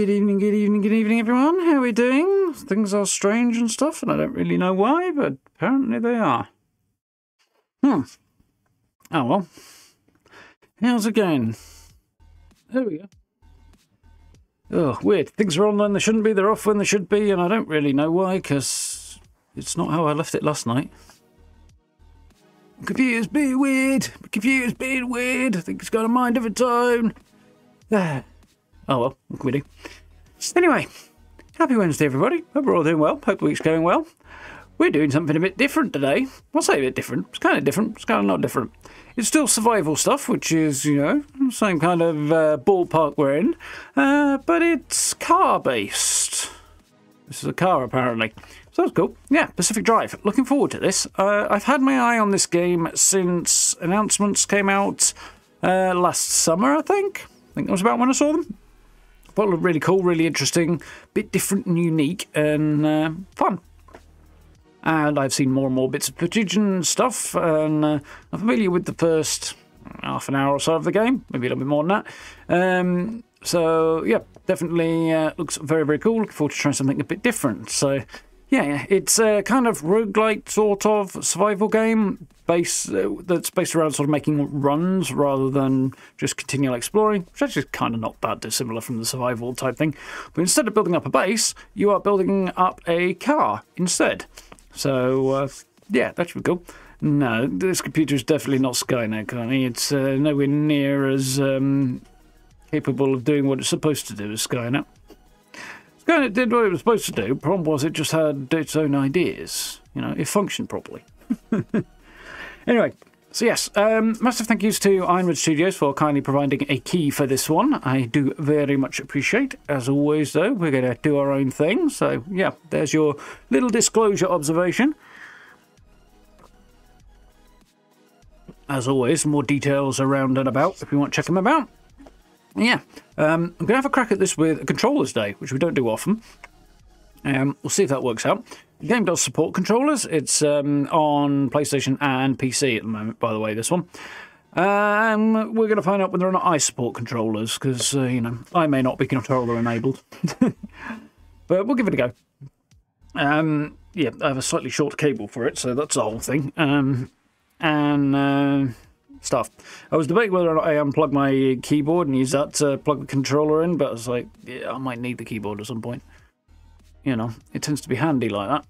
Good evening, good evening, good evening, everyone. How are we doing? Things are strange and stuff, and I don't really know why, but apparently they are. Hmm. Oh well. How's it going? There we go. Oh, weird. Things are on when they shouldn't be, they're off when they should be, and I don't really know why, because it's not how I left it last night. Computer's being weird. Computer's being weird. I think it's got a mind of its own. Ah. Oh well, what can we do? Anyway, happy Wednesday, everybody. Hope we're all doing well. Hope the week's going well. We're doing something a bit different today. I'll say a bit different. It's kind of different. It's kind of not different. It's still survival stuff, which is, you know, same kind of uh, ballpark we're in, uh, but it's car based. This is a car, apparently. So that's cool. Yeah, Pacific Drive. Looking forward to this. Uh, I've had my eye on this game since announcements came out uh, last summer, I think. I think that was about when I saw them. Looked really cool, really interesting, bit different and unique, and uh, fun. And I've seen more and more bits of and stuff, and uh, I'm familiar with the first half an hour or so of the game, maybe a little bit more than that. Um, so, yeah, definitely uh, looks very, very cool. Looking forward to trying something a bit different. So, yeah, it's a kind of roguelike sort of survival game base uh, that's based around sort of making runs rather than just continual exploring, which actually is kind of not that dissimilar from the survival type thing. But instead of building up a base, you are building up a car instead. So, uh, yeah, that should be cool. No, this computer is definitely not Skynet, Connie. It's uh, nowhere near as um, capable of doing what it's supposed to do as Skynet. Skynet did what it was supposed to do. Problem was, it just had its own ideas. You know, it functioned properly. anyway, so yes, um, massive thank yous to Ironwood Studios for kindly providing a key for this one. I do very much appreciate. As always, though, we're going to do our own thing. So yeah, there's your little disclosure observation. As always, more details around and about if you want to check them about. Yeah, um, I'm going to have a crack at this with a controllers day, which we don't do often. Um, we'll see if that works out. The game does support controllers. It's um, on PlayStation and PC at the moment, by the way, this one. Um, we're going to find out whether or not I support controllers, because, uh, you know, I may not be controller enabled. but we'll give it a go. Um, yeah, I have a slightly short cable for it, so that's the whole thing. Um, and... Uh, stuff. I was debating whether or not I unplug my keyboard and use that to plug the controller in, but I was like, yeah, I might need the keyboard at some point. You know, it tends to be handy like that.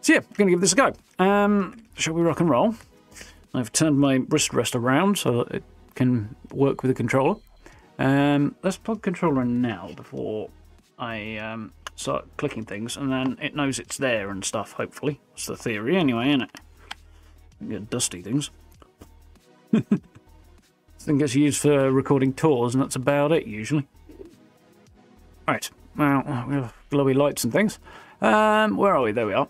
So yeah, I'm going to give this a go. Um, shall we rock and roll? I've turned my wrist rest around so that it can work with the controller. Um, let's plug controller in now before I um, start clicking things, and then it knows it's there and stuff, hopefully. That's the theory anyway, isn't it? Get dusty things. this thing gets used for recording tours, and that's about it, usually. Right, well, we have glowy lights and things. Um, where are we? There we are.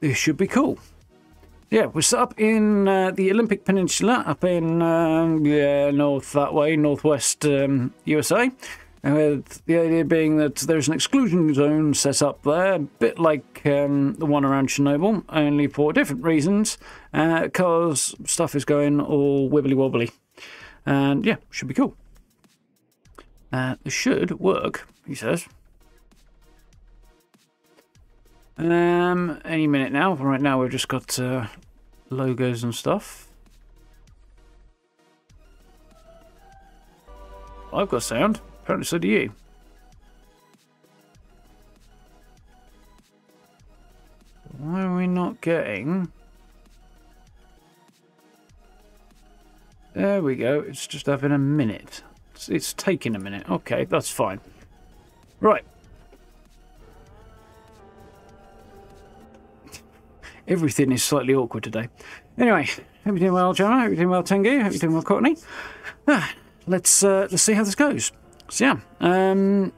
This should be cool. Yeah, we're set up in uh, the Olympic Peninsula, up in uh, yeah, north that way, northwest um, USA. With the idea being that there's an exclusion zone set up there, a bit like um, the one around Chernobyl, only for different reasons, because uh, stuff is going all wibbly wobbly. And yeah, should be cool. Uh, it should work, he says. Um, any minute now. Right now, we've just got uh, logos and stuff. I've got sound. Apparently so do you. Why are we not getting... There we go. It's just having a minute. It's, it's taking a minute. Okay, that's fine. Right. Everything is slightly awkward today. Anyway, hope you're doing well, Gemma. Hope you're doing well, Tengu. Hope you're doing well, Courtney. Ah, let's uh, let's see how this goes. So yeah, um,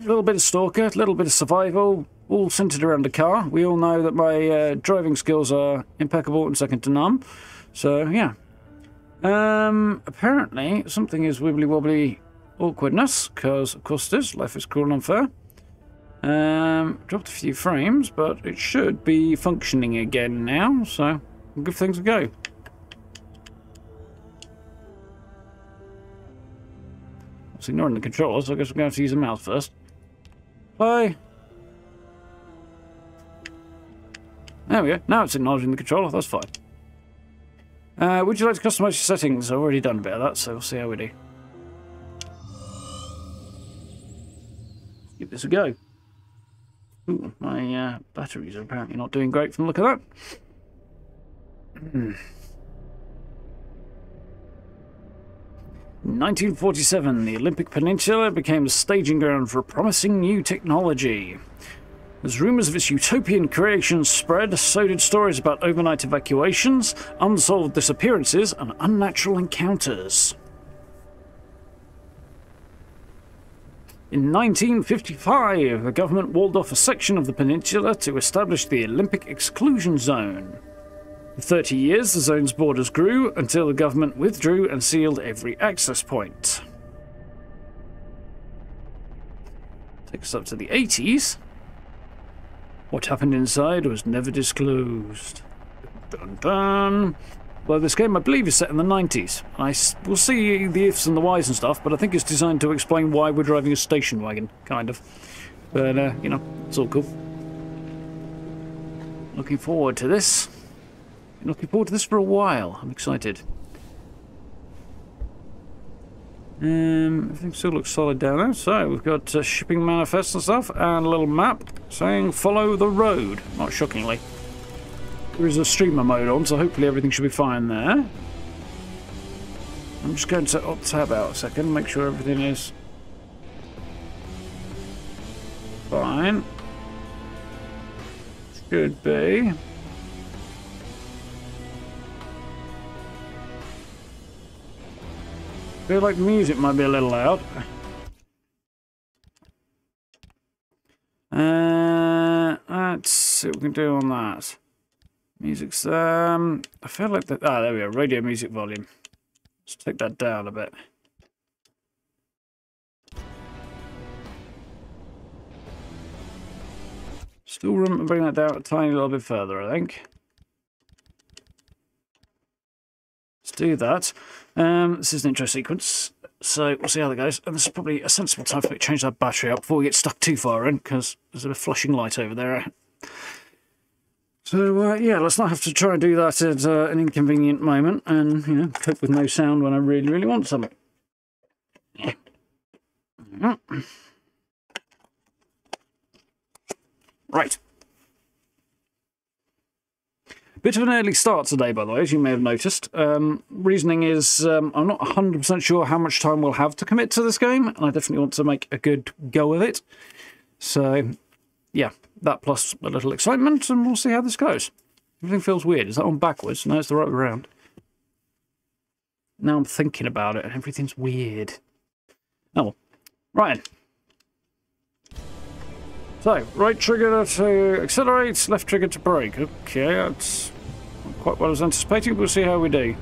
a little bit of stalker, a little bit of survival, all centered around the car. We all know that my uh, driving skills are impeccable and second to none. So yeah. Um, apparently something is wibbly wobbly awkwardness because of course this life is cruel and unfair. Um, dropped a few frames, but it should be functioning again now, so we'll give things a go. It's ignoring the controls, so I guess we're going to have to use the mouse first. Play. There we go. Now it's acknowledging the controller. That's fine. Uh, would you like to customize your settings? I've already done a bit of that, so we'll see how we do. Give this a go. Ooh, my uh, batteries are apparently not doing great from the look of that. Hmm. 1947, the Olympic Peninsula became the staging ground for a promising new technology. As rumours of its utopian creation spread, so did stories about overnight evacuations, unsolved disappearances, and unnatural encounters. In 1955, the government walled off a section of the peninsula to establish the Olympic Exclusion Zone. For 30 years, the zone's borders grew until the government withdrew and sealed every access point. Take us up to the 80s. What happened inside was never disclosed. Dun dun. Well, this game, I believe, is set in the 90s. I will see the ifs and the whys and stuff, but I think it's designed to explain why we're driving a station wagon, kind of. But, uh, you know, it's all cool. Looking forward to this. Been looking forward to this for a while. I'm excited. Um, everything still looks solid down there. So we've got uh, shipping manifests and stuff, and a little map saying follow the road. Not shockingly. There is a streamer mode on, so hopefully everything should be fine there. I'm just going to opt tab out a second, make sure everything is fine. Should be. Feel like music might be a little loud. Uh, let's see what we can do on that. Music's, um, I feel like that, ah, there we go, radio music volume. Let's take that down a bit. Still room to bring that down a tiny little bit further, I think. Let's do that. Um, this is an intro sequence, so we'll see how that goes. And this is probably a sensible time for me to change that battery up before we get stuck too far in, because there's a flashing light over there. So, uh, yeah, let's not have to try and do that at uh, an inconvenient moment and, you know, cope with no sound when I really, really want something. Right. Bit of an early start today, by the way, as you may have noticed. Um, reasoning is um, I'm not 100% sure how much time we'll have to commit to this game, and I definitely want to make a good go of it. So, yeah, that plus a little excitement, and we'll see how this goes. Everything feels weird. Is that on backwards? No, it's the right way around. Now I'm thinking about it, and everything's weird. Oh, right. So, right trigger to accelerate, left trigger to brake. Okay, that's quite what I was anticipating. We'll see how we do.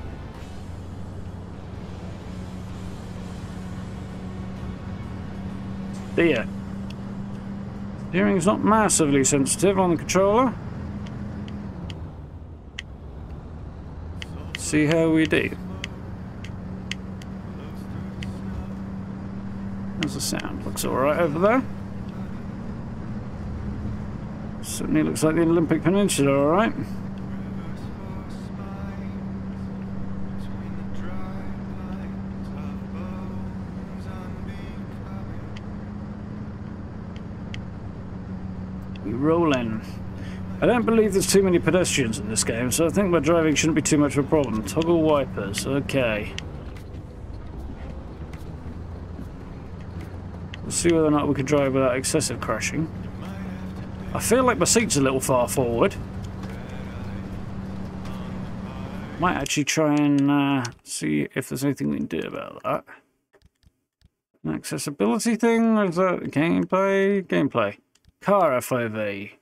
There. Steering's not massively sensitive on the controller. See how we do. How's the sound? Looks alright over there. Certainly looks like the Olympic Peninsula, alright. We roll in. I don't believe there's too many pedestrians in this game, so I think my driving shouldn't be too much of a problem. Toggle wipers, okay. We'll see whether or not we can drive without excessive crashing. I feel like my seat's a little far forward. Might actually try and uh, see if there's anything we can do about that. An accessibility thing? Or is that gameplay? Gameplay. Car FOV.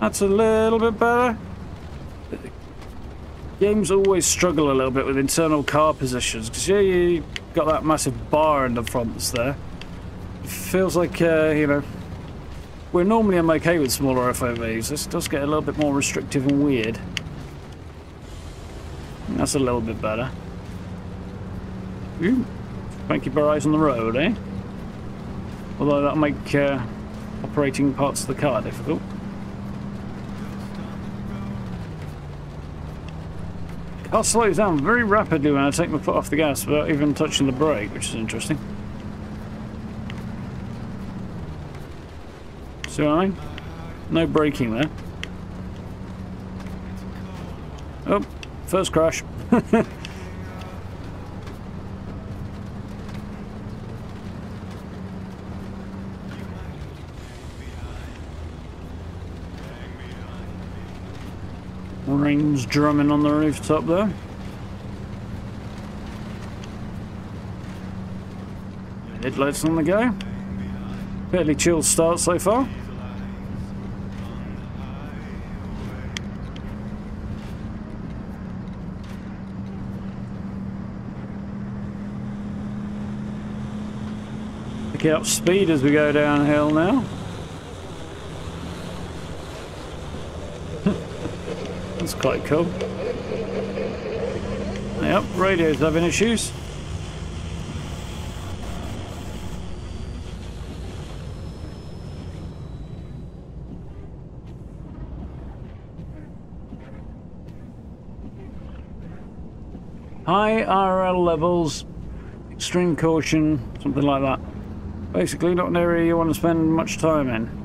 That's a little bit better. Games always struggle a little bit with internal car positions because yeah, you got that massive bar in the front that's there. It feels like uh, you know we're normally I'm okay with smaller FOVs. This does get a little bit more restrictive and weird. That's a little bit better. Ooh, thank you for eyes on the road, eh? Although that'll make uh, operating parts of the car difficult. Car slows down very rapidly when I take my foot off the gas without even touching the brake, which is interesting. See what I mean? No braking there. Oh, first crash. Rain's drumming on the rooftop there. Headlights on the go. Fairly chilled start so far. Pick up speed as we go downhill now. That's quite cool. Yep, radio's having issues. High RL levels, extreme caution, something like that. Basically not an area you want to spend much time in.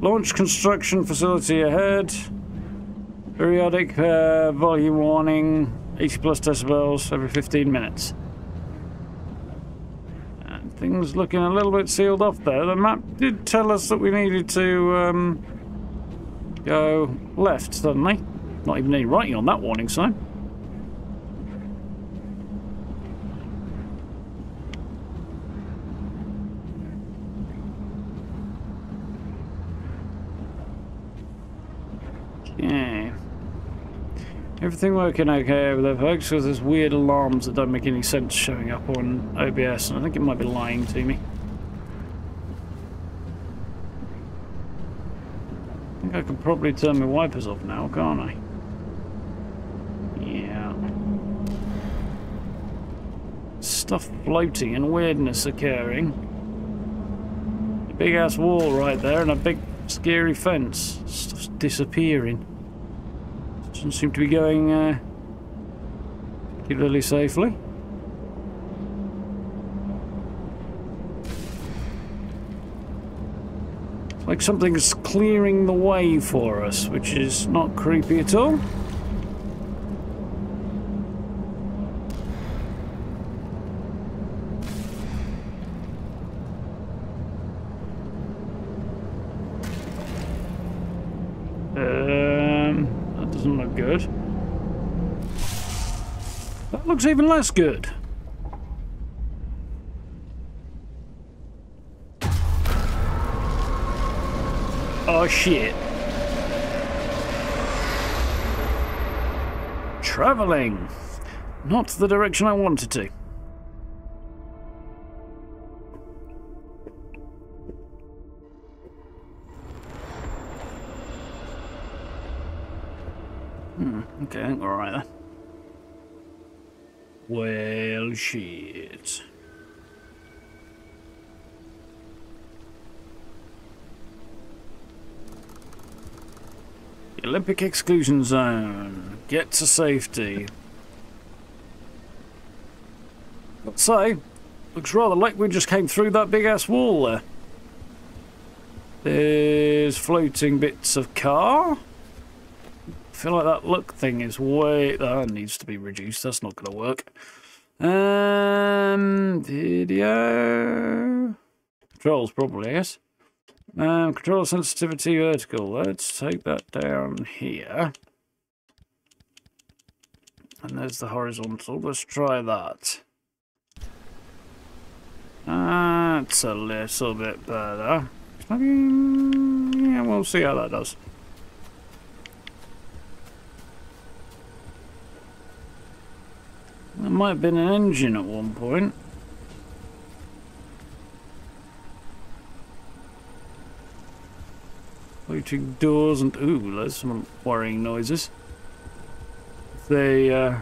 Launch construction facility ahead. Periodic uh, volume warning, 80 plus decibels every 15 minutes. And things looking a little bit sealed off there. The map did tell us that we needed to um, go left suddenly. Not even any writing on that warning sign. Everything working okay over there, folks, because there's weird alarms that don't make any sense showing up on OBS, and I think it might be lying to me. I think I can probably turn my wipers off now, can't I? Yeah. Stuff floating and weirdness occurring. A big ass wall right there and a big scary fence. Stuff's disappearing. Doesn't seem to be going uh, particularly safely. Like something's clearing the way for us, which is not creepy at all. Looks even less good. Oh shit. Travelling. Not the direction I wanted to. Well, shit. Olympic exclusion zone. Get to safety. Let's say, looks rather like we just came through that big ass wall there. There's floating bits of car feel like that look thing is way... That needs to be reduced. That's not going to work. Um, video. Controls, probably, yes. Um, control sensitivity vertical. Let's take that down here. And there's the horizontal. Let's try that. That's a little bit better. Yeah, we'll see how that does. There might have been an engine at one point. Waiting doors and ooh, there's some worrying noises. the uh,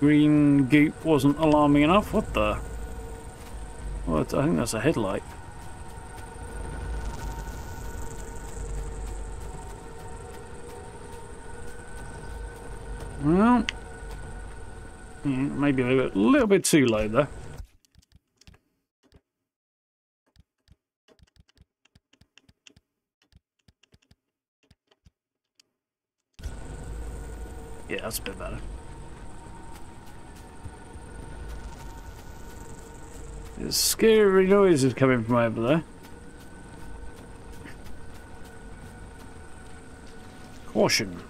green goop wasn't alarming enough, what the? What? I think that's a headlight. Well, yeah, maybe a little bit, little bit too low there. Yeah, that's a bit better. There's scary noises coming from over there. Caution.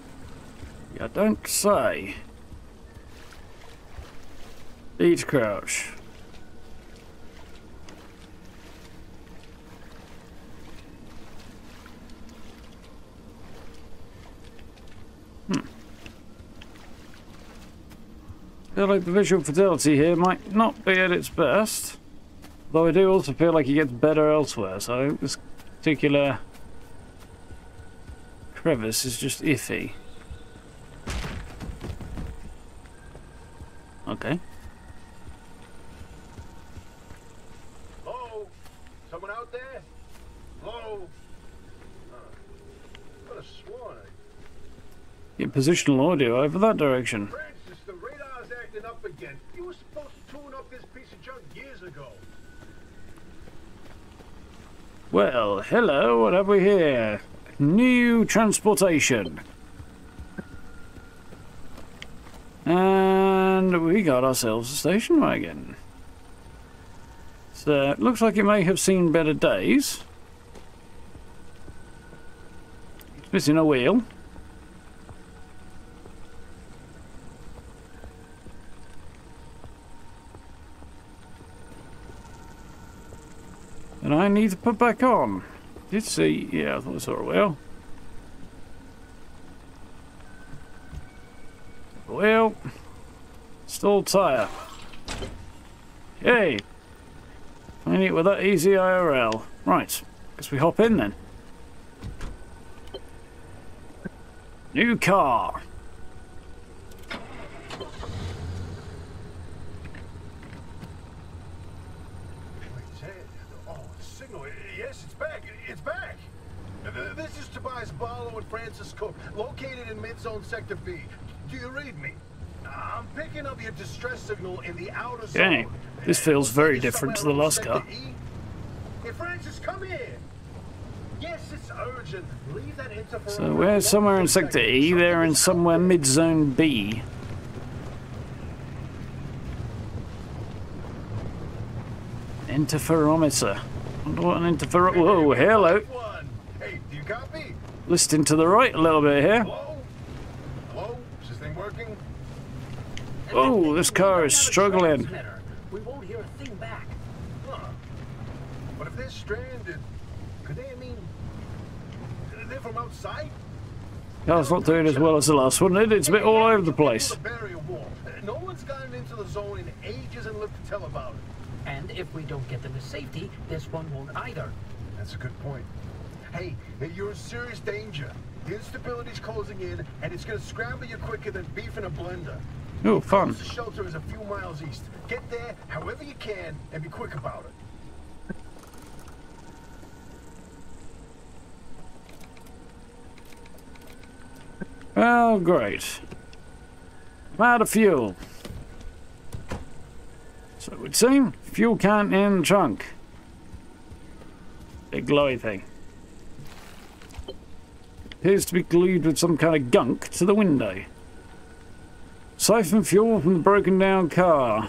You don't say. Eat crouch. Hmm. feel like the visual fidelity here might not be at its best. Though I do also feel like it gets better elsewhere, so this particular crevice is just iffy. Okay. Hello? Someone out there? Hello? Uh, could have sworn I... Positional audio over that direction. Francis, the radar's acting up again. You were supposed to tune up this piece of junk years ago. Well, hello, what have we here? New transportation. And we got ourselves a station wagon. So, it looks like it may have seen better days. It's missing a wheel. And I need to put back on. Did see, yeah, I thought I saw a wheel. Well, stall tire. Hey, need it with that easy IRL. Right, guess we hop in then. New car. Wait, say it. Oh, the signal. Yes, it's back. It's back. Th- This is Tobias Barlow and Francis Cook, located in mid-zone sector B. Do you read me? I'm picking up your distress signal in the outer Okay, zone. this feels very different to the last car. E. Hey, Francis, come here. Yes, it's urgent. Leave that interferon So we're somewhere in sector. E, they're in somewhere mid-zone B. Interferometer. I Wonder what an interfer- Whoa, hello. Hey, do you copy? Listing to the right a little bit here. Hello? Hello? Is this thing working? Oh, this car is struggling. We won't hear a thing back. Huh. But if they're stranded, could they, I mean, they're from outside? Car's not doing as well as the last one, is it? It's a bit all over the place. The barrier wall. No one's gotten into the zone in ages and lived to tell about it. And if we don't get them to safety, this one won't either. That's a good point. Hey, you're in serious danger. The instability's closing in, and it's gonna scramble you quicker than beef in a blender. Oh, fun. The shelter is a few miles east. Get there however you can, and be quick about it. Well, great. I'm out of fuel. So it would seem, fuel can in trunk. Big glowy thing. Appears to be glued with some kind of gunk to the window. Siphon fuel from the broken down car.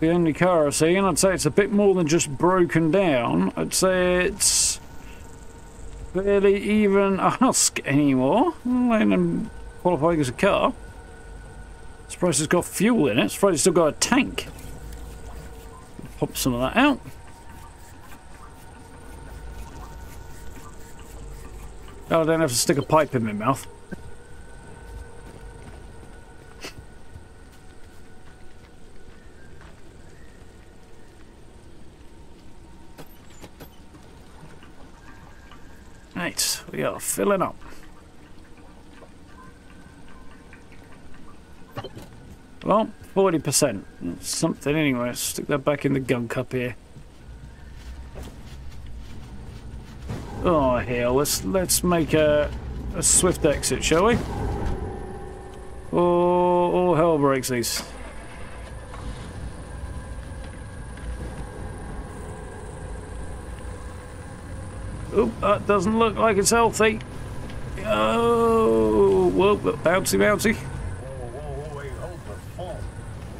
The only car I've seen, I'd say it's a bit more than just broken down. I'd say it's barely even a husk anymore. Letting qualifying as a car. Surprised it's got fuel in it. Surprised it's still got a tank. Pop some of that out. Oh, I don't have to stick a pipe in my mouth. Right, we are filling up. Well, 40%. Something anyway. Stick that back in the gun cup here. Oh hell, let's let's make a, a swift exit, shall we? Oh, all hell breaks loose. Oop, that doesn't look like it's healthy. Oh, whoa, bouncy, bouncy.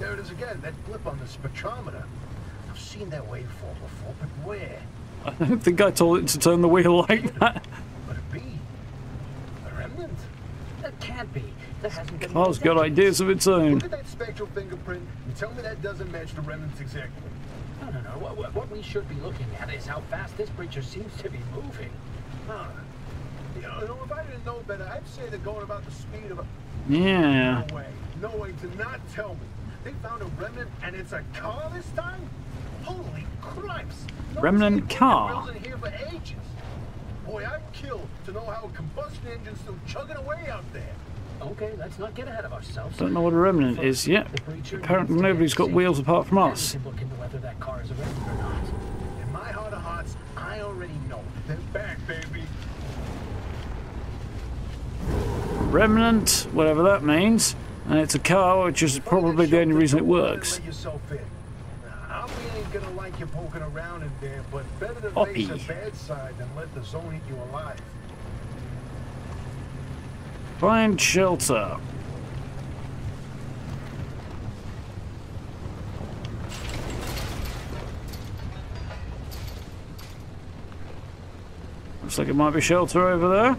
There it is again, that blip on the spectrometer. I've seen that waveform before, but where? I don't think I told it to turn the wheel like that. Could it be? A remnant? That can't be. That hasn't been. Car's got ideas of its own. Look at that spectral fingerprint and tell me that doesn't match the remnants exactly. No, no, no. What, what, what we should be looking at is how fast this creature seems to be moving. Huh. You know, if I didn't know better, I'd say they're going about the speed of a... Yeah. No way. No way. to not tell me. They found a remnant and it's a car this time? Holy cripes! No Remnant car? here for ages. Boy, I'd kill to know how a combustion engine's still chugging away out there. Okay, let's not get ahead of ourselves. Don't know what a remnant is yet. Apparently needs to nobody's get got wheels apart from us. Look into whether that car is a remnant or not. In my heart of hearts, I already know. They're back, baby. Remnant, whatever that means. And it's a car, which is probably the only reason it works. Let yourself in. Now, I ain't gonna like you poking around in there, but better to Oppy. face a bad side than let the zone eat you alive. Find shelter. Looks like it might be shelter over there.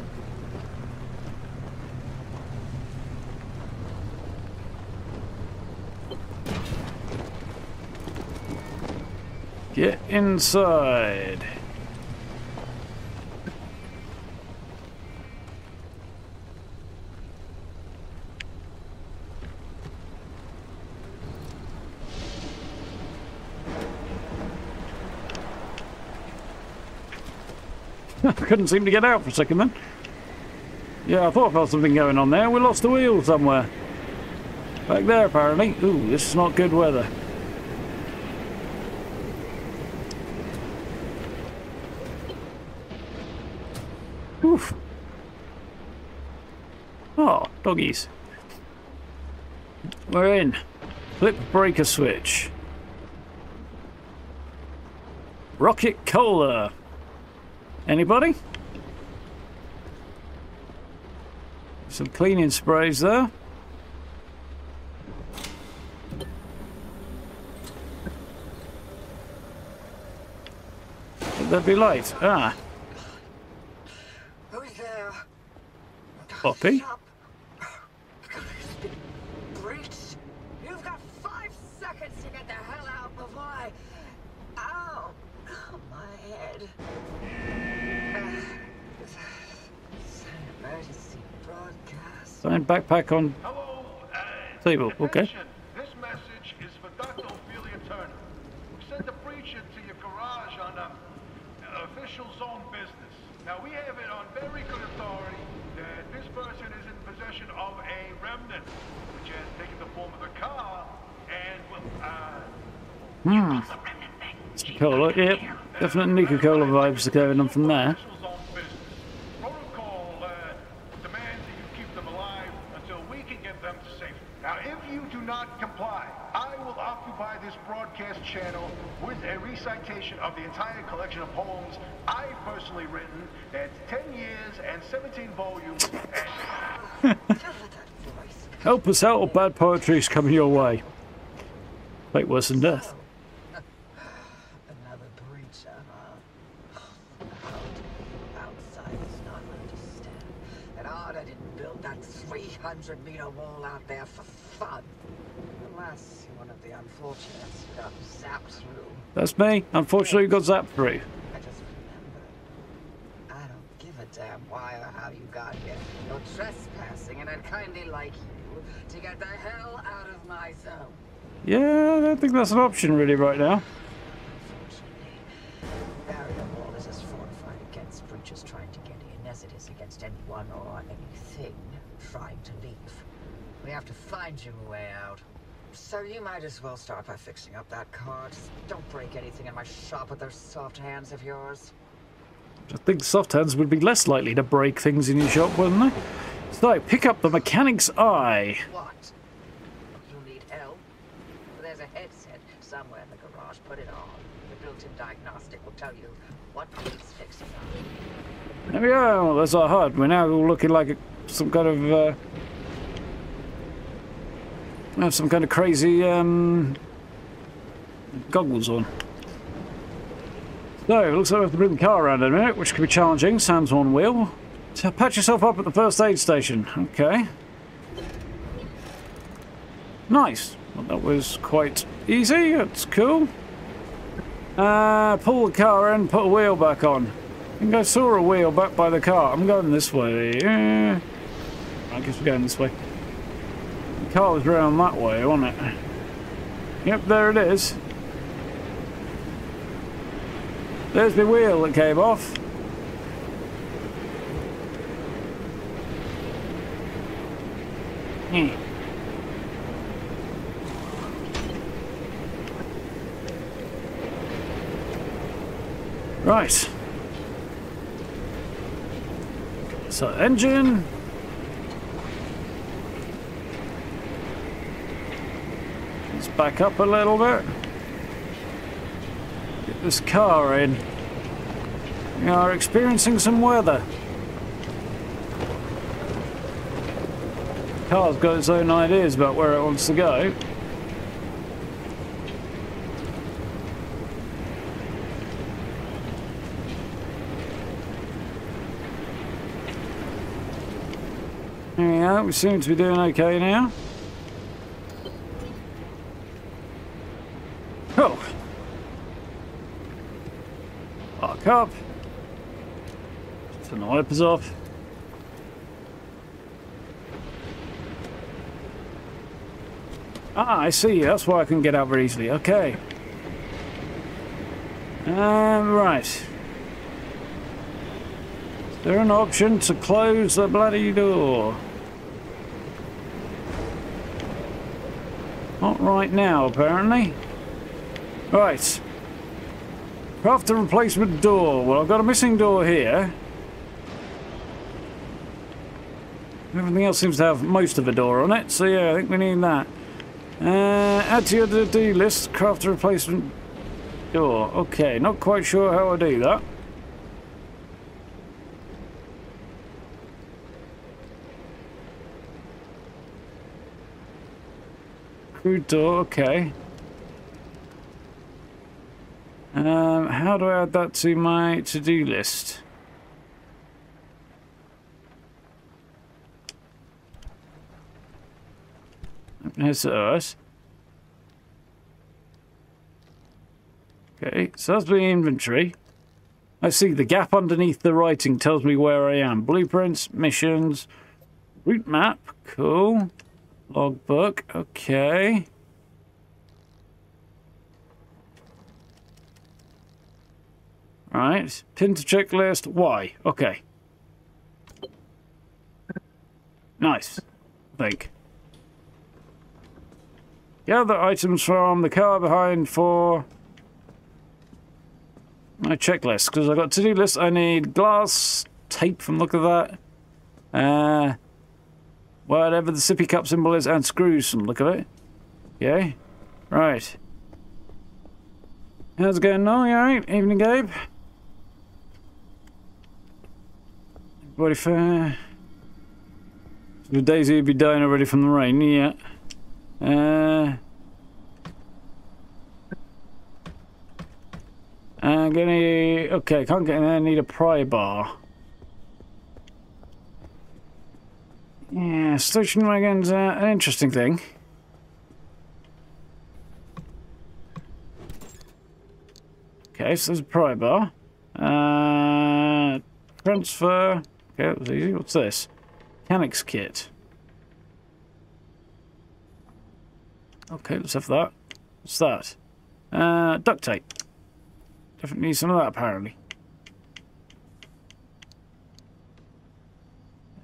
Get inside. Couldn't seem to get out for a second then. Yeah, I thought I felt something going on there. We lost the wheel somewhere. Back there, apparently. Ooh, this is not good weather. Oof. Doggies. We're in. Flip breaker switch. Rocket Cola. Anybody? Some cleaning sprays there. There'd be light? Ah? Oppy. Backpack on Hello, uh, table. Okay. This message is for Dr. Ophelia Turner. We sent a preacher to your garage on a, official zone business. Now, we have it on very good authority that this person is in possession of a remnant, which has taken the form of a car, and, uh, Cola. Yep. Definite Nuka-Cola vibes are going on from there. official zone business. Protocol uh, demands that you keep them alive until we can get them to safety. Now, if you do not comply, I will occupy this broadcast channel with a recitation of the entire collection of poems I've personally written. That's 10 years and 17 volumes. And Don't let that voice Help us out or bad poetry is coming your way. Fate worse than death. Another breach, huh? Out, outsiders not understand that ARDA didn't build that 300 meter wall out there for fun. Unless you're one of the unfortunates who got zapped through. That's me. Unfortunately, got zapped through. I just remembered. I don't give a damn why or how you got here. You're trespassing, and I'd kindly like you to get the hell out of my zone. Yeah, I don't think that's an option really right now. Unfortunately, the barrier wall is as fortified against breaches trying to get in as it is against anyone or anything trying to leave. We have to find you a way out. So you might as well start by fixing up that car. Just don't break anything in my shop with those soft hands of yours. I think soft hands would be less likely to break things in your shop, wouldn't they? So, pick up the mechanic's eye. What? You need help? There's a headset somewhere in the garage. Put it on. The built-in diagnostic will tell you what needs fixing. There we go. There's our hut. We're now looking like some kind of. Uh, have some kind of crazy um, goggles on. So, it looks like we have to bring the car around in a minute, which could be challenging. Sam's on wheel. So, patch yourself up at the first aid station. Okay. Nice. Well, that was quite easy. That's cool. Uh, pull the car in, put a wheel back on. I think I saw a wheel back by the car. I'm going this way. Uh, I guess we're going this way. The car was round that way, wasn't it? Yep, there it is. There's the wheel that came off. Hmm. Right. So engine. Let's back up a little bit. Get this car in. We are experiencing some weather. Car's got its own ideas about where it wants to go. We seem to be doing okay now. Oh. Park up. Turn the wipers off. Ah, I see. That's why I can get out very easily. Okay. Um, right. Is there an option to close the bloody door? Not right now, apparently. Right. Craft a replacement door. Well, I've got a missing door here. Everything else seems to have most of a door on it, so yeah, I think we need that. Uh, add to your to-do list, craft a replacement door. Okay, not quite sure how I do that. Door, okay. Um, how do I add that to my to-do list? Here's us. Okay, so that's the inventory. I see the gap underneath the writing tells me where I am. Blueprints, missions, route map, cool. Logbook, okay. Right, pin to checklist, why? Okay. Nice, I think. Gather items from the car behind for my checklist because I've got to-do list. I need glass tape from look of that. Uh, whatever the sippy cup symbol is and screws from look of it. Okay, right. How's it going alright? Evening, Gabe. Everybody fair? The Daisy would be dying already from the rain, yeah. Uh, I'm gonna. Okay, can't get in there. Need a pry bar. Yeah, station wagon's uh, an interesting thing. Okay, so there's a pry bar. Uh, transfer. Okay, that was easy. What's this? Mechanics kit. Okay, let's have that. What's that? Uh, duct tape. Definitely need some of that, apparently.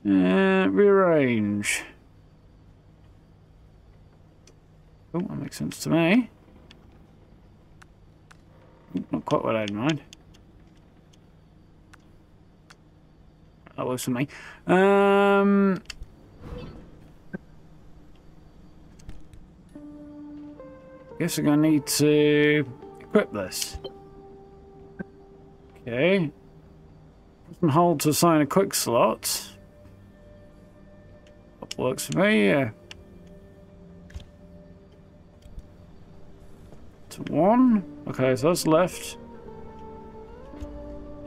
Uh, rearrange. Oh, that makes sense to me. Not quite what I had in mind. That works for me. Um, guess I'm going to need to equip this. Okay. Hold to assign a quick slot. Works for me, yeah. To one. Okay, so that's left.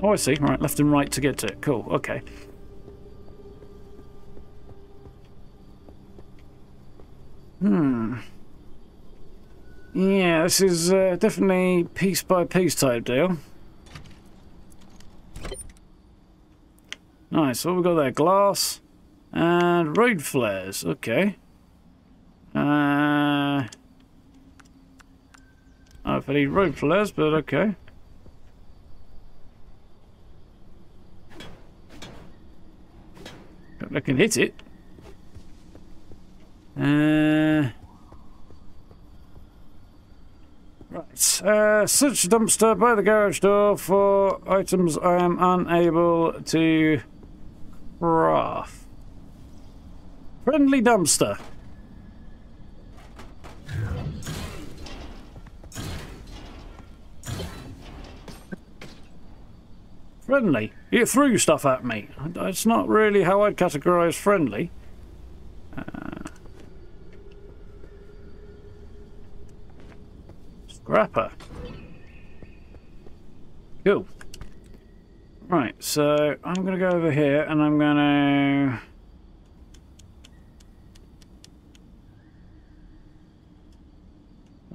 Oh, I see. Right, left and right to get to it. Cool, okay. Hmm. Yeah, this is uh, definitely piece by piece type deal. Nice, what we got there? Glass and road flares. Okay. Uh, I don't know if road flares, but okay. I can hit it. Uh, right. Uh, search dumpster by the garage door for items I am unable to craft. Friendly dumpster. Friendly. You threw stuff at me. That's not really how I'd categorize friendly. Uh, scrapper. Cool. Right, so I'm going to go over here and I'm going to...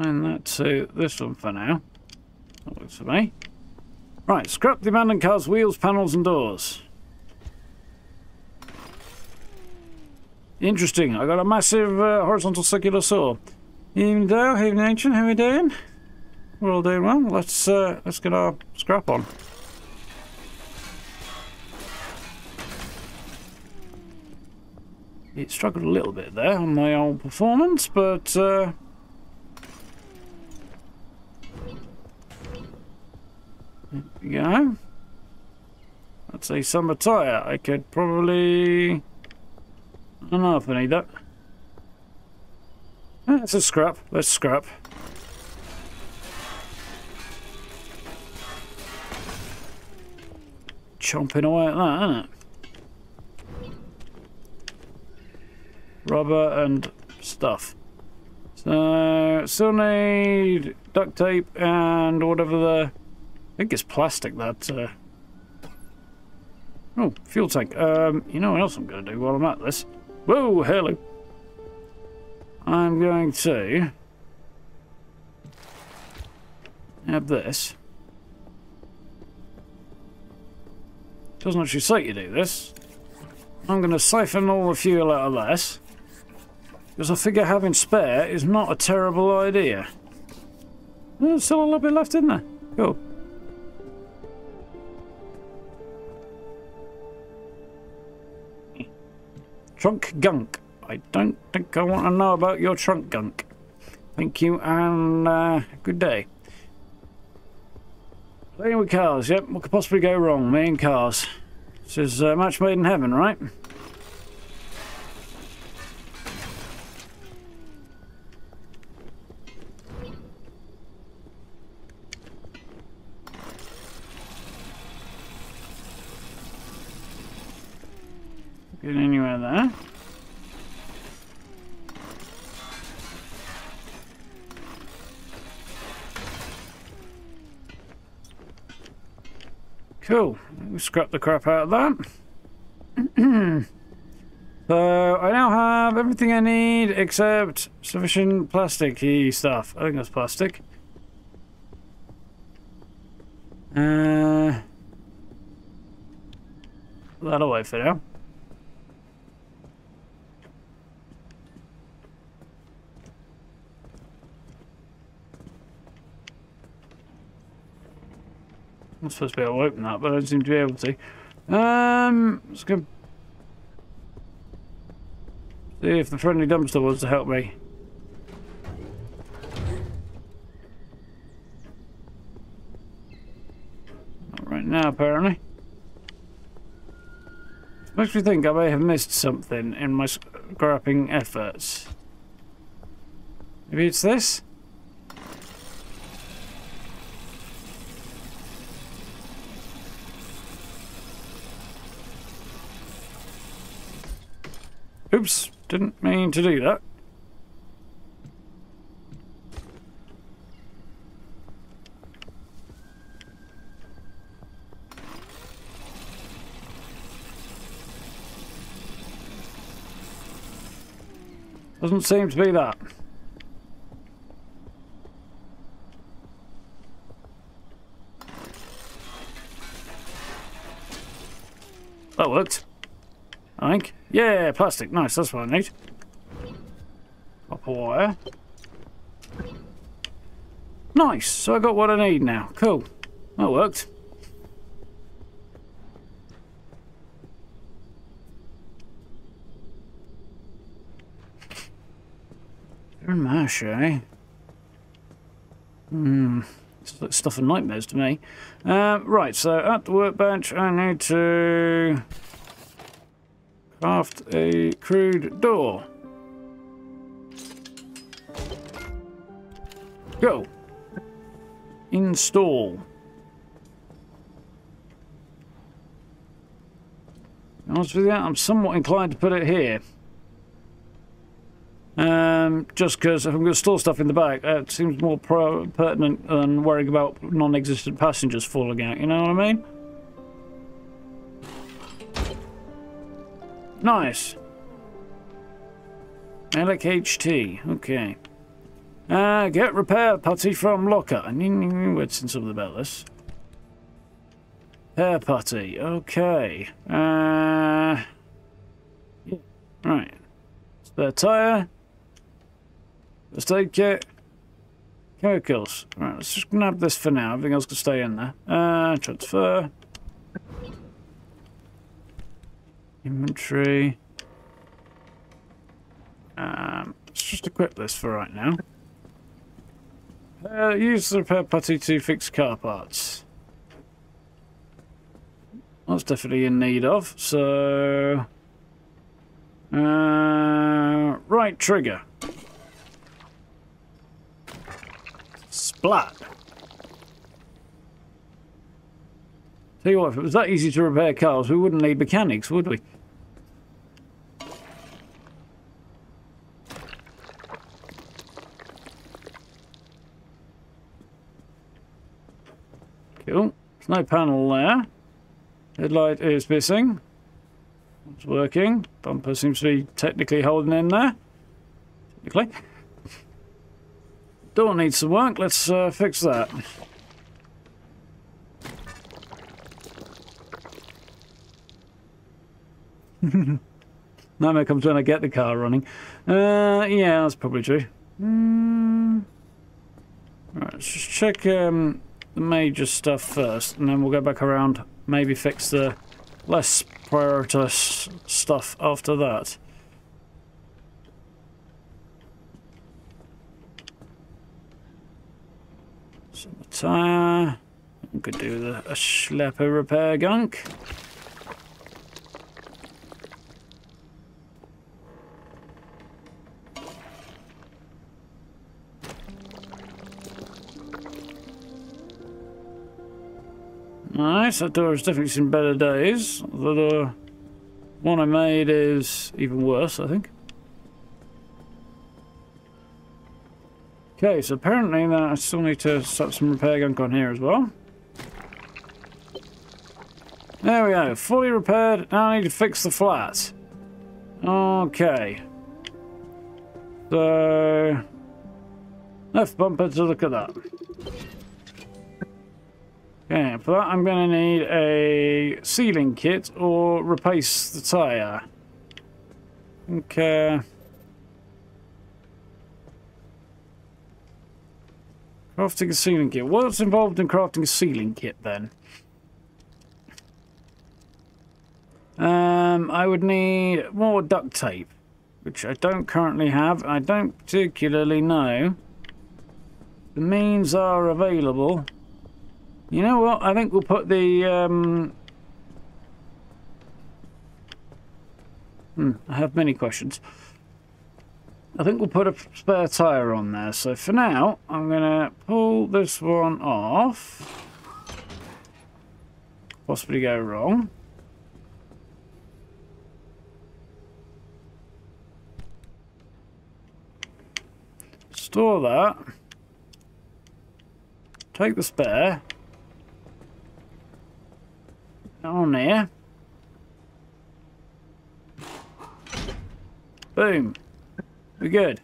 And to this one for now. That works for me. Right, scrap the abandoned car's wheels, panels and doors. Interesting, I got a massive uh, horizontal circular saw. Evening Dale, evening Ancient, how are we doing? We're all doing well. Let's uh, let's get our scrap on. It struggled a little bit there on my old performance, but uh, there we go. That's a summer tyre. I could probably... I don't know if I need that. Eh, That's a scrap. Let's scrap. Chomping away at that, isn't it? Rubber and stuff. So, still need duct tape and whatever the... I think it's plastic that... Uh... Oh, fuel tank. Um, you know what else I'm going to do while I'm at this? Whoa, hello. I'm going to... have this. Doesn't actually say you do this. I'm going to siphon all the fuel out of this. Because I figure having spare is not a terrible idea. There's still a little bit left in there. Cool. Trunk gunk. I don't think I want to know about your trunk gunk. Thank you and uh, good day. Playing with cars, yep. What could possibly go wrong? Me and cars. This is a uh, match made in heaven, right? Get anywhere there. Cool. We scrap the crap out of that. so I now have everything I need except sufficient plasticky stuff. I think that's plastic. Uh, that away for now. I'm supposed to be able to open that, but I don't seem to be able to. Um, let's go see if the friendly dumpster wants to help me. Not right now, apparently. Makes me think I may have missed something in my scrapping efforts. Maybe it's this? Oops, didn't mean to do that. Doesn't seem to be that. That worked. I think. Yeah, plastic. Nice, that's what I need. Copper wire. Nice, so I got what I need now. Cool. That worked. They're in mash, eh? Hmm. Stuff of nightmares to me. Uh, right, so at the workbench I need to craft a crude door. Go. Install. Honest with you, I'm somewhat inclined to put it here. Um, just because if I'm going to store stuff in the back, it seems more pertinent than worrying about non-existent passengers falling out, you know what I mean? Nice. Alec HT, okay. Uh, get repair putty from locker. I need what's in something about this. Repair putty, okay. Uh, right. Spare tire. Let's take it. Chemicals. Right, let's just grab this for now. Everything else can stay in there. Uh, transfer. Inventory. Um, let's just equip this for right now. Uh, use the repair putty to fix car parts. That's definitely in need of, so... Uh, right trigger. Splat. Tell you what, if it was that easy to repair cars, we wouldn't need mechanics, would we? Cool. There's no panel there. Headlight is missing. It's working. Bumper seems to be technically holding in there. Technically. Door needs some work. Let's uh, fix that. Nightmare comes when I get the car running. Uh, yeah, that's probably true. Mm. Right, let's just check um, the major stuff first, and then we'll go back around, maybe fix the less prioritous stuff after that. So the tyre, we could do the a schlepper repair gunk. Nice, that door has definitely seen better days. The one I made is even worse, I think. Okay, so apparently that I still need to start some repair gunk on here as well. There we go. Fully repaired. Now I need to fix the flat. Okay. So... Left bumper to look at that. Okay, for that I'm going to need a sealing kit or replace the tyre. Okay. Crafting a sealing kit. What's involved in crafting a sealing kit then? Um, I would need more duct tape, which I don't currently have. I don't particularly know. The means are available. You know what? I think we'll put the... Um... Hmm, I have many questions. I think we'll put a spare tyre on there. So for now, I'm going to pull this one off. Possibly go wrong. Store that. Take the spare. On there. Boom. We're good.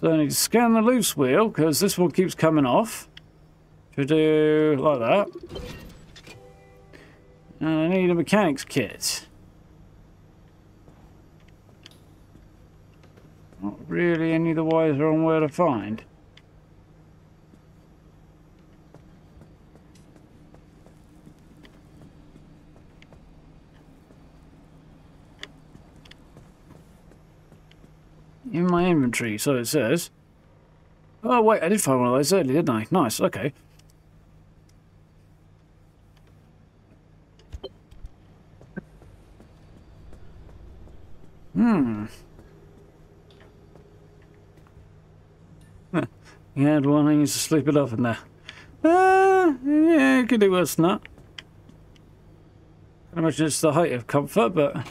So I need to scan the loose wheel because this one keeps coming off. To do like that. And I need a mechanics kit. Not really any of the wiser on where to find. In my inventory, so it says. Oh wait, I did find one of those earlier, didn't I? Nice, okay. Hmm. You had one, I used to sleep it off in there. Uh, yeah, could do worse than that. I imagine it's the height of comfort, but...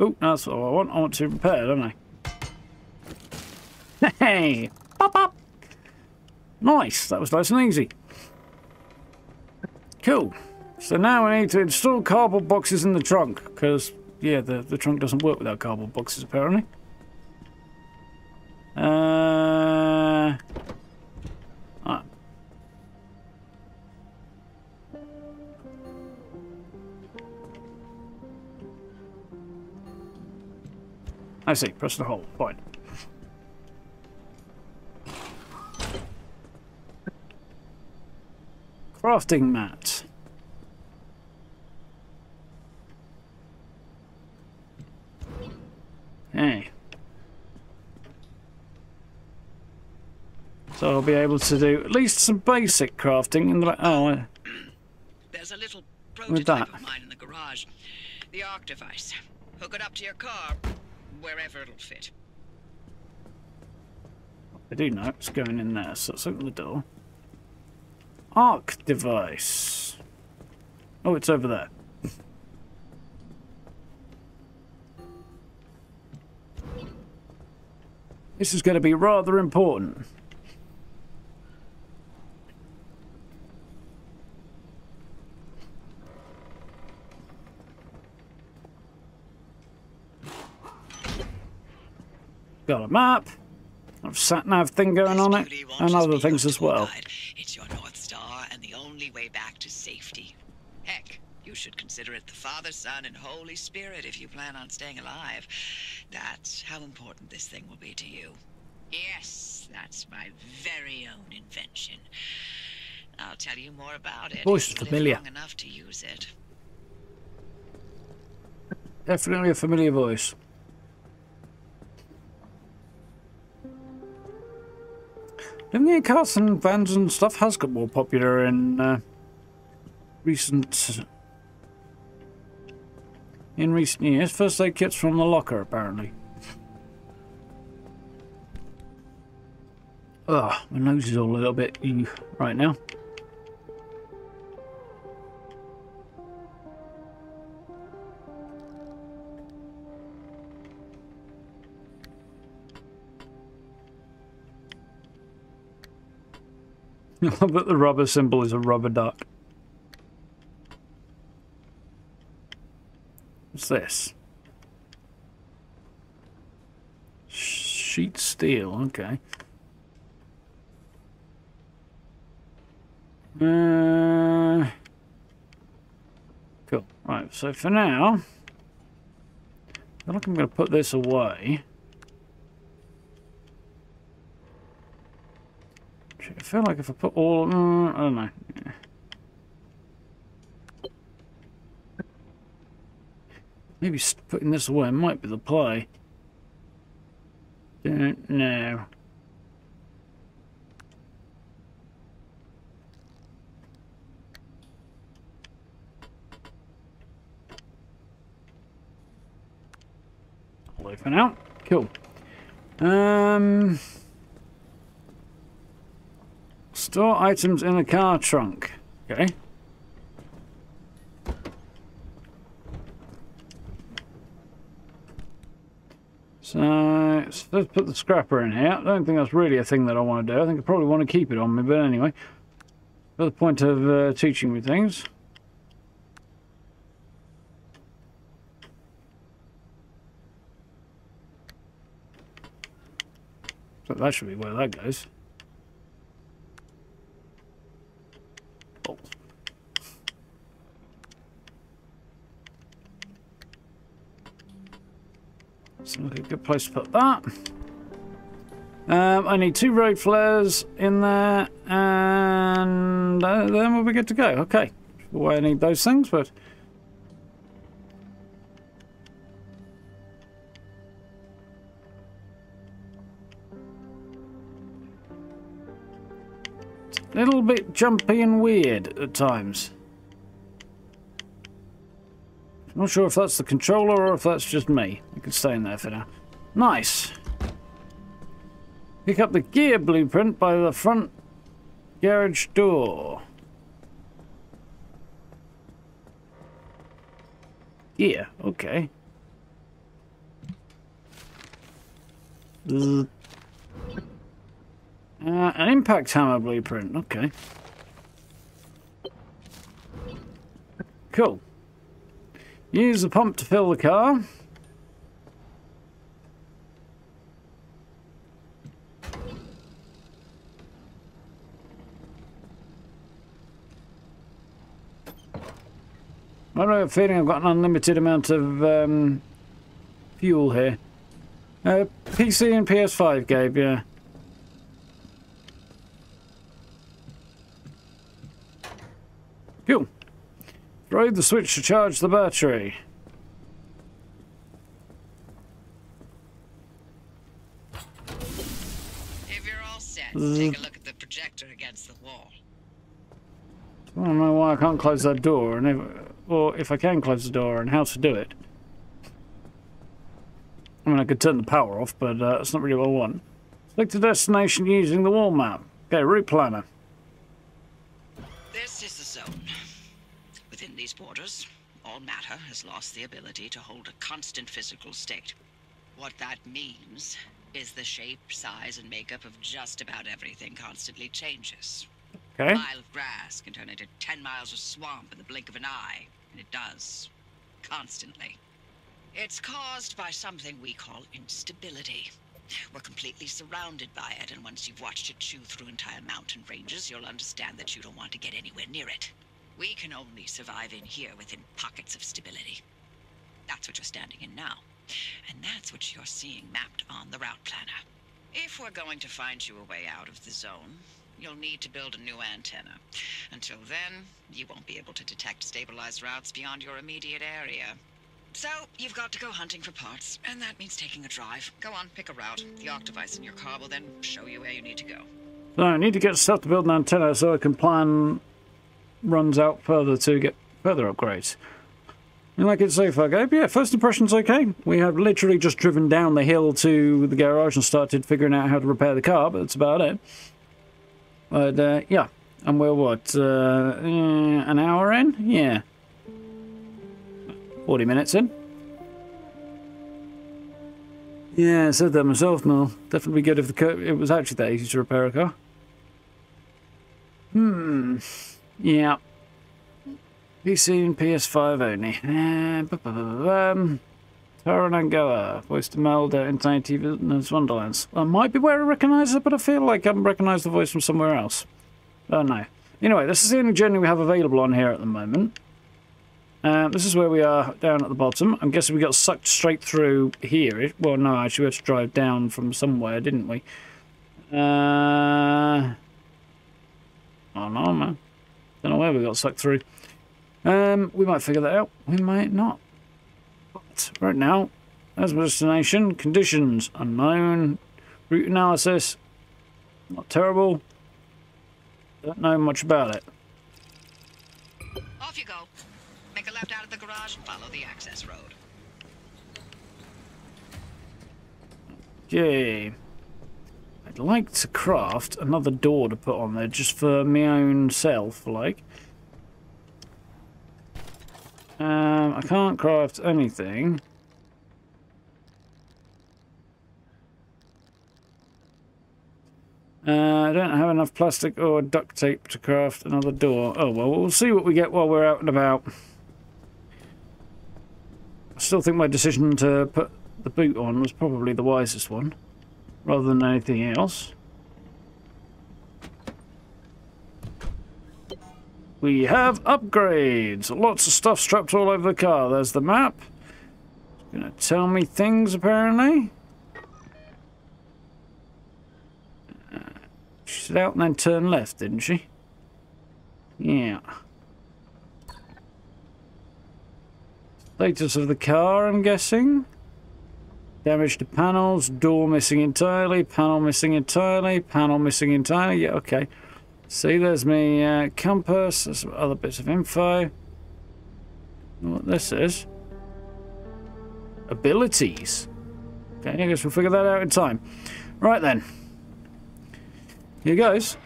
Oh, that's what I want. I want to repair, don't I? Hey! Pop, pop! Nice, that was nice and easy. Cool. So now we need to install cardboard boxes in the trunk, because, yeah, the, the trunk doesn't work without cardboard boxes, apparently. Uh... ah. I see, press the hole, fine. Crafting mat. Hey. So I'll be able to do at least some basic crafting in the... Oh, uh, There's a little prototype of mine in the garage. The arc device. Hook it up to your car, wherever it'll fit. I do know it's going in there, so let's open the door. Arc device. Oh, it's over there. This is going to be rather important. Got a map. I've sat nav thing going on it, and other things as well. guide. It's your North Star and the only way back to safety. Heck, you should consider it the Father, Son, and Holy Spirit if you plan on staying alive. That's how important this thing will be to you. Yes, that's my very own invention. I'll tell you more about it. Voice if you live familiar. long enough to use it. Definitely a familiar voice. Living in cars and vans and stuff has got more popular in uh, recent in recent years. First aid kits from the locker, apparently. Ugh, my nose is all a little bit right now. I love that the rubber symbol is a rubber duck. What's this? Sheet steel, okay. Uh, cool. Right, so for now, I feel like I'm going to put this away. I feel like if I put all... Mm, I don't know. Maybe putting this away might be the play. Don't know. Away for now. Cool. Um, store items in a car trunk. Okay. So let's put the scrapper in here. I don't think that's really a thing that I want to do. I think I probably want to keep it on me, but anyway. For the point of uh, teaching me things. So that should be where that goes. Oh. Seems like a good place to put that. Um, I need two road flares in there, and uh, then we'll be good to go. Okay. Why I need those things, but... little bit jumpy and weird at times. Not sure if that's the controller or if that's just me. I could stay in there for now. Nice. Pick up the gear blueprint by the front garage door. Yeah, okay. Uh, an impact hammer blueprint, okay. Cool. Use the pump to fill the car. I have a feeling I've got an unlimited amount of um, fuel here. Uh, PC and PS5, Gabe, yeah. Cool. Throw the switch to charge the battery. If you're all set, take a look at the projector against the wall. I don't know why I can't close that door, and if, or if I can close the door, and how to do it. I mean, I could turn the power off, but uh, that's not really what I want. Select a destination using the wall map. Okay, route planner. This is the zone. Within these borders, all matter has lost the ability to hold a constant physical state. What that means is the shape, size, and makeup of just about everything constantly changes. Okay. A mile of grass can turn into 10 miles of swamp in the blink of an eye, and it does. Constantly. It's caused by something we call instability. We're completely surrounded by it, and once you've watched it chew through entire mountain ranges, you'll understand that you don't want to get anywhere near it. We can only survive in here within pockets of stability. That's what you're standing in now. And that's what you're seeing mapped on the route planner. If we're going to find you a way out of the zone, you'll need to build a new antenna. Until then, you won't be able to detect stabilized routes beyond your immediate area. So, you've got to go hunting for parts, and that means taking a drive. Go on, pick a route. The arc device in your car will then show you where you need to go. So I need to get stuff to build an antenna so I can plan runs out further to get further upgrades. You like it so far, Gabe? Yeah, first impression's okay. We have literally just driven down the hill to the garage and started figuring out how to repair the car, but that's about it. But, uh, yeah. And we're, what, uh, eh, an hour in? Yeah. 40 minutes in. Yeah, I said that myself, Mel. Definitely good if the it was actually that easy to repair a car. Hmm. Yeah. PC and PS5 only. Uh, um, Taranangoa, voice to Melda in Tiny Tina's Wonderlands. I might be where I recognise it, but I feel like I recognise the voice from somewhere else. Oh no. Anyway, this is the only journey we have available on here at the moment. Um, this is where we are down at the bottom. I'm guessing we got sucked straight through here. Well, no, actually we had to drive down from somewhere, didn't we? Uh, oh no, man. Don't know where we got sucked through. Um, we might figure that out. We might not. But right now, as my destination, conditions unknown, route analysis, not terrible. Don't know much about it. Off you go. Make a left out of the garage and follow the access road. Okay. I'd like to craft another door to put on there just for my own self, like. Um, I can't craft anything. Uh, I don't have enough plastic or duct tape to craft another door. Oh, well, we'll see what we get while we're out and about. I still think my decision to put the boot on was probably the wisest one, rather than anything else. We have upgrades. Lots of stuff strapped all over the car. There's the map. It's gonna tell me things, apparently. Uh, She said out and then turn left, didn't she? Yeah. Status of the car, I'm guessing. Damage to panels, door missing entirely, panel missing entirely, panel missing entirely. Yeah, okay. See, there's my uh, compass, there's some other bits of info. What this is. Abilities. Okay, I guess we'll figure that out in time. Right then. Here goes.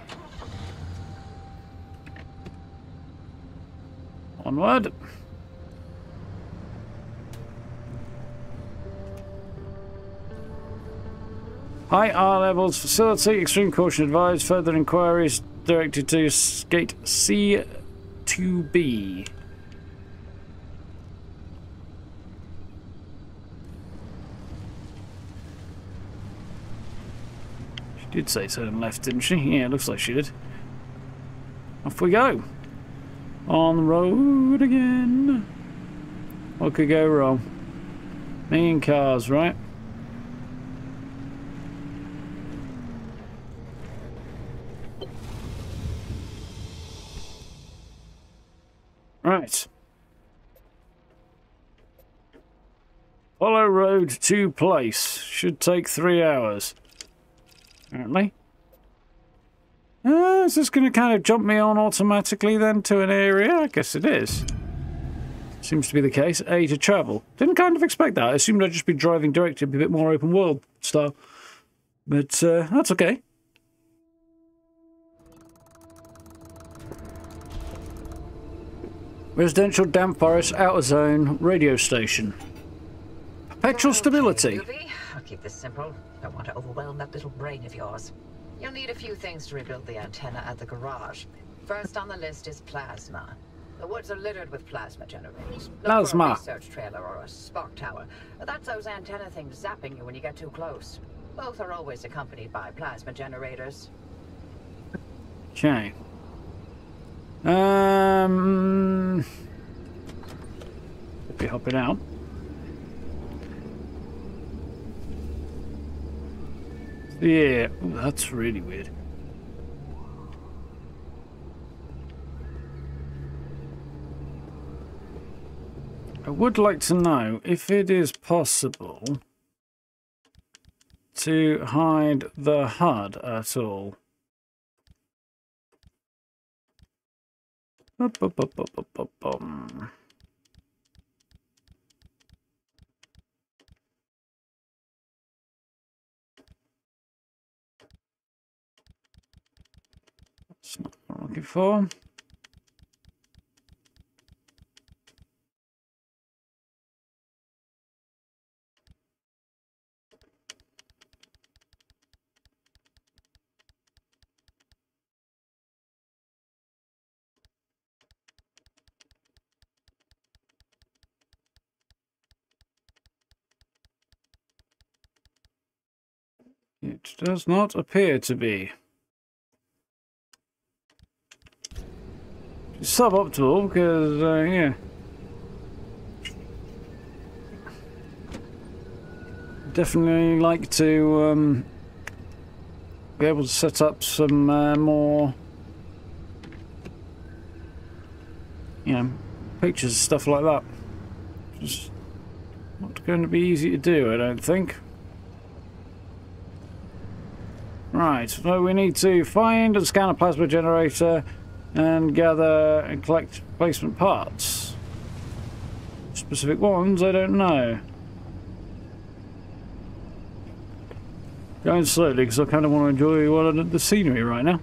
Onward. High R levels facility, extreme caution advised, further inquiries directed to gate C2B. She did say turn left, didn't she? Yeah, looks like she did. Off we go. On the road again. What could go wrong? And cars, right? Right. Follow road to place. Should take three hours. Apparently. Uh, is this going to kind of jump me on automatically then to an area? I guess it is. Seems to be the case. A to travel. Didn't kind of expect that. I assumed I'd just be driving direct. It'd be a bit more open world style. But uh, that's okay. Residential damp forest outer zone radio station. Perpetual stability. I'll keep this simple. Don't want to overwhelm that little brain of yours. You'll need a few things to rebuild the antenna at the garage. First on the list is plasma. The woods are littered with plasma generators. Look Plasma. For a research trailer or a spark tower. That's those antenna things zapping you when you get too close. Both are always accompanied by plasma generators. Okay. Um. Be it out. Yeah, that's really weird. I would like to know if it is possible to hide the HUD at all. That's not what I'm looking for. It does not appear to be. Suboptimal because, uh, yeah. Definitely like to um, be able to set up some uh, more, you know, pictures stuff like that. Just not going to be easy to do, I don't think. Right, so we need to find and scan a plasma generator and gather and collect replacement parts. Specific ones, I don't know. Going slowly because I kind of want to enjoy the scenery right now.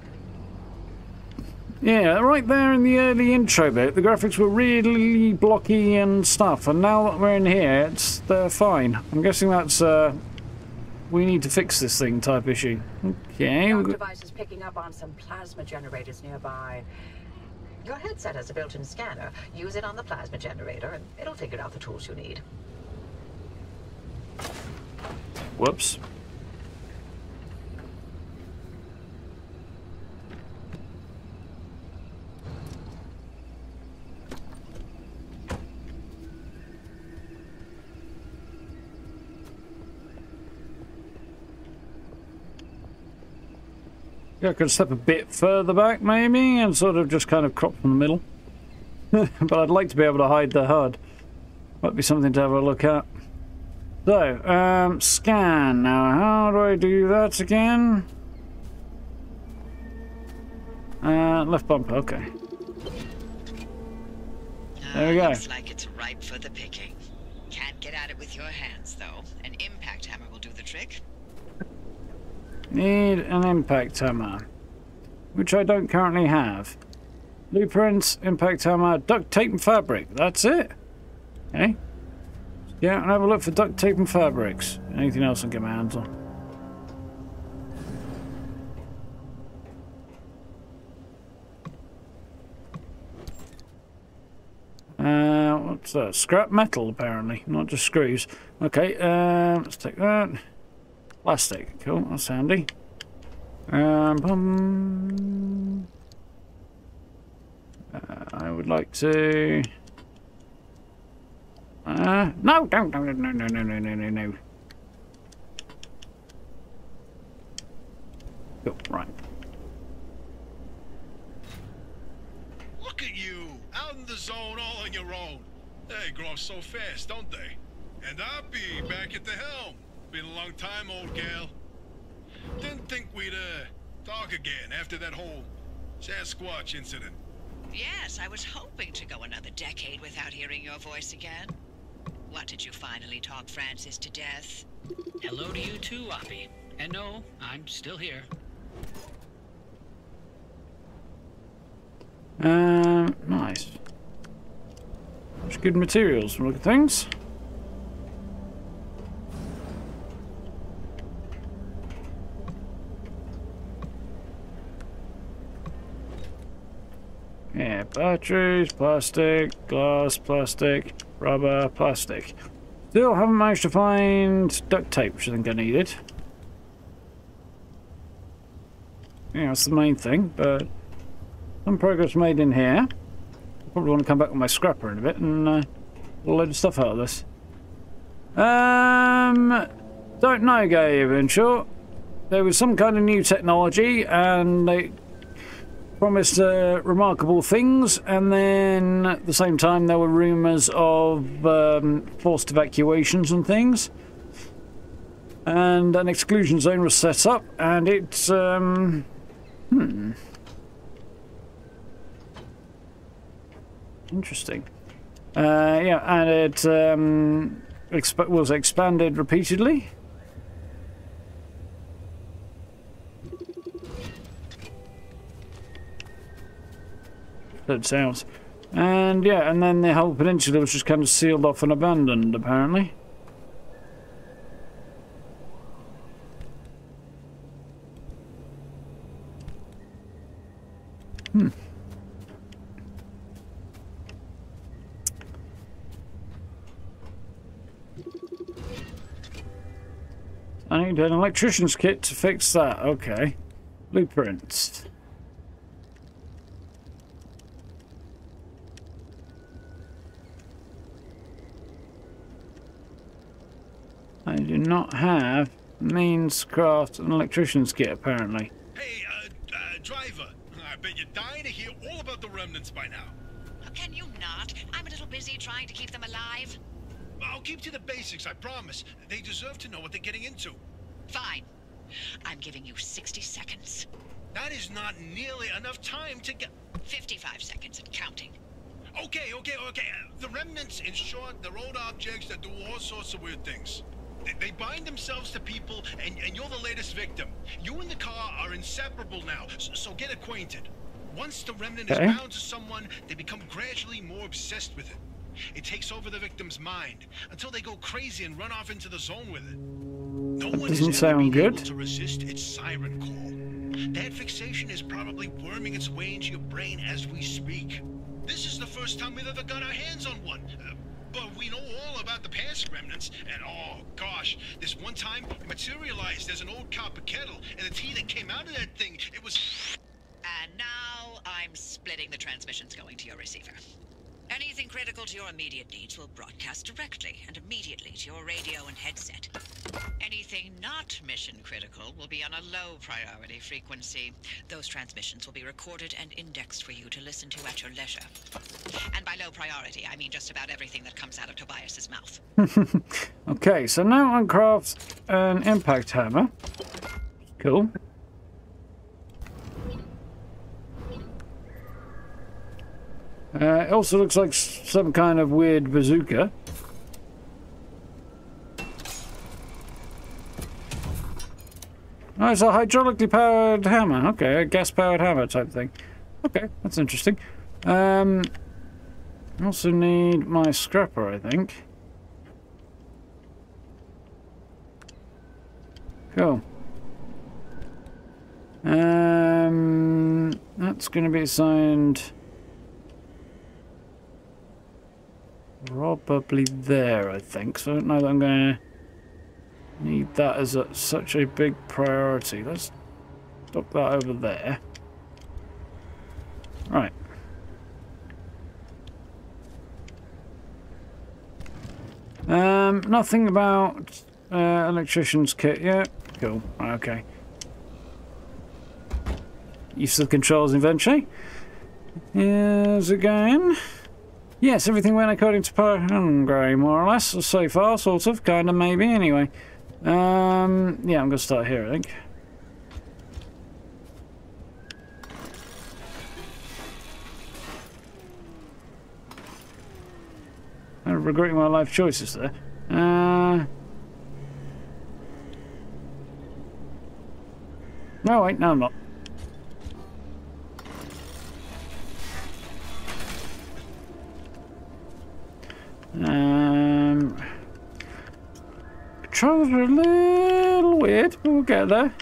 Yeah, right there in the early intro bit, the graphics were really blocky and stuff, and now that we're in here, it's they're fine. I'm guessing that's uh, we need to fix this thing type issue. Okay. Got- device is picking up on some plasma generators nearby. Your headset has a built-in scanner. Use it on the plasma generator, and it'll figure out the tools you need. Whoops. Yeah, I could step a bit further back maybe and sort of just kind of crop from the middle. but I'd like to be able to hide the HUD. Might be something to have a look at. So, um, scan. Now, how do I do that again? Uh, left bumper, okay. There we Ah, go. Looks like it's ripe for the picking. Can't get at it with your hands, though. An impact hammer will do the trick. Need an impact hammer, which I don't currently have. Blueprints, impact hammer, duct tape and fabric. That's it. Okay. Yeah, and have a look for duct tape and fabrics. Anything else I can get my hands on? Uh, what's that? Scrap metal, apparently, not just screws. Okay, um, let's take that. Plastic, cool, that's handy. Um, bum. Uh, I would like to. Uh, no, don't, don't, no, no, no, no, no, no, no. Cool, right. Look at you, out in the zone all on your own. They grow so fast, don't they? And I'll be back at the helm. Been a long time, old gal. Didn't think we'd, uh, talk again after that whole Sasquatch incident. Yes, I was hoping to go another decade without hearing your voice again. What did you finally talk Francis to death? Hello to you too, Oppy. And no, I'm still here. Um, nice. Such good materials from look at things. Yeah, batteries, plastic, glass, plastic, rubber, plastic. Still haven't managed to find duct tape, which I think I needed. Yeah, that's the main thing, but some progress made in here. Probably want to come back with my scrapper in a bit and uh, a load of stuff out of this. Um, don't know, Gabe, in short. There was some kind of new technology and they promised uh, remarkable things, and then at the same time there were rumours of um, forced evacuations and things. And an exclusion zone was set up, and it's um, hmm. Interesting. Uh, yeah, and it um, exp- was expanded repeatedly. That sounds. And yeah, and then the whole peninsula was just kind of sealed off and abandoned, apparently. Hmm. I need an electrician's kit to fix that. Okay. Blueprints. I do not have means craft and electrician's kit apparently. Hey, uh, uh, driver. I bet you're dying to hear all about the remnants by now. Can you not? I'm a little busy trying to keep them alive. I'll keep to the basics, I promise. They deserve to know what they're getting into. Fine. I'm giving you 60 seconds. That is not nearly enough time to get... 55 seconds and counting. Okay, okay, okay. Uh, The remnants, in short, they're old objects that do all sorts of weird things. They, bind themselves to people, and, and you're the latest victim. You and the car are inseparable now, so, so get acquainted. Once the remnant Okay. is bound to someone, they become gradually more obsessed with it. It takes over the victim's mind until they go crazy and run off into the zone with it. No one Doesn't sound good. to resist its siren call. That fixation is probably worming its way into your brain as we speak. This is the first time we've ever got our hands on one. Uh, but we know all about the past remnants, and oh gosh, this one time it materialized as an old copper kettle, and the tea that came out of that thing, it was. And now I'm splitting the transmissions going to your receiver. Anything critical to your immediate needs will broadcast directly and immediately to your radio and headset. Anything not mission critical will be on a low priority frequency. Those transmissions will be recorded and indexed for you to listen to at your leisure. And by low priority, I mean just about everything that comes out of Tobias's mouth. Okay, so now I'm craft an impact hammer. Cool. Uh, also looks like some kind of weird bazooka. Oh, it's a hydraulically powered hammer. Okay, a gas powered hammer type thing. Okay, that's interesting. Um, I also need my scrapper, I think. Cool. Um, that's going to be assigned probably there, I think. So I don't know that I'm going to need that as a, such a big priority. Let's dock that over there. Right. Um, nothing about uh, electrician's kit yet. Cool. Okay. Use of the controls eventually. Here's again. Yes, everything went according to plan, Gray, more or less. So far, sort of, kind of, maybe, anyway. Um, yeah, I'm going to start here, I think. I'm regretting my life choices there. Uh... No, wait, no, I'm not. Um, controls are a little weird, but we'll get there.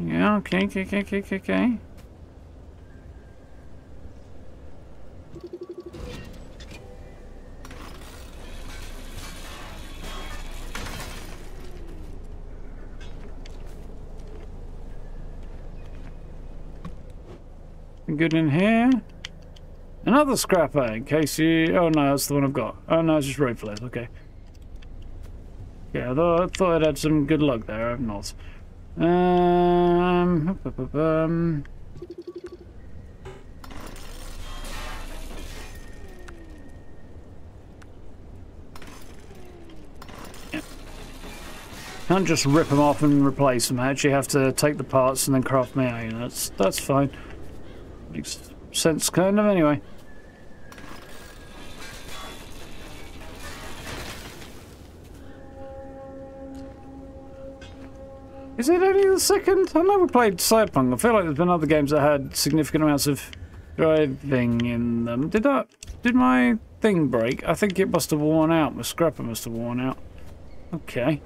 Yeah, okay, okay, okay, okay, okay, Good in here. Another scrapper in case you. Oh no, that's the one I've got. Oh no, it's just road flares. Okay. Yeah, I thought I'd had some good luck there. I've not. Um. um yeah. Can't just rip them off and replace them. I actually have to take the parts and then craft my own. That's that's fine. Makes sense, kind of, anyway. Is it only the second? I never played Cyberpunk. I feel like there's been other games that had significant amounts of driving in them. Did that? Did my thing break? I think it must have worn out. My scrapper must have worn out. Okay.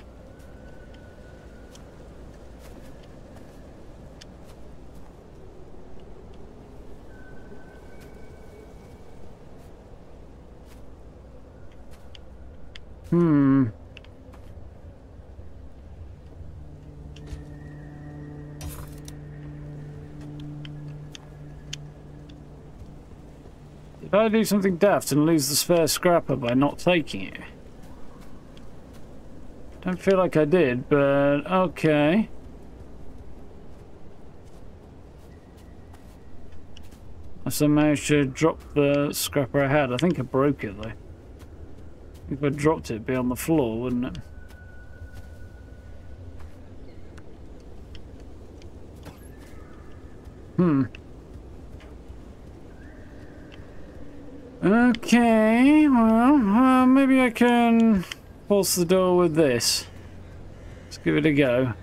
Hmm. Did I do something daft and lose the spare scrapper by not taking it? Don't feel like I did, but okay. I somehow managed to drop the scrapper I had. I think I broke it though. If I dropped it, it'd be on the floor, wouldn't it? Hmm. Okay, well, uh, maybe I can force the door with this. Let's give it a go.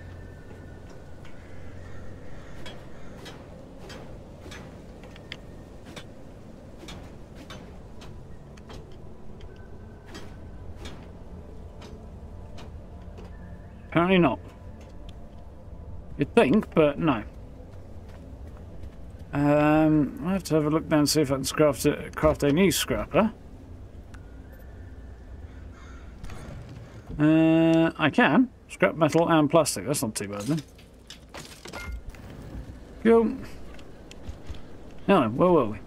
Apparently not. You'd think, but no. Um, I have to have a look down and see if I can craft a, craft a new scrapper. Uh, I can. Scrap metal and plastic. That's not too bad then. Cool. Now then, where were we?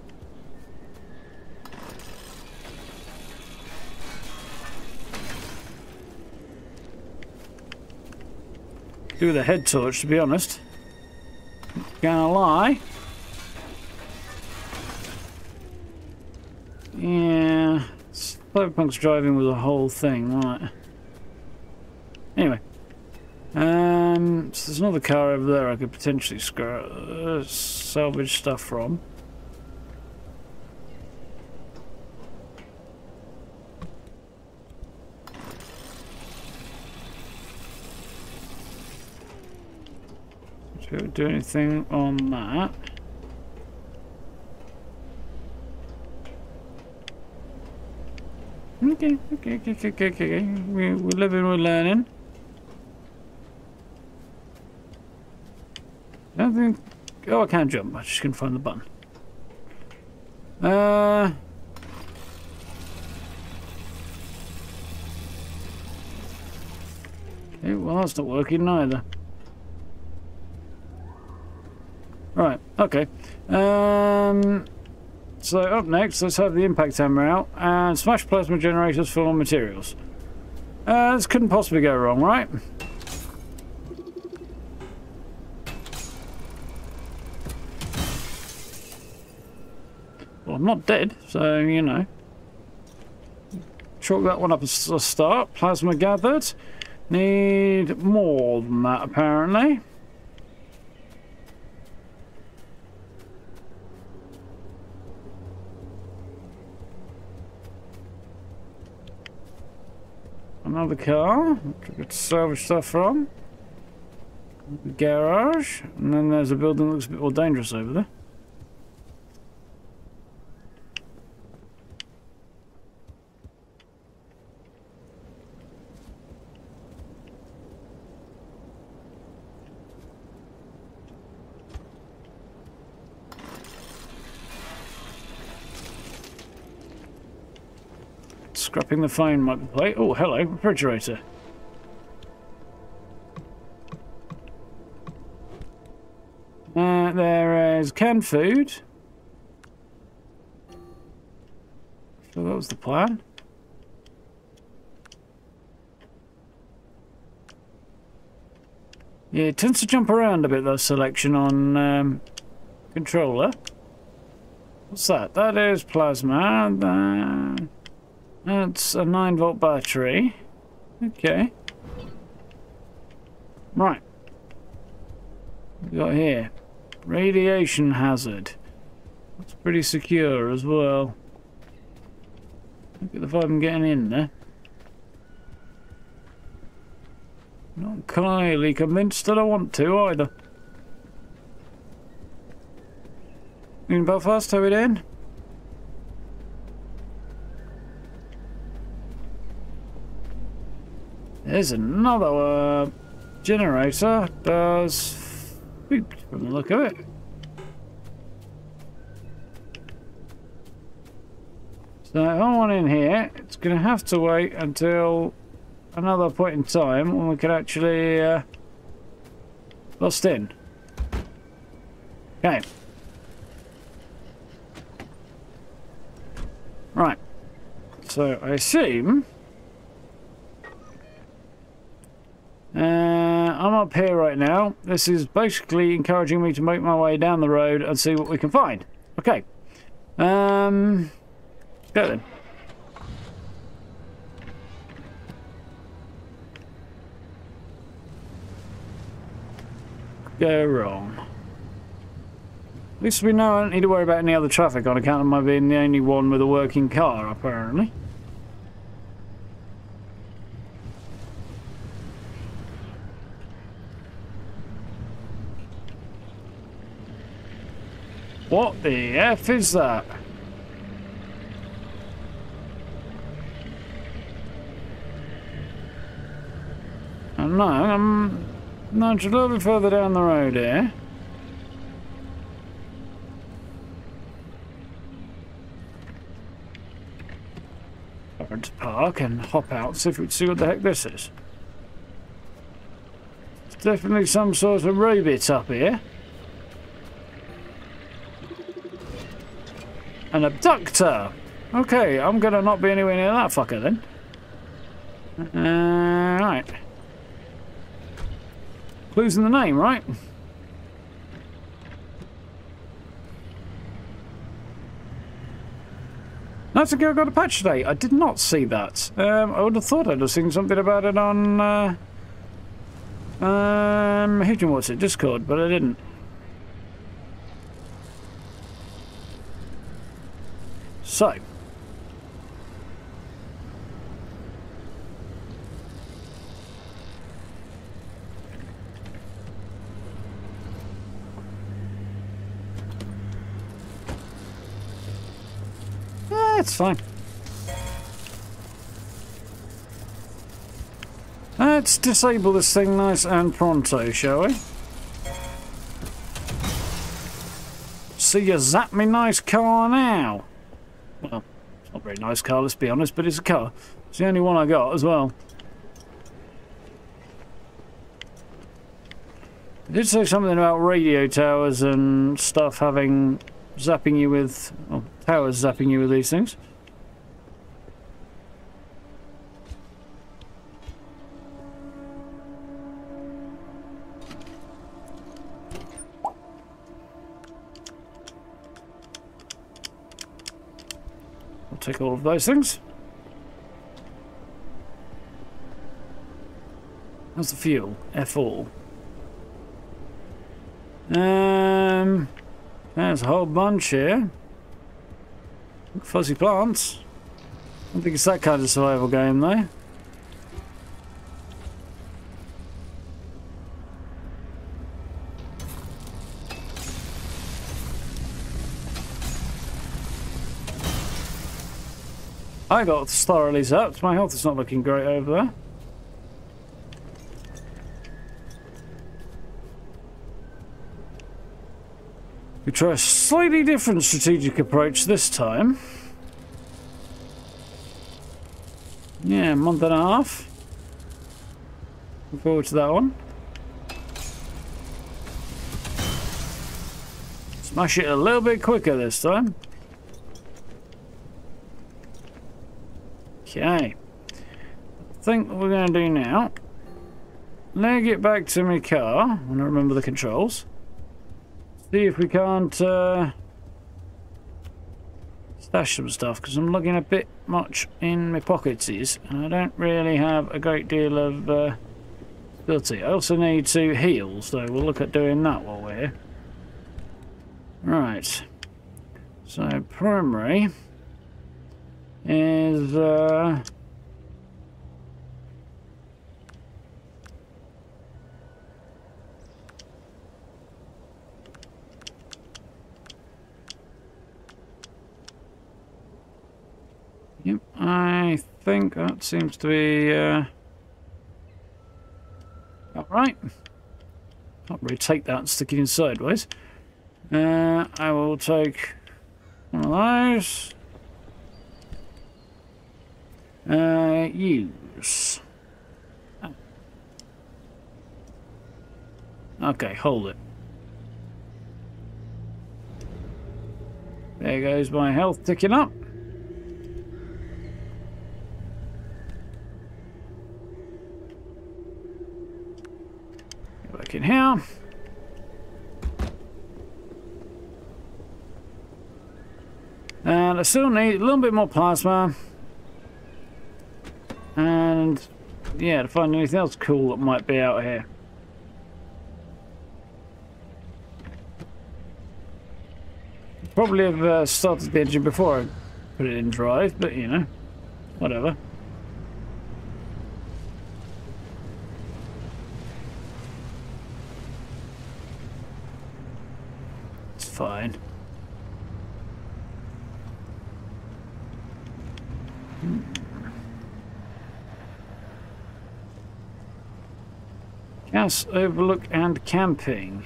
Do with a head torch, to be honest. Gonna lie. Yeah, Cyberpunk's driving with a whole thing, right? Anyway, um, so there's another car over there I could potentially uh, salvage stuff from. We do anything on that? Okay, okay, okay, okay, okay. We, we're living, we're learning. I. Oh, I can't jump. I just can find the button. Uh... Okay, well, that's not working either. Right, okay. Um... So up next, let's have the impact hammer out and smash plasma generators of materials. Uh, this couldn't possibly go wrong, right? Well, I'm not dead, so, you know. Chalk that one up as a start. Plasma gathered. Need more than that, apparently. Another car, to get salvage stuff from. Garage, and then there's a building that looks a bit more dangerous over there. Scrapping the phone might be play. Oh, hello, refrigerator. Uh, there is canned food. So that was the plan. Yeah, it tends to jump around a bit, that selection on um, controller. What's that? That is plasma. That... That's a 9 volt battery. Okay. Right. We got here. Radiation hazard. That's pretty secure as well. Look at the vibe I'm getting in there. Not entirely convinced that I want to either. In Belfast, how we doing? There's another uh, generator. Does from the look of it. So I want in here, it's going to have to wait until another point in time when we can actually uh, lost in. Okay. Right. So I assume uh, I'm up here right now. This is basically encouraging me to make my way down the road and see what we can find. Okay. Um, go then. Go wrong. At least we know I don't need to worry about any other traffic on account of my being the only one with a working car, apparently. What the F is that? Don't know, I'm nudged a little bit further down the road here. to park and hop out see if we see what the heck this is. It's definitely some sort of robot up here. An abductor. Okay, I'm gonna not be anywhere near that fucker then. Uh, right. Clues in the name, right? That's a girl got a patch today. I did not see that. Um, I would have thought I'd have seen something about it on uh, um, Water Discord, but I didn't. So. Eh, That's fine. Let's disable this thing nice and pronto, shall we? See you zap me nice car now. Well, not a very nice car, let's be honest, but it's a car. It's the only one I got as well. I did say something about radio towers and stuff having zapping you with well, towers zapping you with these things. Take all of those things. How's the fuel? F all. Um, there's a whole bunch here. Fuzzy plants. I don't think it's that kind of survival game though. I got thoroughly zapped. My health is not looking great over there. We try a slightly different strategic approach this time. Yeah, month and a half. Look forward to that one. Smash it a little bit quicker this time. Okay. I think what we're going to do now, me get back to my car I remember the controls. See if we can't uh, stash some stuff because I'm looking a bit much in my pockets and I don't really have a great deal of uh, ability. I also need to heal, so we'll look at doing that while we're here. Right. So primary is uh, Yep, I think that seems to be uh, alright. Can't really take that and stick it in sideways. Uh, I will take one of those. Uh, use. Okay, hold it. There goes my health ticking up. Go back in here. And I still need a little bit more plasma. And yeah, to find anything else cool that might be out here. Probably have uh, started the engine before I put it in drive, but you know, whatever. It's fine. Overlook and camping.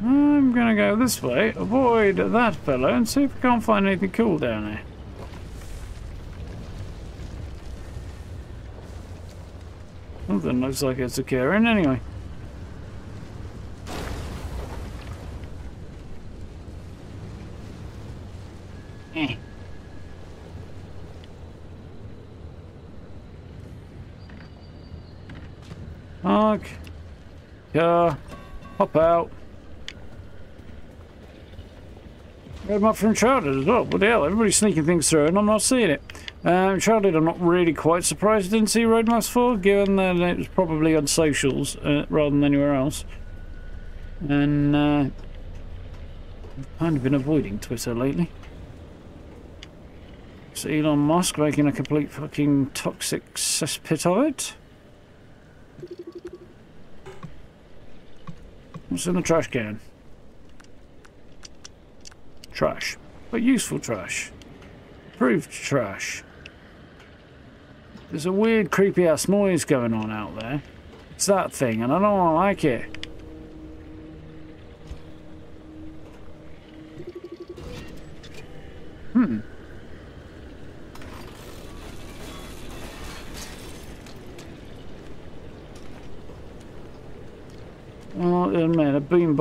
I'm gonna go this way, avoid that fellow, and see if we can't find anything cool down there. Something looks like it's occurring anyway. Up from Uncharted as well. The hell? Everybody's sneaking things through and I'm not seeing it. Um, I'm not really quite surprised I didn't see Roadmaps 4, given that it was probably on socials uh, rather than anywhere else. And uh, I've kind of been avoiding Twitter lately. So Elon Musk making a complete fucking toxic cesspit of it. What's in the trash can? Trash. But useful trash. proved trash. There's a weird creepy ass noise going on out there. It's that thing and I don't like it. Hmm. Well,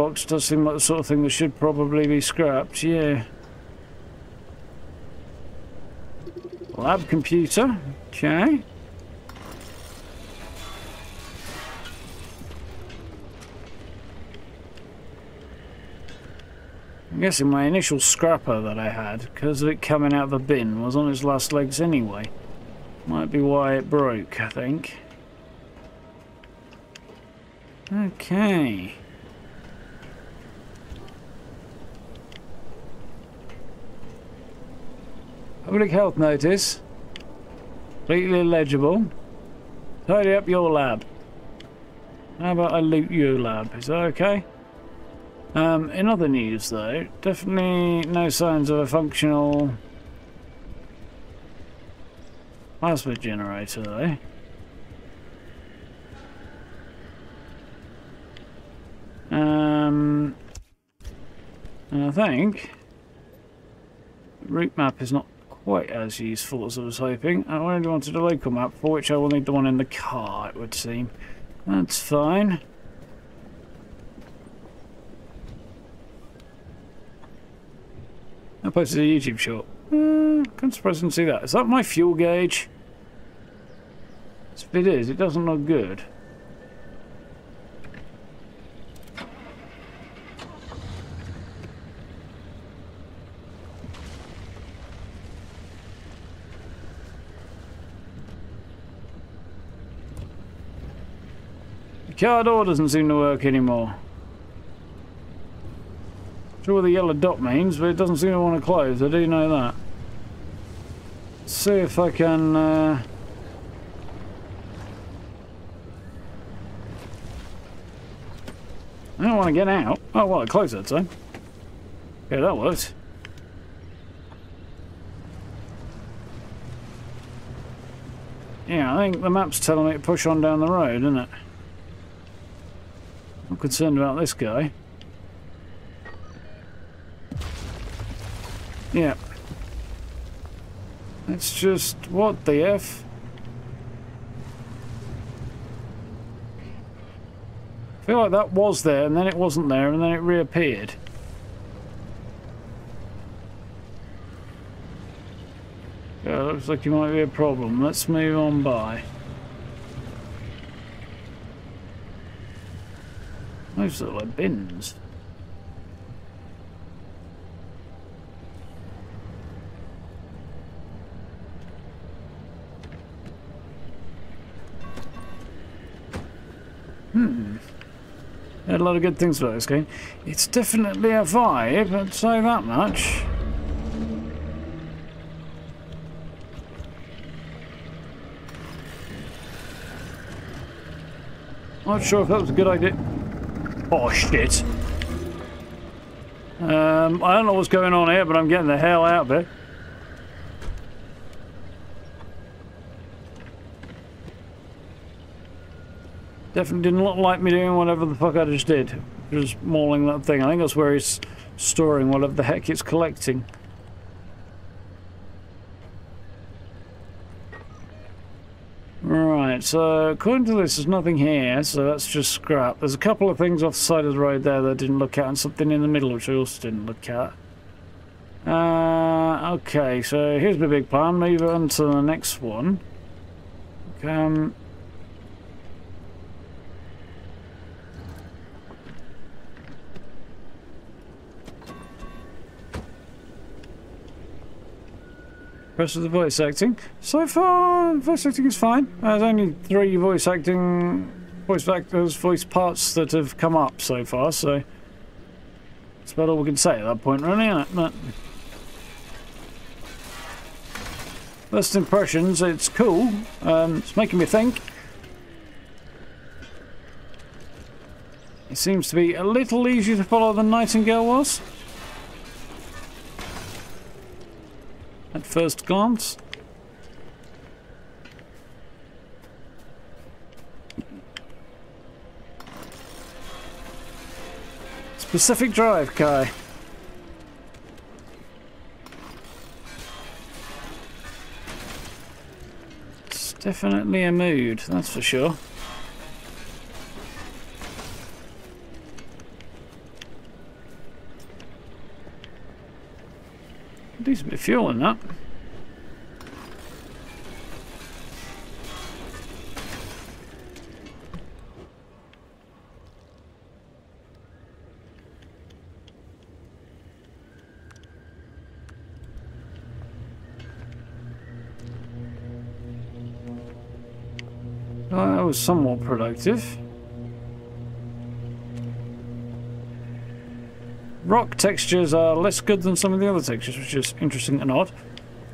boombox does seem like the sort of thing that should probably be scrapped, yeah. Lab computer, okay. I'm guessing my initial scrapper that I had, because of it coming out of the bin, was on its last legs anyway. Might be why it broke, I think. Okay. Public health notice. Completely illegible. Tidy up your lab. How about I loot your lab? Is that okay? Um, in other news though, definitely no signs of a functional plasma generator though. Um, and I think route map is not quite as useful as I was hoping. I only wanted a local map, for which I will need the one in the car, it would seem. That's fine. I posted a YouTube short. Uh, I'm surprised I didn't see that. Is that my fuel gauge? If it is, it doesn't look good. Car door doesn't seem to work anymore. Sure what the yellow dot means, but it doesn't seem to want to close. I do know that. Let's see if I can... Uh... I don't want to get out. Oh, well, it closed that time. Yeah, that works. Yeah, I think the map's telling me to push on down the road, isn't it? I'm concerned about this guy. Yeah. It's just, what the F? I feel like that was there, and then it wasn't there, and then it reappeared. Yeah, looks like you might be a problem. Let's move on by. Those look like bins. Hmm. Had a lot of good things about this game. It's definitely a vibe, I'd say that much. Not sure if that was a good idea. Oh shit. Um, I don't know what's going on here, but I'm getting the hell out of it. Definitely didn't look like me doing whatever the fuck I just did. Just mauling that thing. I think that's where he's storing whatever the heck it's collecting. Right, so according to this, there's nothing here, so that's just scrap. There's a couple of things off the side of the road there that I didn't look at, and something in the middle which I also didn't look at. Uh, okay, so here's my big plan. Move on to the next one. Um, rest of the voice acting. So far, voice acting is fine. There's only three voice acting, voice actors, voice parts that have come up so far, so that's about all we can say at that point, really, isn't it? But first impressions, it's cool. Um, it's making me think. It seems to be a little easier to follow than Nightingale was. At first glance. Pacific Drive, Kai. It's definitely a mood, that's for sure. Decent bit of fuel in that. Well, that was somewhat productive. Rock textures are less good than some of the other textures, which is interesting and odd.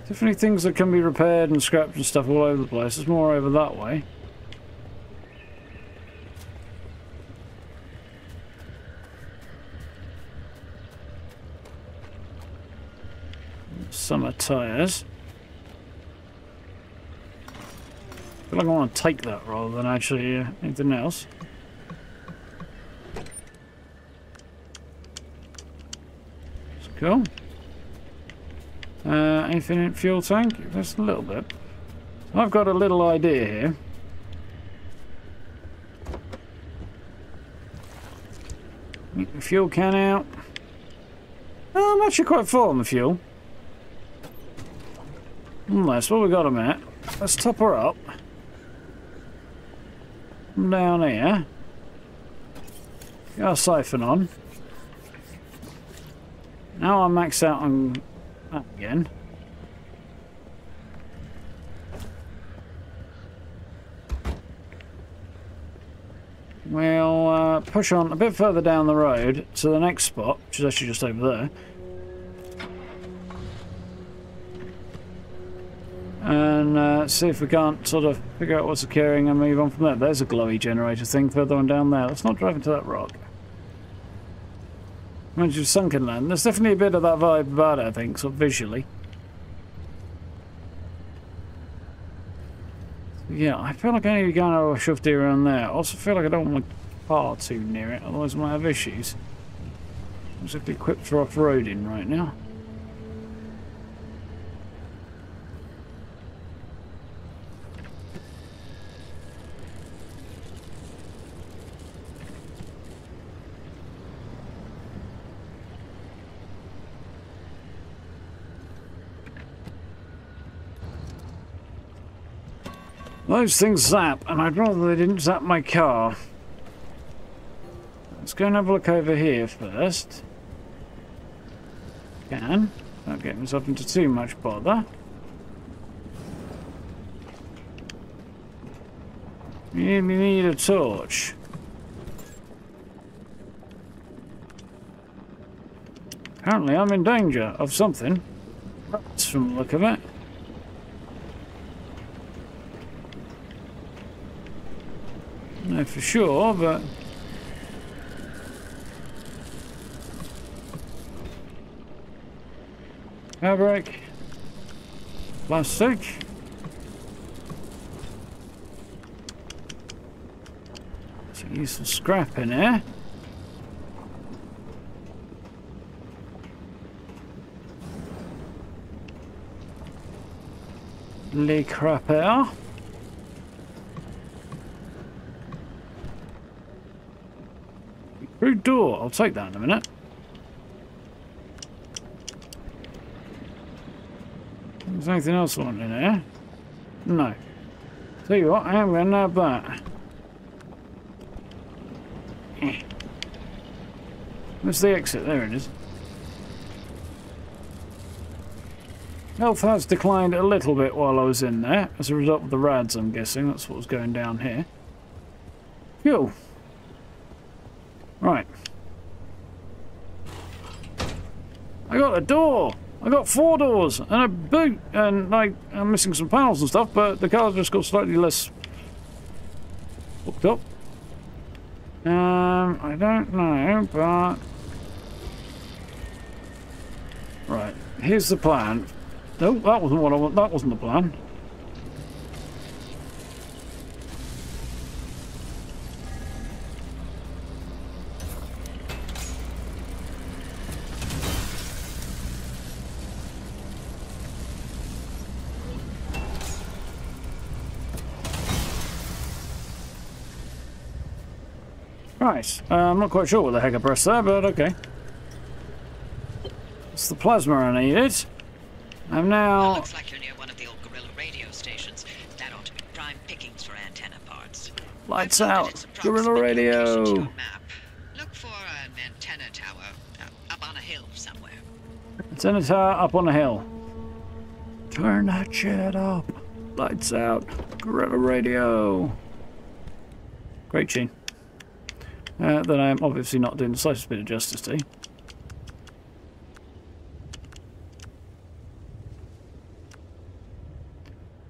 Definitely things that can be repaired and scrapped and stuff all over the place. There's more over that way. Summer tyres. I feel like I want to take that rather than actually uh, anything else. Cool. Uh, infinite fuel tank? Just a little bit. I've got a little idea here. fuel can out. Oh, I'm actually quite full on the fuel. Unless, what we got a minute. Let's top her up. Down here. Get our siphon on. Now I max out on that again. We'll uh, push on a bit further down the road to the next spot, which is actually just over there. And uh, see if we can't sort of figure out what's occurring and move on from there. There's a glowy generator thing further on down there. Let's not drive into that rock. Once you've sunken land, there's definitely a bit of that vibe about it, I think, of visually. Yeah, I feel like I need to be going over a shufty around there. I also feel like I don't want my car too near it, otherwise I might have issues. I'm exactly equipped for off-roading right now. Those things zap, and I'd rather they didn't zap my car. Let's go and have a look over here first. Can. Not get myself into too much bother. Really need a torch. Apparently I'm in danger of something. Rats from the look of it. For sure, but... Fabric. Plastic. So use some scrap in here. Les crappers. Crude door. I'll take that in a minute. There's anything else on in there? No. Tell you what, I am going to have that. Eh. Where's the exit? There it is. Health has declined a little bit while I was in there, as a result of the rads, I'm guessing. That's what was going down here. Fuel. Right. I got a door! I got four doors and a boot, and like I'm missing some panels and stuff, but the car's just got slightly less hooked up. Um, I don't know, but right. Here's the plan. No, that wasn't what I want. That wasn't the plan. Uh, I'm not quite sure what the heck I pressed there, but okay. It's the plasma I needed. I'm now... Looks like you're near one of the old Gorilla radio stations. That ought to be prime pickings for antenna parts. Lights I've out. Gorilla radio. location to your map. Look for an antenna tower uh, up on a hill somewhere. Antenna tower up on a hill. Turn that shit up. Lights out. Gorilla radio. Great tune. Uh, that I am obviously not doing the slightest bit of justice to.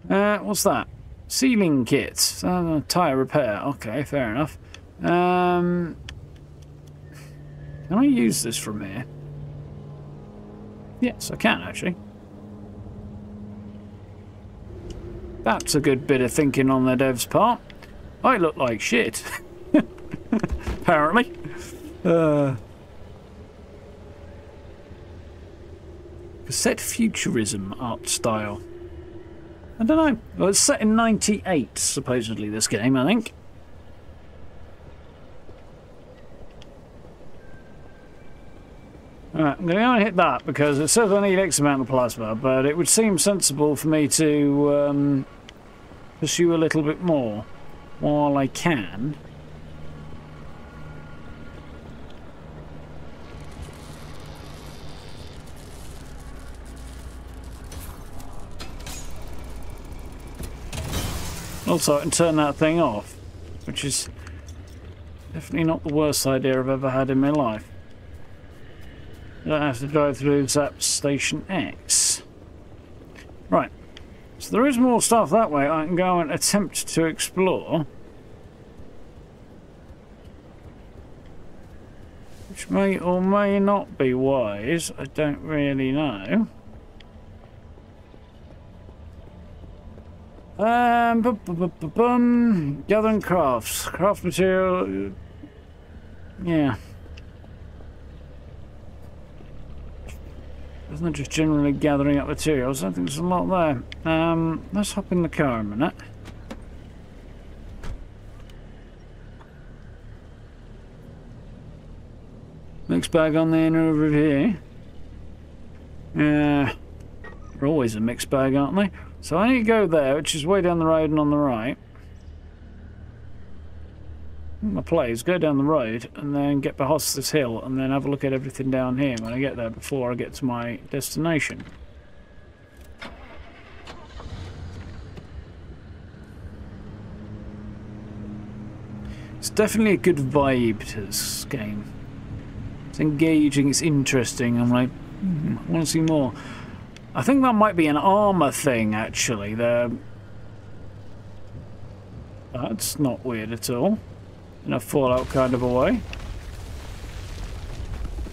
Uh, what's that? Sealing kit. Uh, tire repair. Okay, fair enough. Um, can I use this from here? Yes, I can actually. That's a good bit of thinking on the dev's part. I look like shit. Apparently. Uh, cassette futurism art style. I don't know. Well, it's set in 98, supposedly, this game, I think. Alright, I'm going to go and hit that because it says I need X amount of plasma, but it would seem sensible for me to um, pursue a little bit more while I can. Also, I can turn that thing off, which is definitely not the worst idea I've ever had in my life. I don't have to drive through Zap Station X. Right. So there is more stuff that way I can go and attempt to explore. Which may or may not be wise. I don't really know. Um, bu bu bu bu bum. Gathering crafts. Craft material. Yeah. Isn't it just generally gathering up materials? I think there's a lot there. Um, let's hop in the car a minute. Mixed bag on the end over here. Yeah. They're always a mixed bag, aren't they? So I need to go there, which is way down the road and on the right. My play is go down the road and then get past this hill and then have a look at everything down here when I get there before I get to my destination. It's definitely a good vibe to this game. It's engaging, it's interesting. I'm like, hmm, I want to see more. I think that might be an armor thing, actually. That's not weird at all. In a Fallout kind of a way.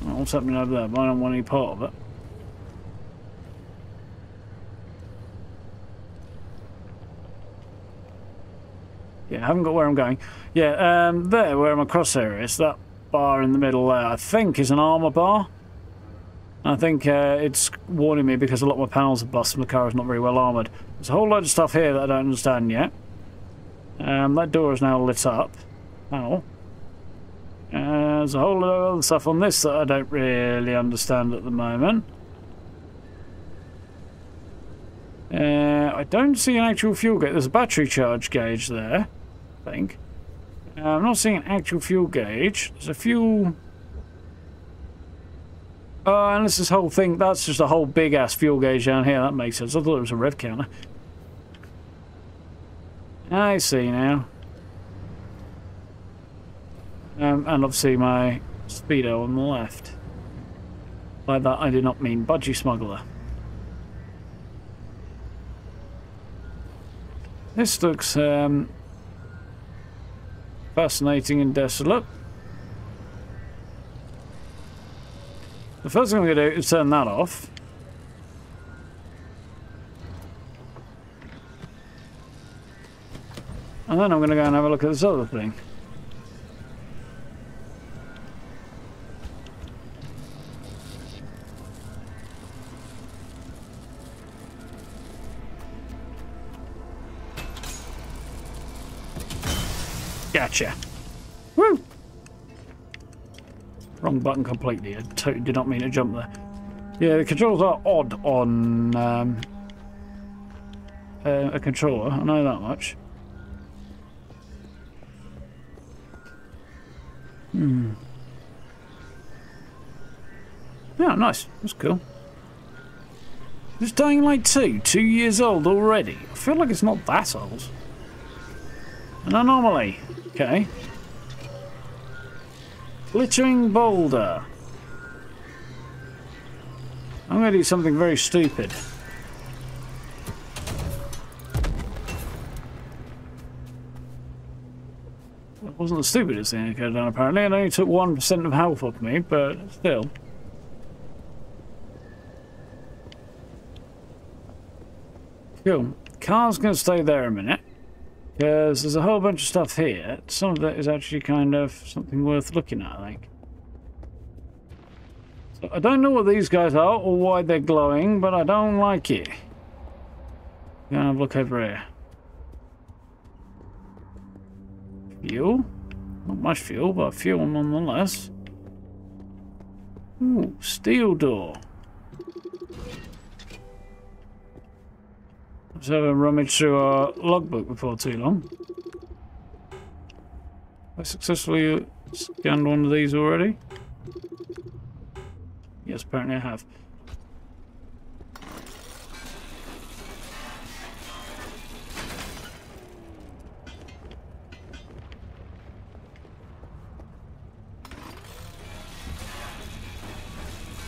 What's happening over there? I don't want any part of it. Yeah, I haven't got where I'm going. Yeah, um, there, where my crosshair is, that bar in the middle there, I think is an armor bar. I think uh, it's warning me because a lot of my panels are busted and the car is not very well armoured. There's a whole load of stuff here that I don't understand yet. Um, that door is now lit up. Panel. Uh, there's a whole lot of other stuff on this that I don't really understand at the moment. Uh, I don't see an actual fuel gauge. There's a battery charge gauge there, I think. Uh, I'm not seeing an actual fuel gauge. There's a fuel... Oh, and this whole thing, that's just a whole big-ass fuel gauge down here. That makes sense. I thought it was a rev counter. I see now. Um, and obviously my speedo on the left. By that I did not mean budgie smuggler. This looks um, fascinating and desolate. The first thing I'm going to do is turn that off. And then I'm going to go and have a look at this other thing. Gotcha. Woo! Wrong button completely. I totally did not mean to jump there. Yeah, the controls are odd on um, uh, a controller. I know that much. Hmm. Yeah, nice. That's cool. It's Dying Light 2, two years old already. I feel like it's not that old. An anomaly. Okay. Glittering boulder. I'm going to do something very stupid. That wasn't the stupidest thing I could have done, apparently. It only took 1% of health off me, but still. Cool. Car's going to stay there a minute. Because there's a whole bunch of stuff here. Some of that is actually kind of something worth looking at, I think. So I don't know what these guys are or why they're glowing, but I don't like it. Gonna have a look over here. Fuel? Not much fuel, but fuel nonetheless. Ooh, steel door. Let's have um, a rummage through our logbook before too long. I successfully uh, scanned one of these already. Yes, apparently I have.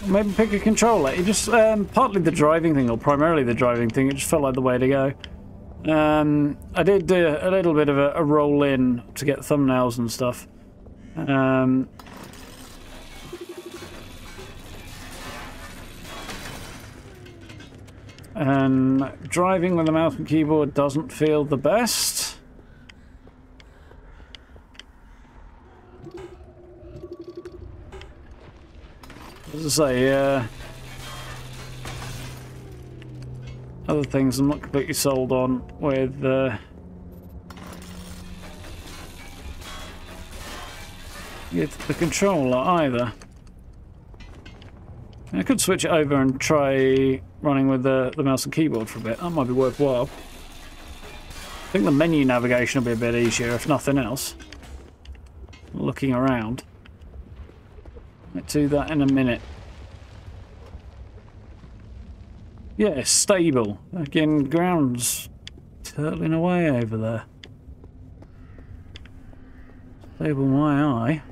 Maybe pick a controller. It just um, partly the driving thing, or primarily the driving thing. It just felt like the way to go. Um, I did do a little bit of a, a, roll in to get thumbnails and stuff. Um, and driving with a mouse and keyboard doesn't feel the best. As I say, uh, other things I'm not completely sold on with uh, the controller either. I could switch it over and try running with the, the mouse and keyboard for a bit. That might be worthwhile. I think the menu navigation will be a bit easier, if nothing else. Looking around. Let's do that in a minute. Yeah, stable. Again, ground's turtling away over there. Stable my eye.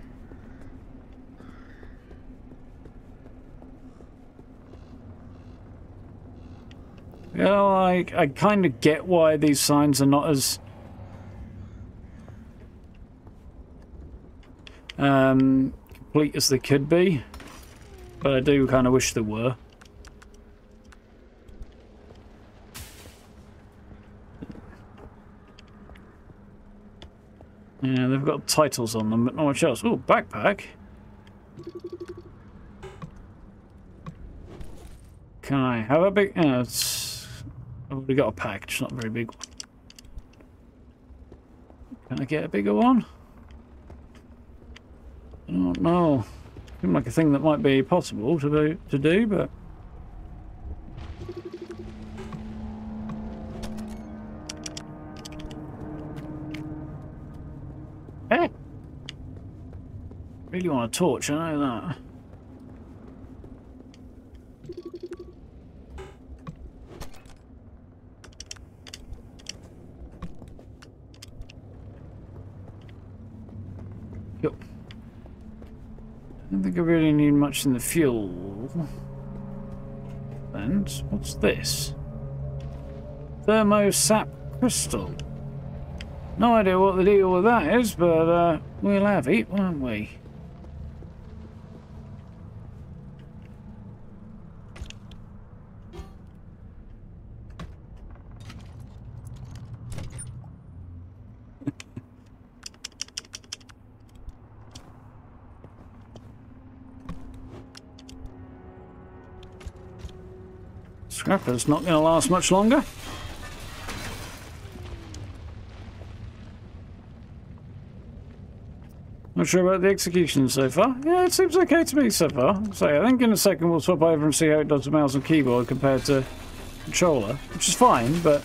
Yeah, I, I kind of get why these signs are not as um, complete as they could be, but I do kind of wish they were. Yeah, they've got titles on them, but not much else. Oh, backpack. Can I have a big... Uh, it's, I've already got a pack, just not a very big one. Can I get a bigger one? I don't know. Seems like a thing that might be possible to do, to do but... Eh? Really want a torch, I know that. Think I really need much in the fuel. And what's this? Thermosap crystal. No idea what the deal with that is, but uh, we'll have it, won't we? Scrapper's not going to last much longer. Not sure about the execution so far. Yeah, it seems okay to me so far. So I think in a second we'll swap over and see how it does with mouse and keyboard compared to controller, which is fine, but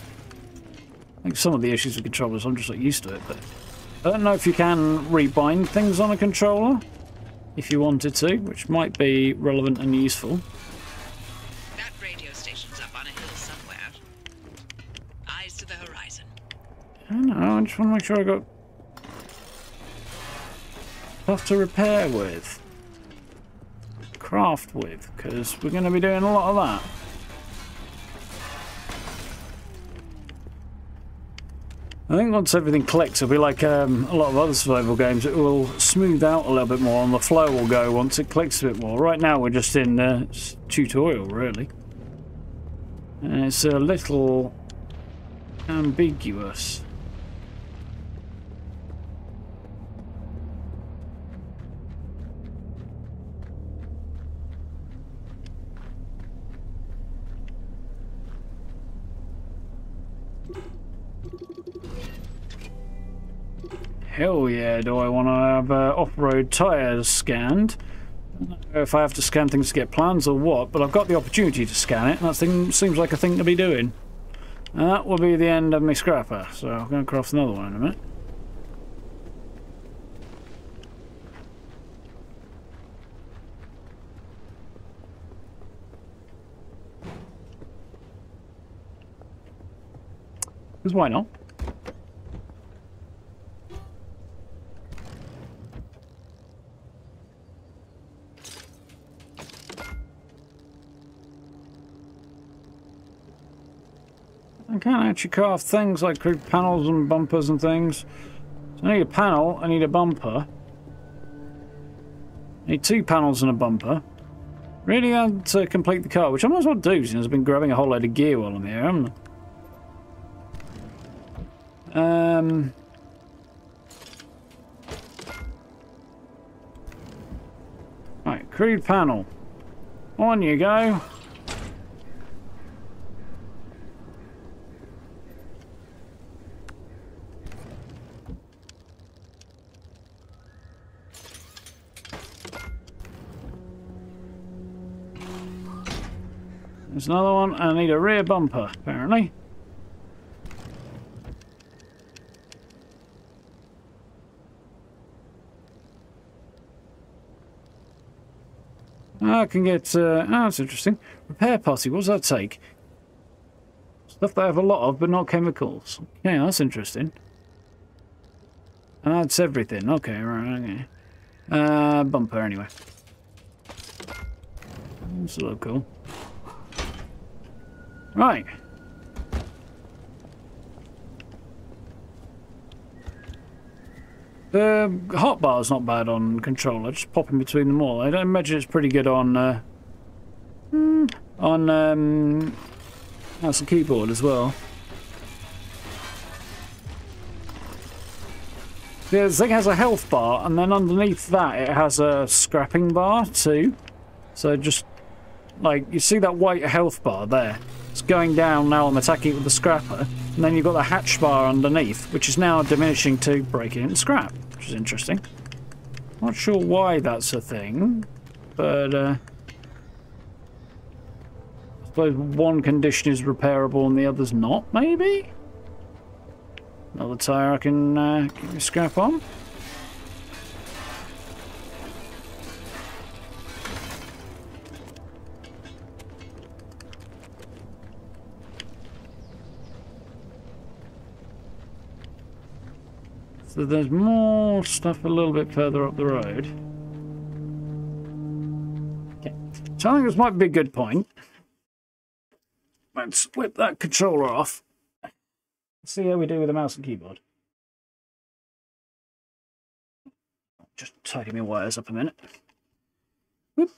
I think some of the issues with controllers, I'm just not used to it. But I don't know if you can rebind things on a controller if you wanted to, which might be relevant and useful. I don't know, I just want to make sure I got stuff to repair with, craft with, because we're going to be doing a lot of that. I think once everything clicks, it'll be like um, a lot of other survival games. It will smooth out a little bit more, and the flow will go once it clicks a bit more. Right now, we're just in uh, tutorial, really. And it's a little ambiguous. Hell yeah, do I want to have uh, off-road tyres scanned? If I have to scan things to get plans or what, but I've got the opportunity to scan it, and that thing seems like a thing to be doing. And that will be the end of my scrapper, so I'm going to craft another one in a minute. Because why not? I can't actually craft things like crude panels and bumpers and things. So I need a panel, I need a bumper. I need two panels and a bumper. Really had to complete the car, which I might as well do since I've been grabbing a whole load of gear while I'm here, haven't I? Um... Right, crude panel. On you go. There's another one. I need a rear bumper, apparently. I can get... Uh, oh, that's interesting. Repair posse. What does that take? Stuff I have a lot of, but not chemicals. Yeah, that's interesting. And that's everything. Okay, right, okay. Uh, bumper, anyway. That's a little cool. Right. The hotbar's not bad on controller, just popping between them all. I imagine it's pretty good on uh, hmm, on um, mouse and keyboard as well. Yeah, this thing has a health bar, and then underneath that it has a scrapping bar too. So just like you see that white health bar there. It's going down now. I'm attacking it with the scrapper, and then you've got the hatch bar underneath, which is now diminishing to break it into scrap, which is interesting. Not sure why that's a thing, but uh, I suppose one condition is repairable and the other's not, maybe? Another tyre I can uh, get my scrap on. So there's more stuff a little bit further up the road. Okay. So I think this might be a good point. Let's whip that controller off. See how we do with the mouse and keyboard. Just tidy my wires up a minute. Whoop.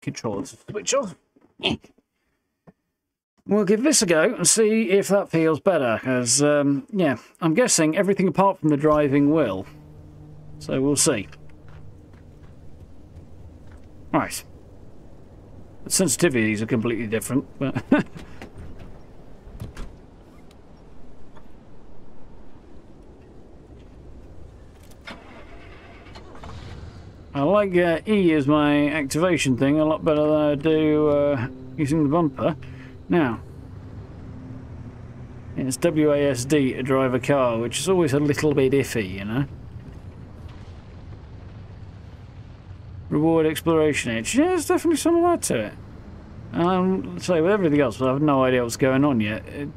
Controls switch off. We'll give this a go and see if that feels better, because, um, yeah, I'm guessing everything apart from the driving will. So we'll see. Right. The sensitivities are completely different, but... I like uh, E as my activation thing a lot better than I do uh, using the bumper. Now, it's WASD to drive a car, which is always a little bit iffy, you know. Reward exploration edge. Yeah, there's definitely some of that to it. Um, say with everything else, I have no idea what's going on yet. It,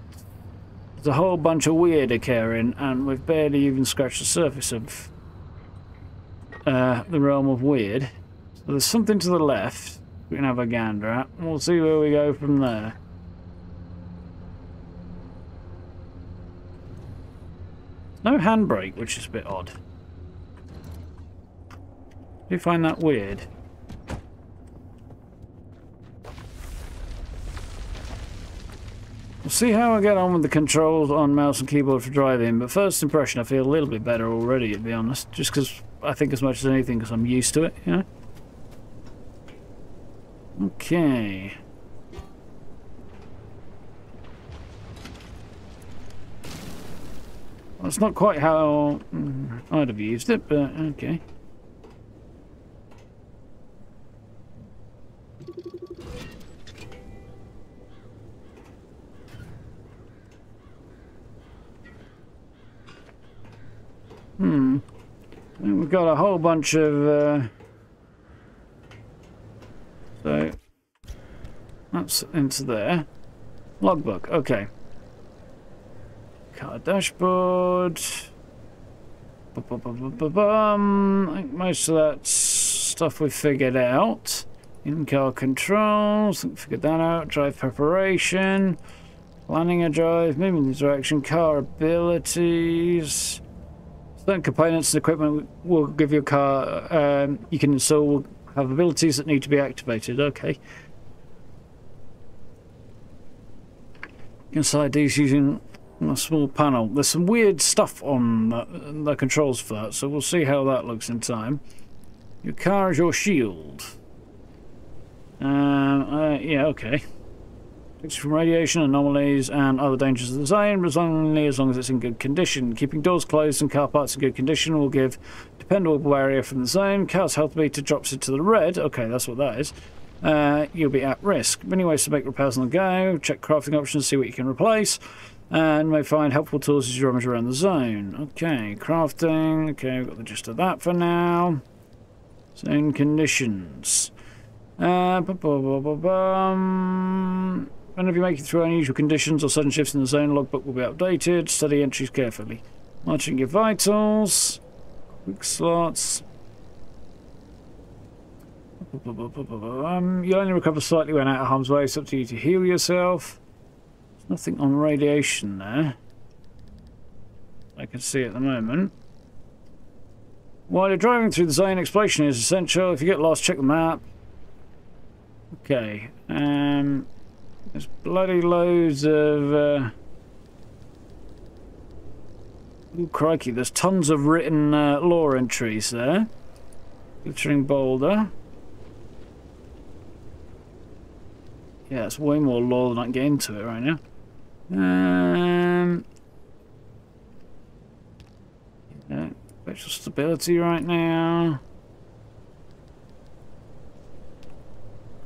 there's a whole bunch of weird occurring, and we've barely even scratched the surface of uh, the realm of weird. So there's something to the left we can have a gander at. We'll see where we go from there. No handbrake, which is a bit odd. Do you find that weird? We'll see how I get on with the controls on mouse and keyboard for driving, but first impression I feel a little bit better already, to be honest. Just because I think as much as anything because I'm used to it, you know? Okay. That's not quite how mm, I'd have used it, but okay. Hmm. We've got a whole bunch of... Uh, so, that's into there. Logbook, okay. Car dashboard. I think most of that stuff we figured out. In-car controls, figured that out. Drive preparation. Planning a drive, moving the direction, car abilities. Certain components and equipment will give you a car um, you can install have abilities that need to be activated. Okay. You can Inside these using a small panel. There's some weird stuff on the, the controls for that, so we'll see how that looks in time. Your car is your shield. Um, uh, yeah, okay. It's from radiation, anomalies, and other dangers of the zone, but only as long as it's in good condition. Keeping doors closed and car parts in good condition will give dependable barrier from the zone. Car's health meter drops it to the red. Okay, that's what that is. Uh, you'll be at risk. Many ways to make repairs on the go. Check crafting options, see what you can replace. And may find helpful tools as you rummage around the zone. Okay, crafting. Okay, we've got the gist of that for now. Zone conditions. Uh, bu- Whenever you make it through unusual conditions or sudden shifts in the zone, logbook will be updated. Study entries carefully. Marching your vitals. Quick slots. Um, you only recover slightly when out of harm's way. It's up to you to heal yourself. Nothing on radiation there. I can see at the moment. While you're driving through the zone, exploration is essential. If you get lost, check the map. Okay. Um, there's bloody loads of. Uh... Ooh, crikey! There's tons of written uh, lore entries there. Glittering boulder. Yeah, it's way more lore than I can get into it right now. Um. Yeah, spatial stability right now.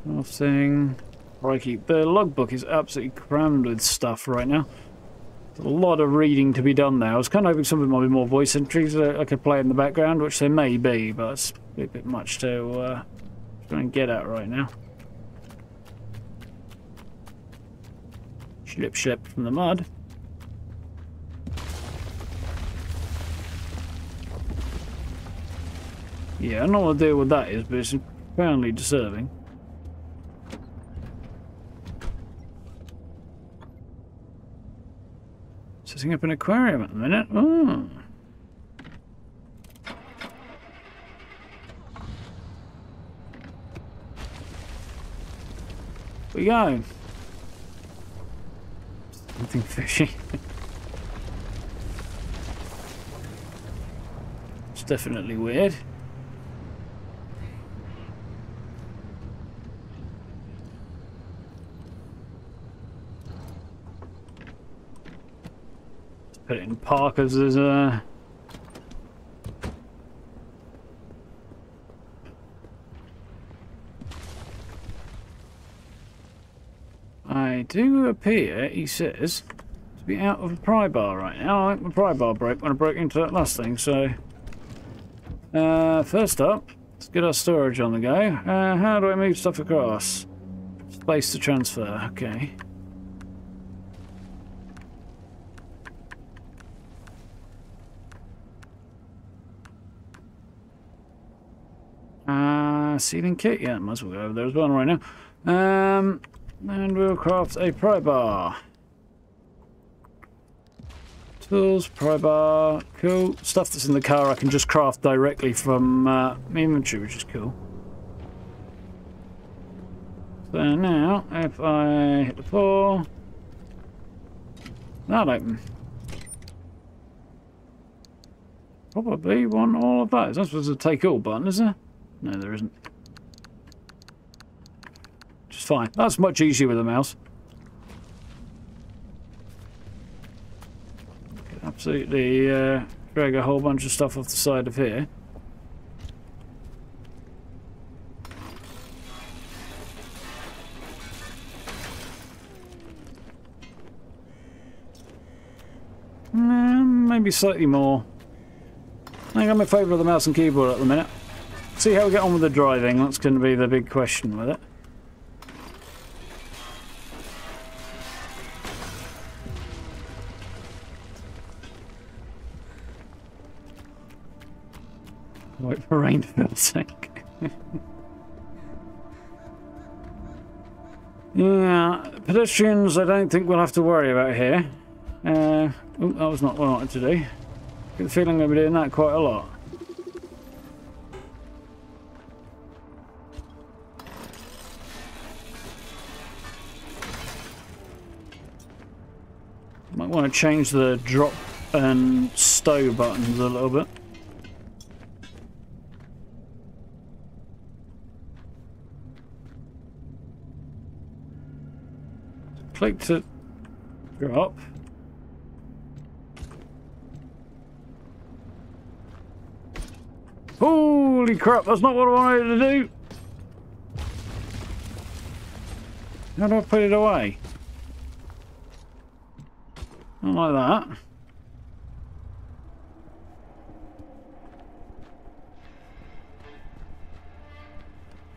Nothing. Crikey. The logbook is absolutely crammed with stuff right now. A lot of reading to be done there. I was kind of hoping something might be more voice entries that I could play in the background, which there may be, but it's a bit much to uh, try and get at right now. Slip, slip from the mud. Yeah, I know what deal with that is, but it's apparently deserving. Setting up an aquarium at the minute. Oh. We go. Something fishy. it's definitely weird. Put it in Parker's as there's uh, a. I do appear, he says, to be out of a pry bar right now. I think my pry bar broke when I broke into that last thing, so. Uh, first up, let's get our storage on the go. Uh, how do I move stuff across? Space to transfer, okay. Uh, sealing kit, yeah, might as well go over there as well right now. Um, and we'll craft a pry bar. Tools, pry bar, cool. Stuff that's in the car I can just craft directly from uh, inventory, which is cool. So now, if I hit the four, that open. Probably want all of those. That's supposed to take all button, is there? No, there isn't. Fine. That's much easier with a mouse. Absolutely uh, drag a whole bunch of stuff off the side of here. Mm, maybe slightly more. I think I'm in favour of the mouse and keyboard at the minute. See how we get on with the driving. That's going to be the big question with it. Wait for rain to feel sake. yeah, pedestrians I don't think we'll have to worry about here. Uh, oh, that was not what I wanted to do. Get the feeling I'm going to be doing that quite a lot. Might want to change the drop and stow buttons a little bit. Click to drop. Holy crap, that's not what I wanted to do. How do I put it away? Not like that.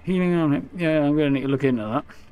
Healing on it. Yeah, I'm going to need to look into that.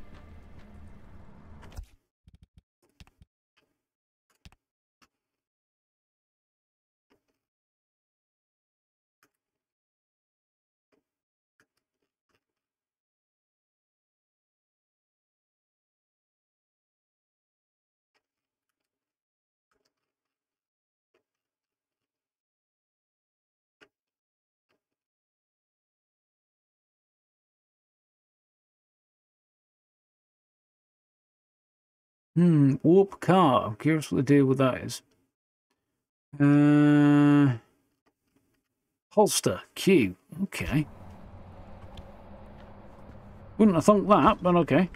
Hmm, warp car. I'm curious what the deal with that is. Uh, holster, Q. Okay. Wouldn't have thunk that, but okay.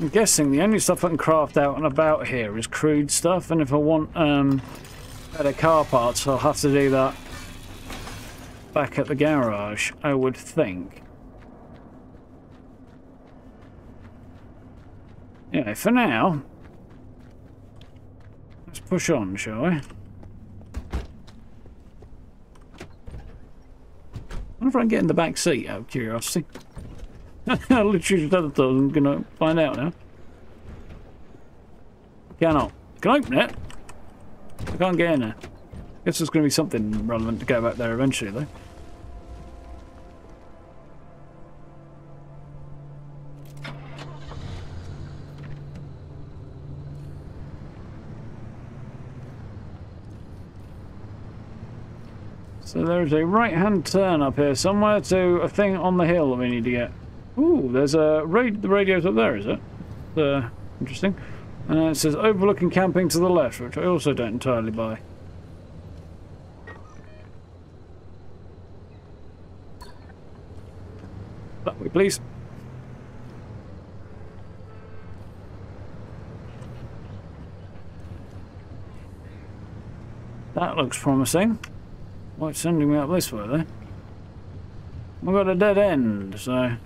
I'm guessing the only stuff I can craft out and about here is crude stuff, and if I want um, better car parts, I'll have to do that back at the garage, I would think. Yeah, for now, let's push on, shall we? Wonder if I can get in the back seat out of curiosity. I literally just had a thought. I'm gonna find out now. Cannot. Can I open it? I can't get in there. Guess there's gonna be something relevant to go back there eventually though. So there's a right hand turn up here somewhere to a thing on the hill that we need to get. Ooh, there's a radio. the radio's up there, is it? Uh, interesting. And it says overlooking camping to the left, which I also don't entirely buy. That way, please. That looks promising. Why sending me up this way, then? We've got a dead end, so...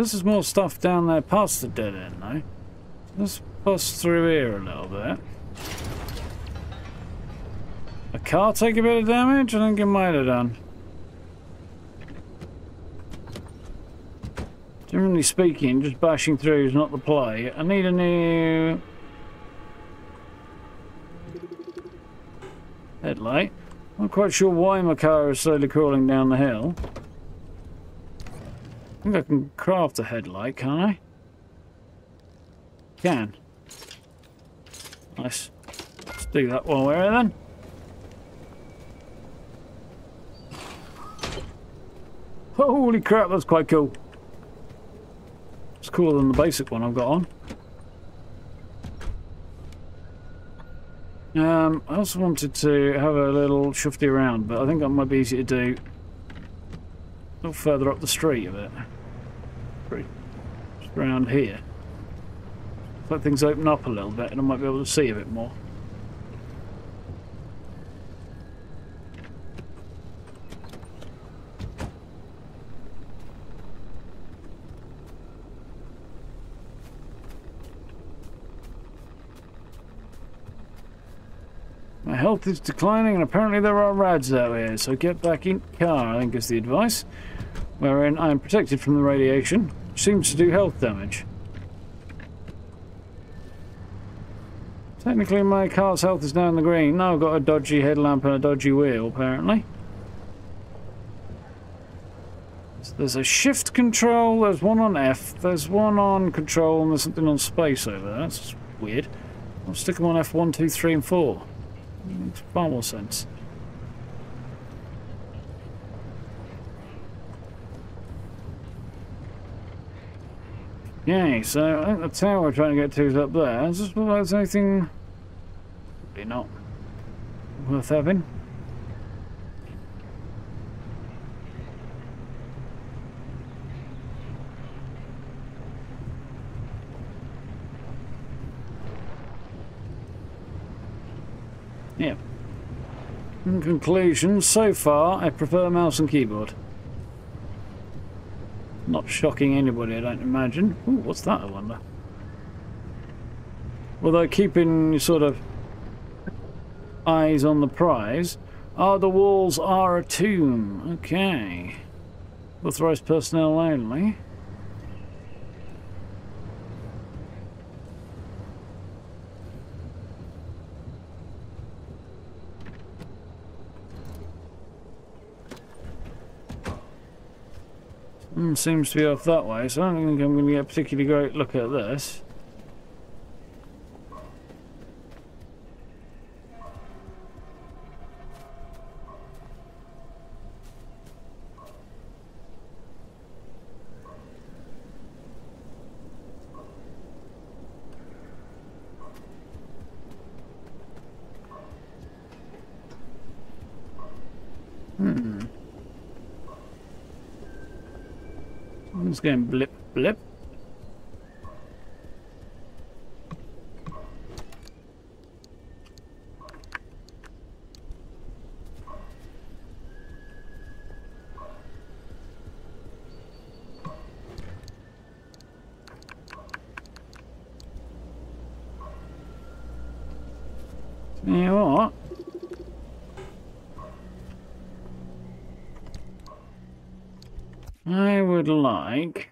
This is more stuff down there past the dead end, though. Let's bust through here a little bit. A car take a bit of damage? I think it might have done. Generally speaking, just bashing through is not the play. I need a new... Headlight. I'm not quite sure why my car is slowly crawling down the hill. I think I can craft a headlight, can't I? Can. Nice. Let's do that while we're here then. Holy crap, that's quite cool. It's cooler than the basic one I've got on. Um, I also wanted to have a little shufty around, but I think that might be easy to do a little further up the street a bit. Just around here. Let things open up a little bit and I might be able to see a bit more. My health is declining and apparently there are rads out here, so get back in car, I think is the advice. Wherein I am protected from the radiation, which seems to do health damage. Technically my car's health is now in the green. Now I've got a dodgy headlamp and a dodgy wheel, apparently. So there's a shift control, there's one on F, there's one on control, and there's something on space over there. That's weird. I'll stick them on F1, 2, 3, and 4. Makes far more sense. Okay, so I think the tower we're trying to get to is up there. Is this whether there's anything... Probably not. Worth having. Yeah. In conclusion, so far, I prefer mouse and keyboard. Not shocking anybody, I don't imagine. Ooh, what's that, I wonder? Although keeping sort of eyes on the prize. Ah, the walls are a tomb. Okay. Authorized personnel only. Hmm, seems to be off that way, so I don't think I'm going to get a particularly great look at this. It's going blip blip. You know what? I would like...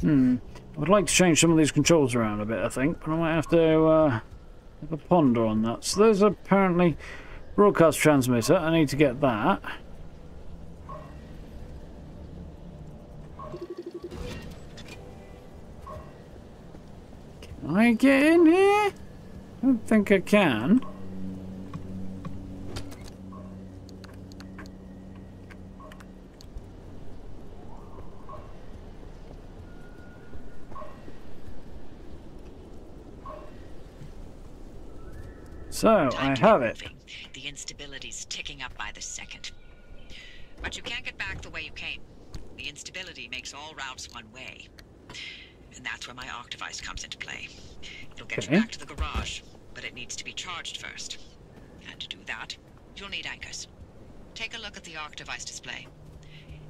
Hmm. I would like to change some of these controls around a bit, I think, but I might have to uh, have a ponder on that. So there's apparently broadcast transmitter. I need to get that. Can I get in here? I don't think I can. So, I have it. The instability's ticking up by the second. But you can't get back the way you came. The instability makes all routes one way. And that's where my arc device comes into play. It'll get Okay. you back to the garage, but it needs to be charged first. And to do that, you'll need anchors. Take a look at the arc device display.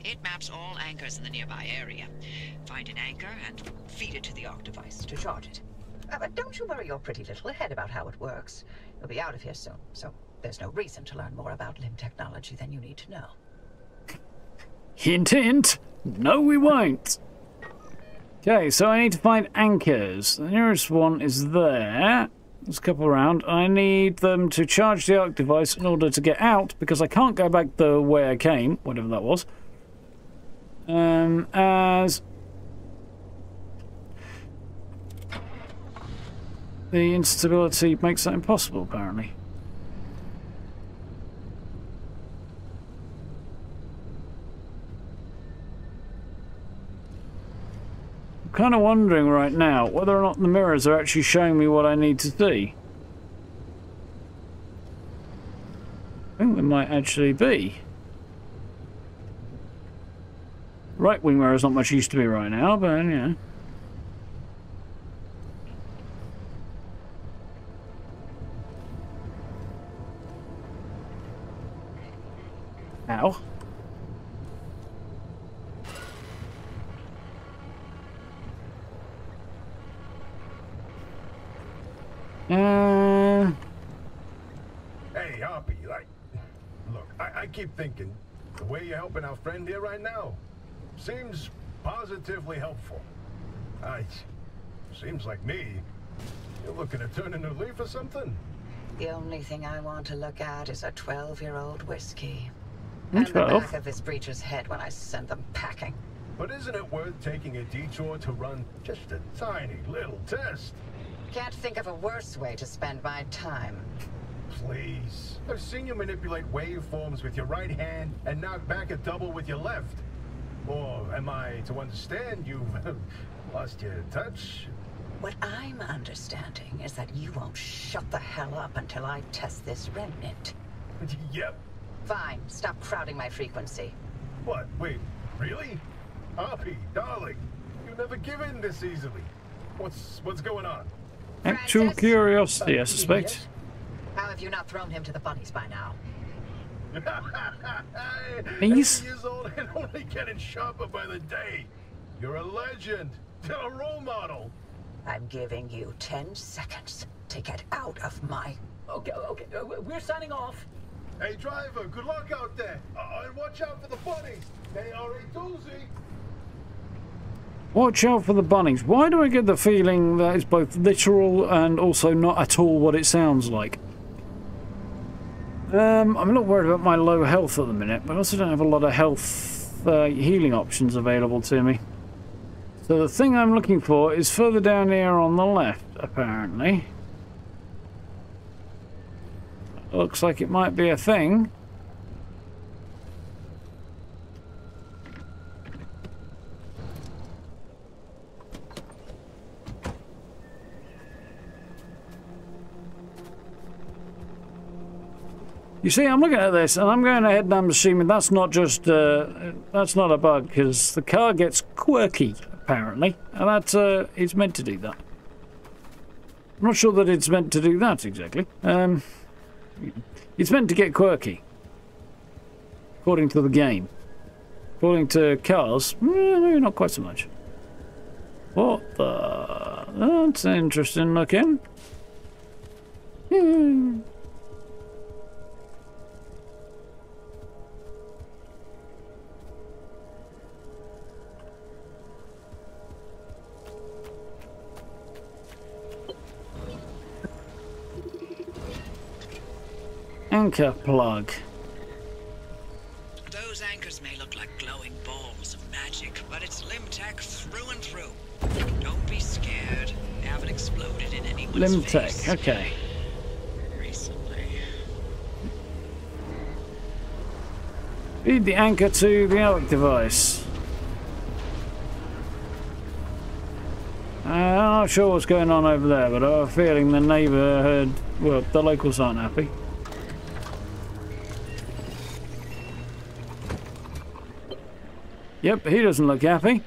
It maps all anchors in the nearby area. Find an anchor and feed it to the arc device to charge it. Uh, but don't you worry your pretty little head about how it works. You'll be out of here soon, so there's no reason to learn more about limb technology than you need to know. Hint, hint. No, we won't. Okay, so I need to find anchors. The nearest one is there. There's a couple around. I need them to charge the arc device in order to get out because I can't go back the way I came, whatever that was. Um, as the instability makes that impossible, apparently. I'm kind of wondering right now whether or not the mirrors are actually showing me what I need to see. I think they might actually be. Right wing mirror's not much use to me right now, but yeah. Ow. Uh, Hey, Oppy, like, look, I, I keep thinking the way you're helping our friend here right now seems positively helpful. I, seems like me. You're looking to turn a new leaf or something? The only thing I want to look at is a 12-year-old whiskey. And the back of this breacher's head when I send them packing. But isn't it worth taking a detour to run just a tiny little test? Can't think of a worse way to spend my time. Please. I've seen you manipulate waveforms with your right hand and knock back a double with your left. Or am I to understand you've lost your touch? What I'm understanding is that you won't shut the hell up until I test this remnant. yep. Fine, stop crowding my frequency. What? Wait, really? Oppy, darling, you never give in this easily. What's what's going on? Actual Francis? curiosity, I suspect. How have you not thrown him to the bunnies by now? Please? 80 years old and only getting sharper by the day. You're a legend, a role model. I'm giving you 10 seconds to get out of my... Okay, okay, uh, we're signing off. Hey, driver, good luck out there. And watch out for the bunnies. They are a doozy. Watch out for the bunnies. Why do I get the feeling that it's both literal and also not at all what it sounds like? Um, I'm not worried about my low health at the minute, but I also don't have a lot of health uh, healing options available to me. So the thing I'm looking for is further down here on the left, apparently. Looks like it might be a thing. You see, I'm looking at this, and I'm going ahead and I'm assuming that's not just uh, that's not a bug because the car gets quirky apparently, and that's uh, it's meant to do that. I'm not sure that it's meant to do that exactly. Um, it's meant to get quirky, according to the game. According to cars, maybe not quite so much. What the? That's interesting looking. Hmm. Anchor plug. Those anchors may look like glowing balls of magic, but it's Limtech through and through. Don't be scared. They haven't exploded in anyone's Limtech, face okay. recently. Feed the anchor to the arc device. Uh, I'm not sure what's going on over there, but I have a feeling the neighbourhood, well, the locals aren't happy. Yep, he doesn't look happy.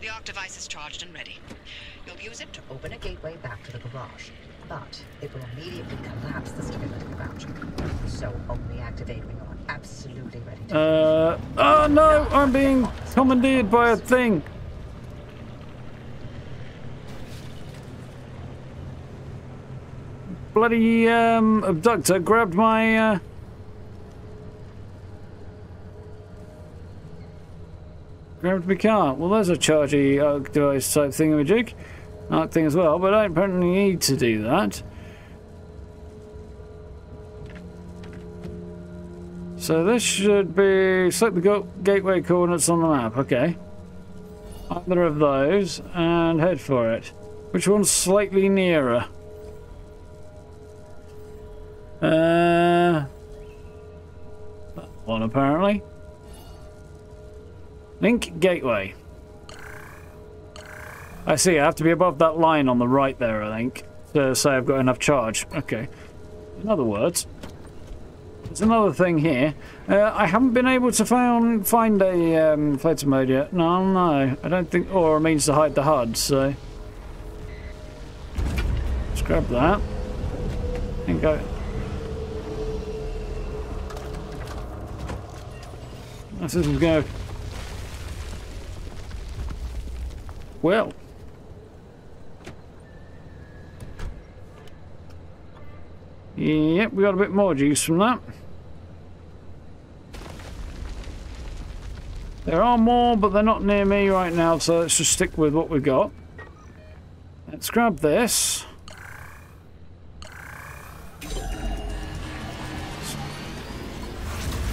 The arc device is charged and ready. You'll use it to Open a gateway back to the garage, but it will immediately collapse the stability you. So only activate when you're absolutely ready to. Uh, oh no, I'm being commandeered by a thing. Bloody um, abductor grabbed my. Uh... Grabbed my car. Well, there's a chargy arc device type thingamajig. Arc thing as well, but I apparently need to do that. So this should be select the gateway coordinates on the map. Okay. Either of those and head for it. Which one's slightly nearer? Uh, that one apparently. Link gateway. I see. I have to be above that line on the right there. I think to say I've got enough charge. Okay. In other words. There's another thing here. Uh, I haven't been able to found, find a um, photo mode yet. No, no. I don't think... Or a means to hide the HUD, so... Let's grab that. And go... This isn't go... Well... Yep, we got a bit more juice from that. There are more, but they're not near me right now, so let's just stick with what we've got. Let's grab this.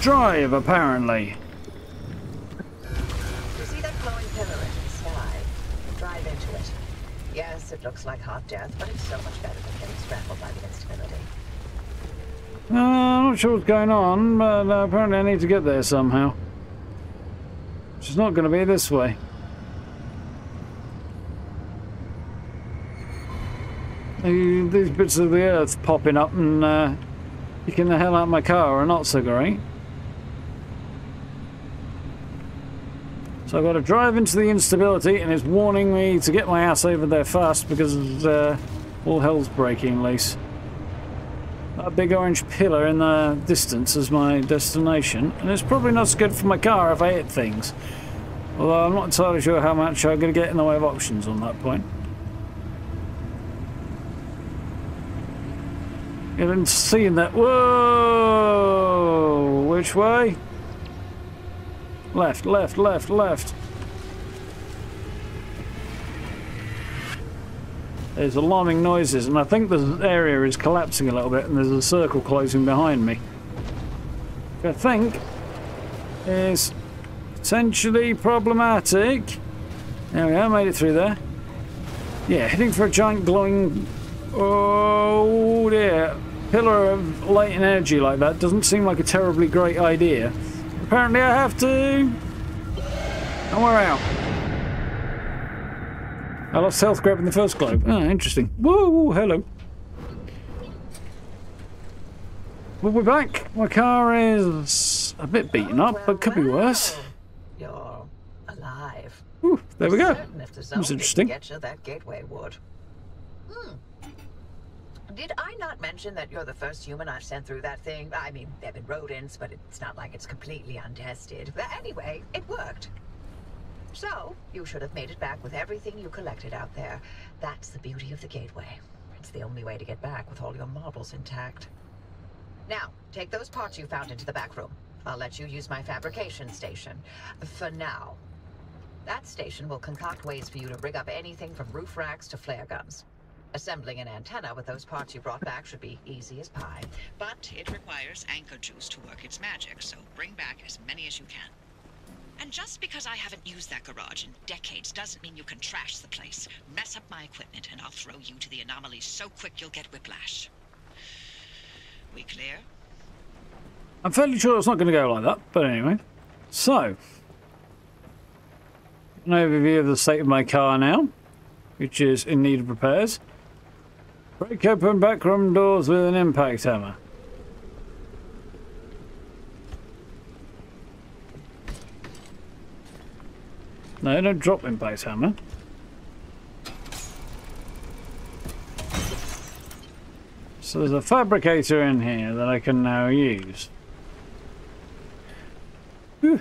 Drive, apparently. It looks like hot death, but it's so much better than getting scrambled by the instability. Uh, I'm not sure what's going on, but uh, apparently I need to get there somehow. Which is not going to be this way. These bits of the earth popping up and uh, kicking the hell out of my car are not so great. So I've got to drive into the instability and it's warning me to get my ass over there fast because uh, all hell's breaking loose. That big orange pillar in the distance is my destination and it's probably not so good for my car if I hit things. Although I'm not entirely sure how much I'm going to get in the way of options on that point. You didn't see that. Whoa! Which way? Left, left, left, left. There's alarming noises, and I think the area is collapsing a little bit, and there's a circle closing behind me. I think is potentially problematic. There we are, made it through there. Yeah, heading for a giant glowing... Oh dear pillar of light and energy like that doesn't seem like a terribly great idea. Apparently I have to. And we're out. I lost health grabbing the first globe. Oh, interesting. Whoa, hello. Well, we're back. My car is a bit beaten up, but could be worse. You're alive. Ooh, there we go. That was interesting. Get you, that gateway would. Did I not mention that you're the first human I've sent through that thing? I mean, there've been rodents, but it's not like it's completely untested. But anyway, it worked. So, you should have made it back with everything you collected out there. That's the beauty of the gateway. It's the only way to get back with all your marbles intact. Now, take those parts you found into the back room. I'll let you use my fabrication station. For now. That station will concoct ways for you to rig up anything from roof racks to flare guns. Assembling an antenna with those parts you brought back should be easy as pie. But it requires anchor juice to work its magic, so bring back as many as you can. And just because I haven't used that garage in decades doesn't mean you can trash the place. Mess up my equipment and I'll throw you to the anomalies so quick you'll get whiplash. We clear? I'm fairly sure it's not going to go like that, but anyway. So, an overview of the state of my car now, which is in need of repairs. Break open backroom doors with an impact hammer. No, don't drop impact hammer. So there's a fabricator in here that I can now use. Uh,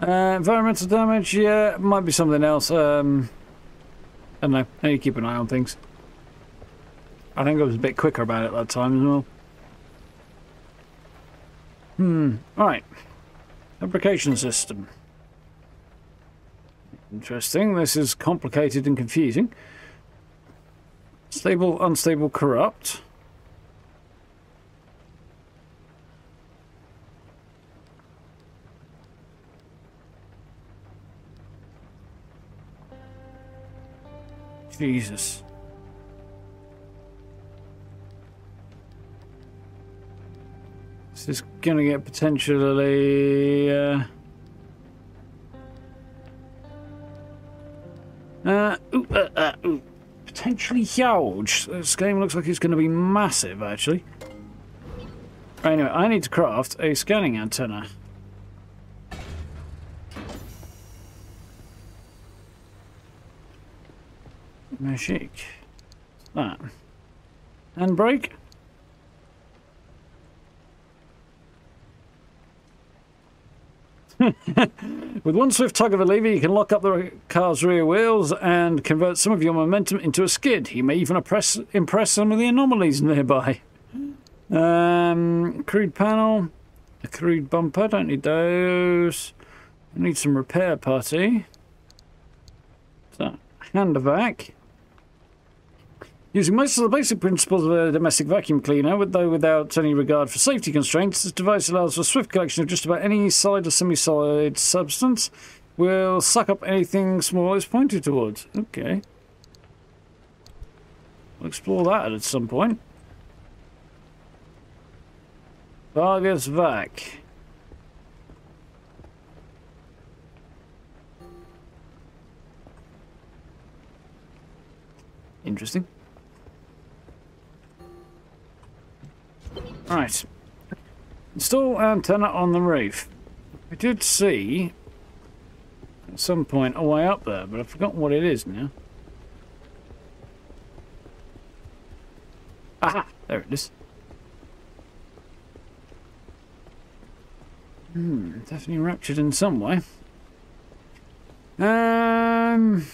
environmental damage, yeah, might be something else. Um, I don't know. I need to keep an eye on things. I think I was a bit quicker about it that time as well. Hmm. Alright. Fabrication system. Interesting. This is complicated and confusing. Stable, unstable, corrupt. Jesus. This is gonna get potentially. Uh, uh, ooh, uh, uh, ooh, potentially huge. This game looks like it's going to be massive, actually. Anyway, I need to craft a scanning antenna. Magic. That. Handbrake. With one swift tug of a lever, you can lock up the car's rear wheels and convert some of your momentum into a skid. You may even impress, impress some of the anomalies nearby. Um, crude panel, a crude bumper, don't need those. I need some repair putty. So, hand vac. Using most of the basic principles of a domestic vacuum cleaner, though without any regard for safety constraints, this device allows for swift collection of just about any solid or semi-solid substance. Will suck up anything small it's pointed towards. Okay. We'll explore that at some point. Vargas Vac. Interesting. Right. Install antenna on the roof. I did see at some point a way up there, but I've forgotten what it is now. Aha! There it is. Hmm, definitely raptured in some way. Um...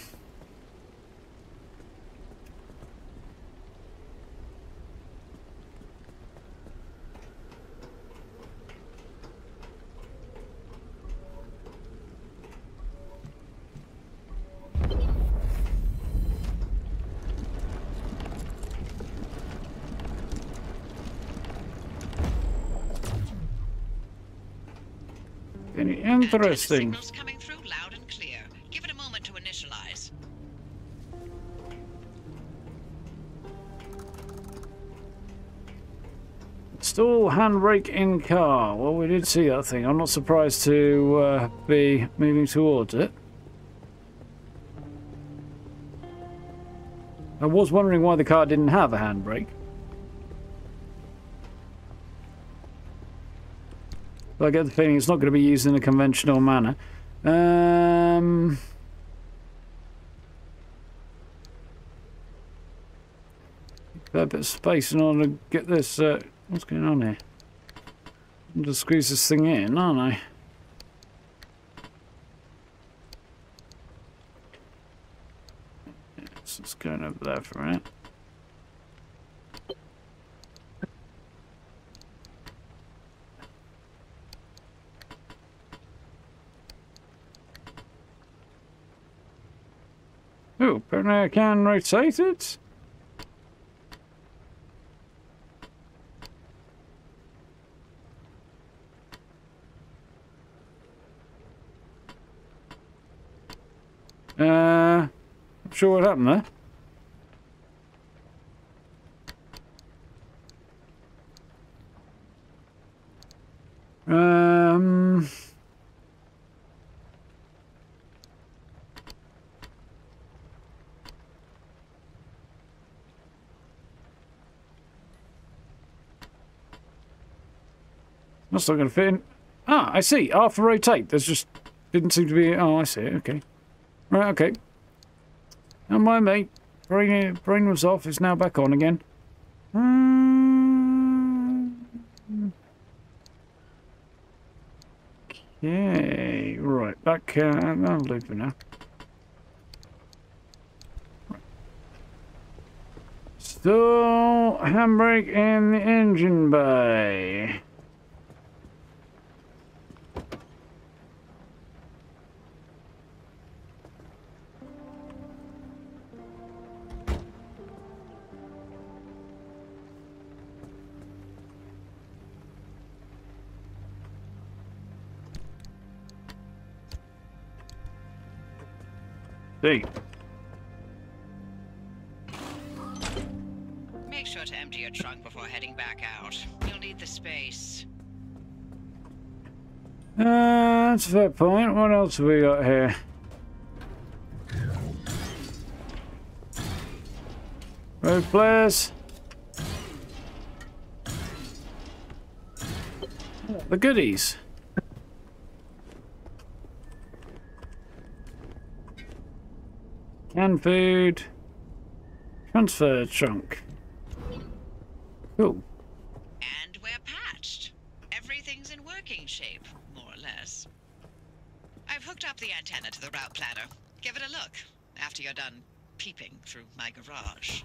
Very interesting. Signals coming through loud and clear. Give it a moment to initialize. Install handbrake in car. Well, we did see that thing. I'm not surprised to uh, be moving towards it. I was wondering why the car didn't have a handbrake. But I get the feeling it's not going to be used in a conventional manner. Um, a bit of space in order to get this. Uh, what's going on here? I'm just squeeze this thing in, aren't I? Yes, it's going over there for a minute. Oh, apparently I can rotate it. Uh, not sure what happened there. Um... That's not going to fit in. Ah, I see. After rotate, there's just didn't seem to be. Oh, I see. it. Okay. Right. Okay. Now my mate, brain brain was off. It's now back on again. Okay. Right. Back. Uh, do for now. So, handbrake in the engine bay. See. Make sure to empty your trunk before heading back out. You'll need the space. Uh, that's a fair point. What else have we got here? Road flares. The goodies. Canned food. Transfer trunk. Cool. And we're patched. Everything's in working shape, more or less. I've hooked up the antenna to the route planner. Give it a look after you're done peeping through my garage.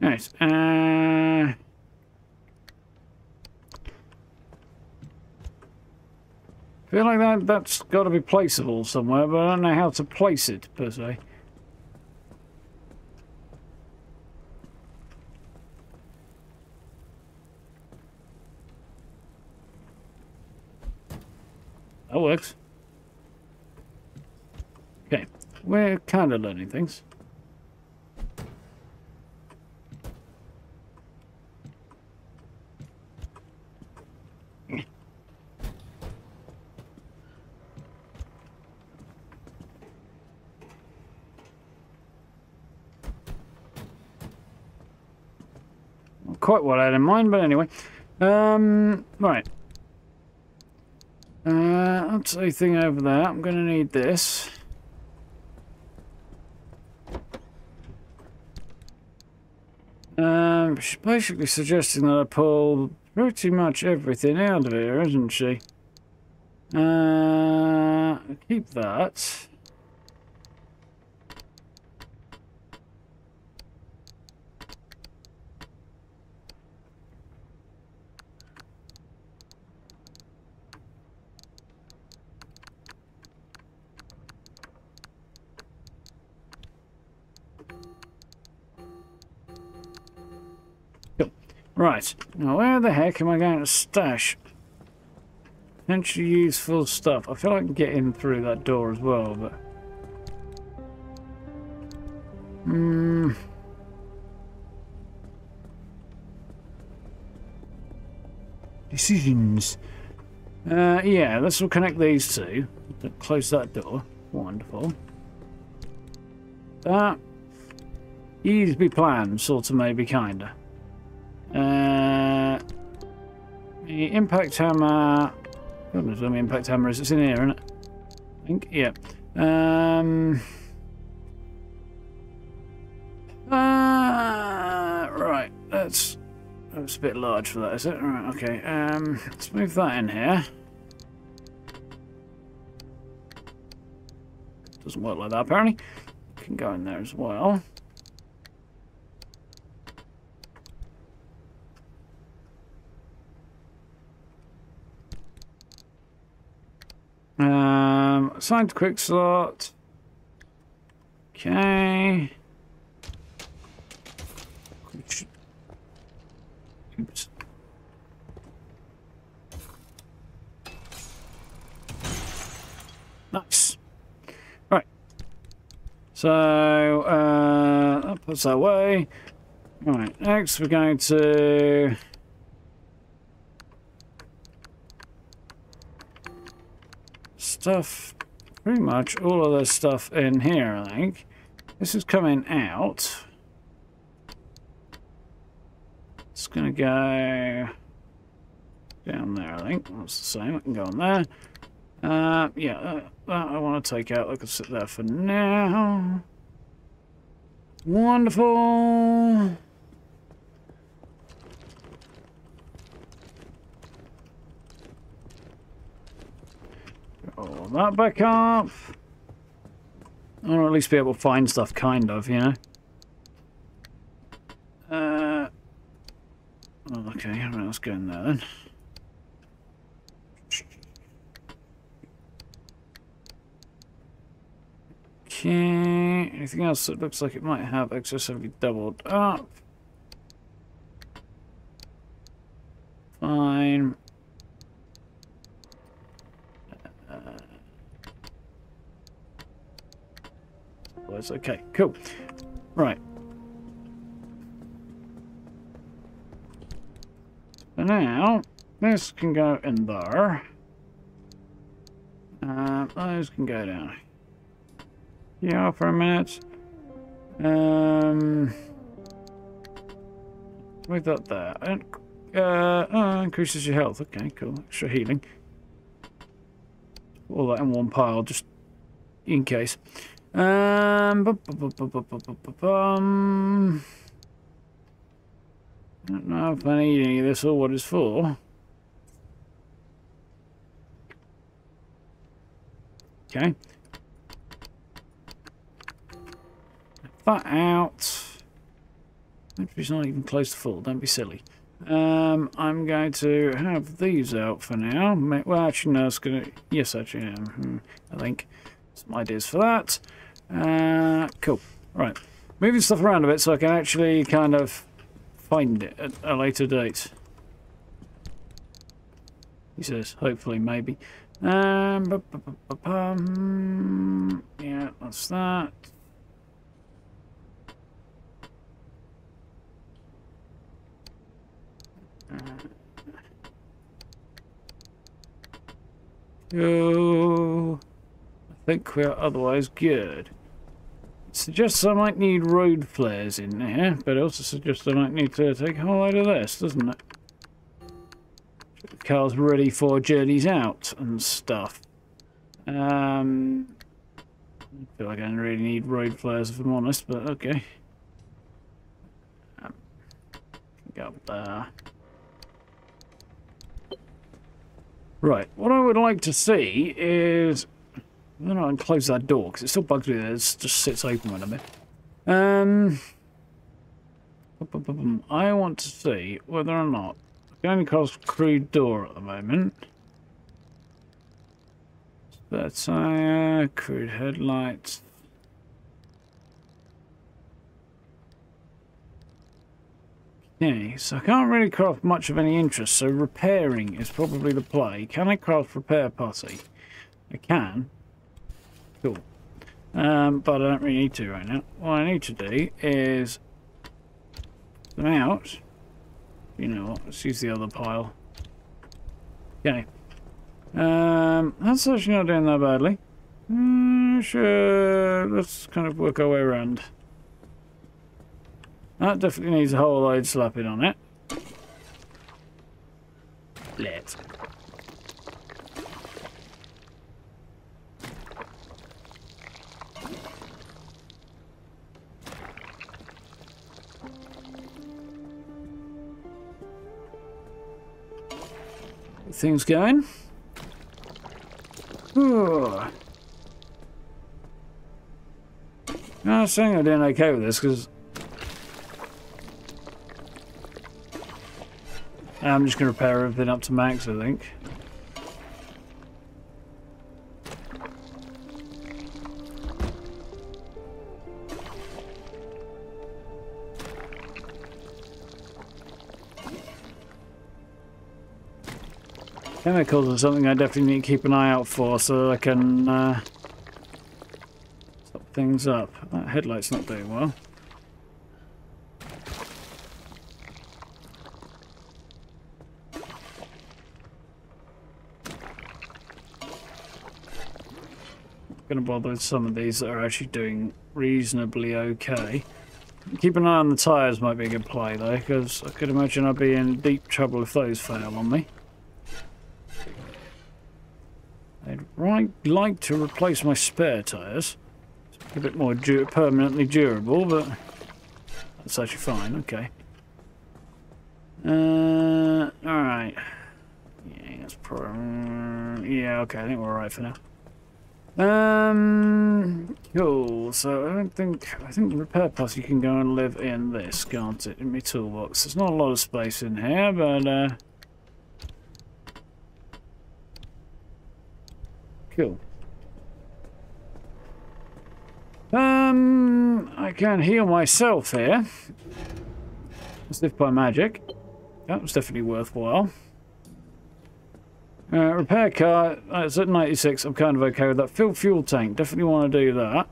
Nice. Uh, feel like that that's got to be placeable somewhere, but I don't know how to place it per se. That works. Okay, we're kind of learning things. Quite what I had in mind, but anyway. Um, right. Uh, that's a thing over there. I'm going to need this. Um, she's basically suggesting that I pull pretty much everything out of here, isn't she? Uh, keep that. Right, now where the heck am I going to stash potentially useful stuff? I feel like I can get in through that door as well, but... Hmm... Decisions. Uh, yeah, this will connect these two. Close that door. Wonderful. That... Easy be planned, sort of, maybe, kinda. Uh, the impact hammer. God knows my impact hammer is. It's in here, isn't it? I think. Yeah. Um. Uh, right. That's that's a bit large for that, is it? Right. Okay. Um. Let's move that in here. Doesn't work like that apparently. Can go in there as well. Assigned quick slot. Okay. Oops. Nice. Right. So, uh, that puts that away. Right, next we're going to... stuff, pretty much all of this stuff in here, I think. This is coming out. It's going to go down there, I think. That's the same. I can go on there. Uh, yeah, uh, that I want to take out. I can sit there for now. Wonderful. That back up. Or at least be able to find stuff, kind of, you know? Uh, oh, okay, right, let's go in there then. Okay, anything else that looks like it might have excessively doubled up? Fine. Was okay, cool. Right. For now, this can go in there. Uh, those can go down Yeah, for a minute. Um, we've got that. And, uh, oh, increases your health. Okay, cool. Extra healing. All that in one pile, just in case. Um, bu bu bu I don't know if I need any of this or what it's for. Okay. That out. Inventory's not even close to full, don't be silly. Um, I'm going to have these out for now. Well, actually, no, it's going to... Yes, actually, um, I think some ideas for that. Uh, cool. Right. Moving stuff around a bit so I can actually kind of find it at a later date. He says, hopefully, maybe. Um, bu -bu -bu yeah, that's that. Uh, I think we're otherwise good. Suggests I might need road flares in here, but it also suggests I might need to take a whole load of this, doesn't it? Car's ready for journeys out and stuff. Um, I feel like I don't really need road flares if I'm honest, but okay. Um, go up there. Right, what I would like to see is... I don't know, I close that door because it still bugs me that it just sits open when I'm in. Um. I want to see whether or not I can only crude door at the moment. That's uh, crude headlights. Okay, so I can't really craft much of any interest, so repairing is probably the play. Can I craft repair putty? I can. Um, but I don't really need to right now. What I need to do is them out. You know what? Let's use the other pile. Okay. Um, that's actually not doing that badly. Mm, sure. Let's kind of work our way around. That definitely needs a whole load slapping on it. Let's. Things going. Ooh. I was saying I'm doing okay with this because I'm just going to repair everything up to max, I think. Chemicals are something I definitely need to keep an eye out for so I can uh, stop things up. That headlight's not doing well. Going to bother with some of these that are actually doing reasonably okay. Keep an eye on the tyres might be a good play though, because I could imagine I'd be in deep trouble if those fail on me. I'd right, like to replace my spare tyres. A bit more du permanently durable, but that's actually fine, okay. Uh, alright. Yeah, that's probably... Yeah, okay, I think we're alright for now. Um, cool. So I don't think I think repair plus you can go and live in this, can't it? In my toolbox. There's not a lot of space in here, but uh, cool. Um, I can heal myself here, if by magic. That was definitely worthwhile. Uh, repair car, uh, it's at 96, I'm kind of okay with that. Fill fuel tank, definitely want to do that.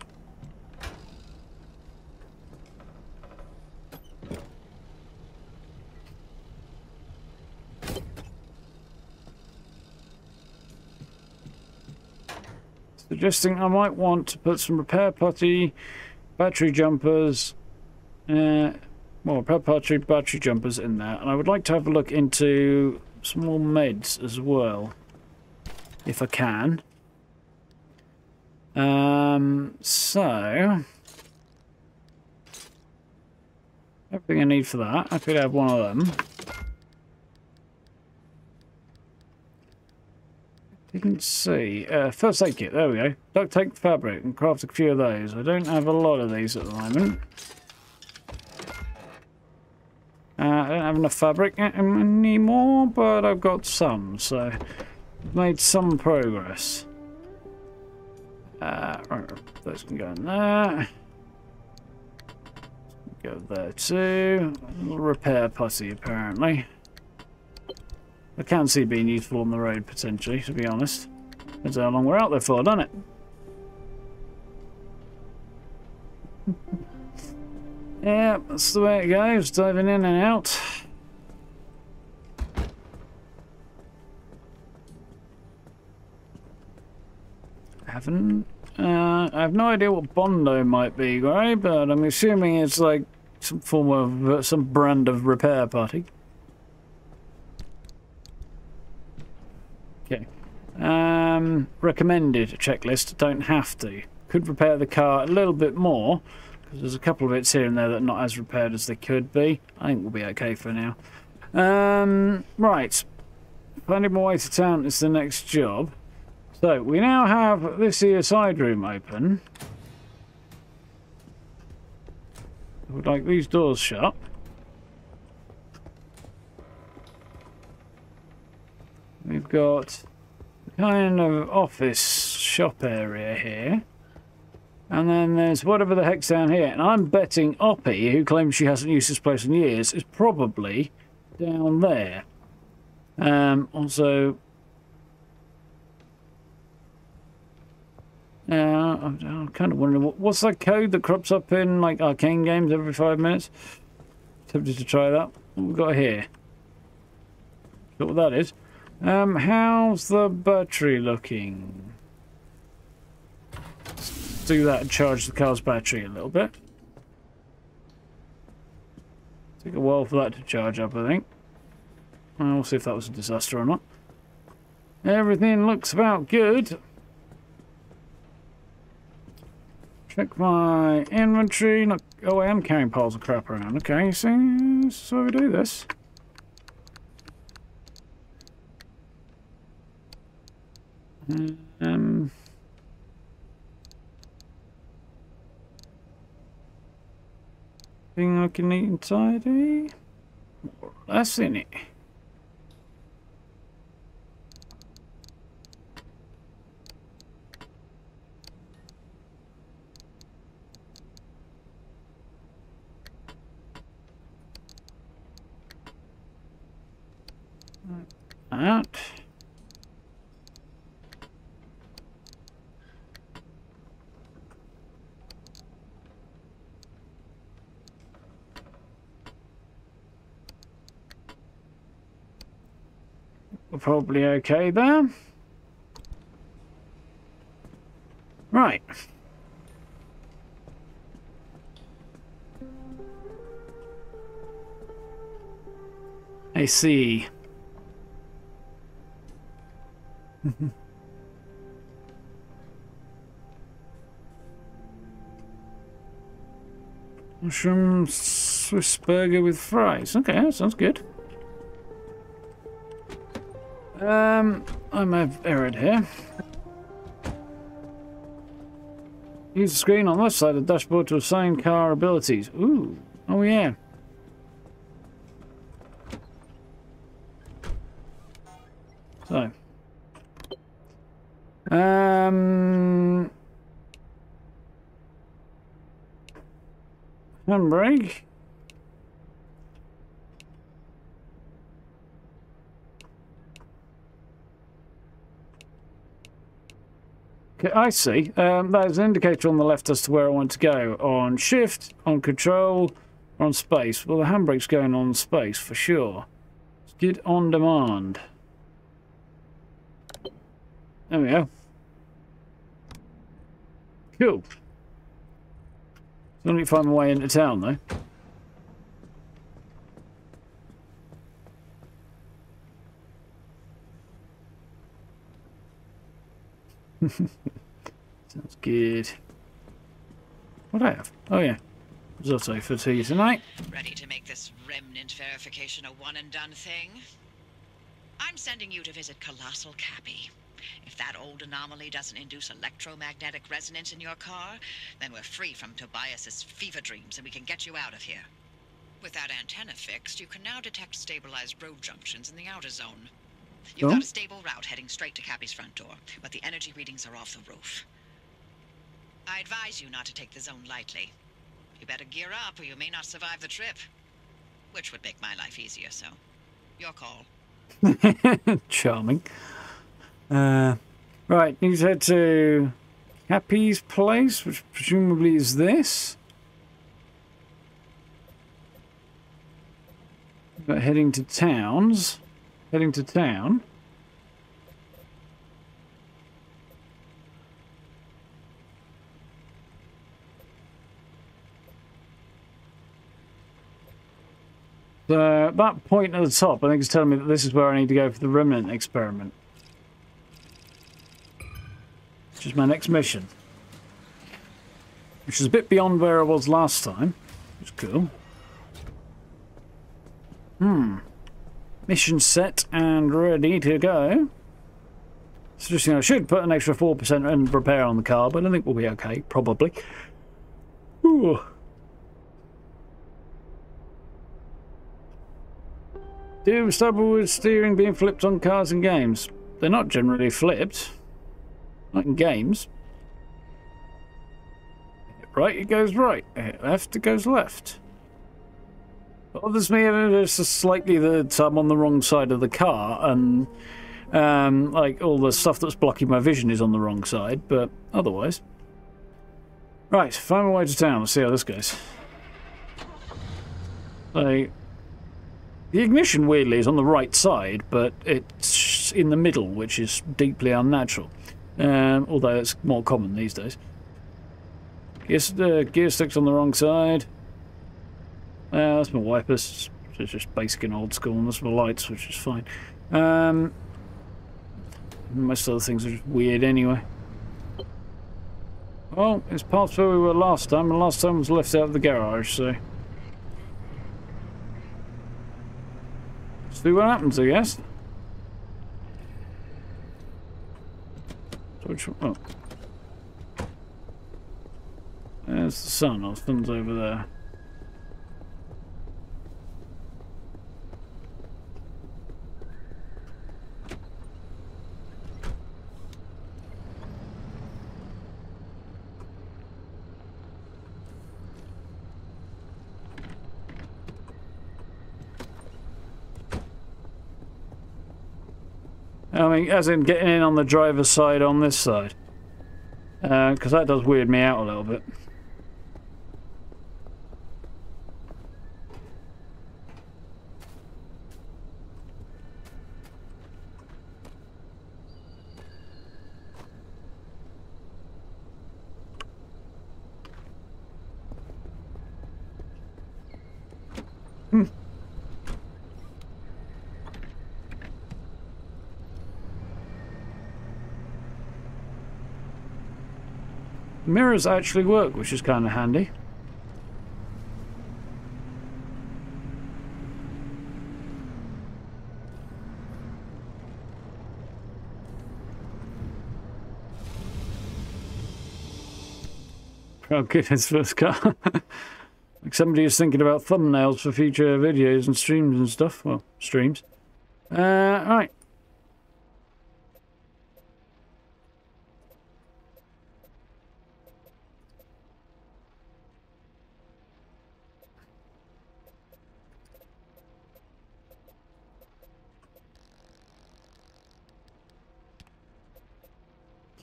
Suggesting I might want to put some repair putty, battery jumpers, uh, well, repair putty, battery jumpers in there. And I would like to have a look into some more meds as well, if I can. Um, so, everything I need for that. I could have one of them. Didn't see. Uh, first aid kit, there we go. Duct tape fabric and craft a few of those. I don't have a lot of these at the moment. Uh, I don't have enough fabric anymore, but I've got some, so made some progress. Uh, those can go in there. Go there too. Repair putty, apparently. I can see being useful on the road, potentially, to be honest. Depends how long we're out there for, doesn't it? Yeah, that's the way it goes, diving in and out. Haven't Uh, I have no idea what Bondo might be, right? But I'm assuming it's like some form of uh, some brand of repair putty. Okay. Um, recommended checklist. Don't have to. Could repair the car a little bit more because there's a couple of bits here and there that are not as repaired as they could be. I think we'll be okay for now. Um, right. Finding my way to town is the next job. So we now have this here side room open. I Would like these doors shut. We've got kind of office shop area here. And then there's whatever the heck's down here. And I'm betting Oppy, who claims she hasn't used this place in years, is probably down there. Um, also, uh, I'm, I'm kind of wondering what, what's that code that crops up in like arcane games every five minutes? Tempted to try that. What we got here? What that is. Um, how's the battery looking? Let's do that and charge the car's battery a little bit. Take a while for that to charge up, I think. We'll see if that was a disaster or not. Everything looks about good. Check my inventory. Not, oh, I am carrying piles of crap around. Okay, see, so we do this. Um, thing neat and tidy. More or less in it. That. Probably okay there. Right. I see. Mushroom Swiss burger with fries. Okay, sounds good. Um, I may have erred here. Use the screen on the left side of the dashboard to assign car abilities. Ooh, oh yeah. So. Um. Handbrake. I see. Um, there's an indicator on the left as to where I want to go. On shift, on control, on space. Well, the handbrake's going on space for sure. Skid on demand. There we go. Cool. Let me find my way into town, though. Sounds good. What do I have? Oh yeah. Risotto for tea tonight. Ready to make this remnant verification a one and done thing? I'm sending you to visit Colossal Cappy. If that old anomaly doesn't induce electromagnetic resonance in your car, then we're free from Tobias's fever dreams and we can get you out of here. With that antenna fixed, you can now detect stabilized road junctions in the outer zone. You've got a stable route heading straight to Cappy's front door, but the energy readings are off the roof. I advise you not to take the zone lightly. You better gear up or you may not survive the trip. Which would make my life easier, so. Your call. Charming. Uh, right, need to head to Happy's place, which presumably is this. But heading to towns heading to town. So that point at the top, I think it's telling me that this is where I need to go for the remnant experiment. Which is my next mission. Which is a bit beyond where I was last time. It's cool. Hmm. Mission set and ready to go. Suggesting I should put an extra 4% in repair on the car, but I think we'll be okay, probably. Ooh. Do stubble with steering being flipped on cars and games? They're not generally flipped. Not in games. Right, it goes right. Left, it goes left. Bothers me it's just slightly that I'm on the wrong side of the car and um, like all the stuff that's blocking my vision is on the wrong side, but otherwise. Right, find my way to town. Let's see how this goes. Like, the ignition, weirdly, is on the right side, but it's in the middle, which is deeply unnatural. Um, although it's more common these days. Gear, uh, gear sticks on the wrong side. Uh, that's my wipers. It's just basic and old school, and that's my lights, which is fine. Um, most other things are just weird anyway. Well, it's past where we were last time, and last time was left out of the garage, so... see what happens, I guess. Which one? Oh. There's the sun. Sun's over there. I mean, as in getting in on the driver's side on this side. Because uh, that does weird me out a little bit. Mirrors actually work, which is kind of handy. Oh goodness, first car. like somebody is thinking about thumbnails for future videos and streams and stuff. Well, streams. Uh, alright.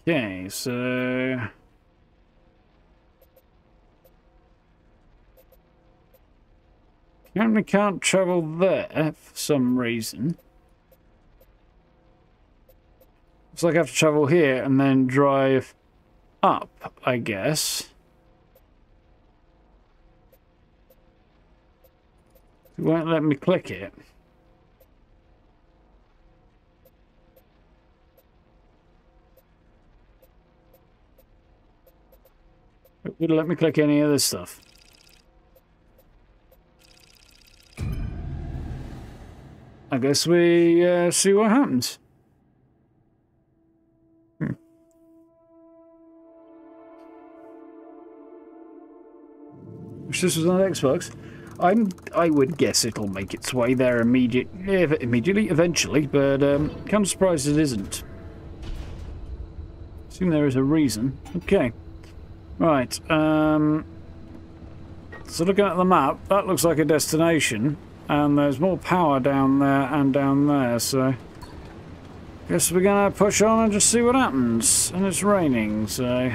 Okay, so... Apparently can't travel there for some reason. Looks like I have to travel here and then drive up, I guess. It won't let me click it. Let me click any of this stuff. I guess we uh, see what happens. Hmm. Wish this was on Xbox. I'm. I would guess it'll make its way there immediate, immediately, eventually, but um, kind of surprised it isn't. Assume there is a reason. Okay. Right, um, so looking at the map, that looks like a destination, and there's more power down there and down there, so... Guess we're gonna push on and just see what happens. And it's raining, so...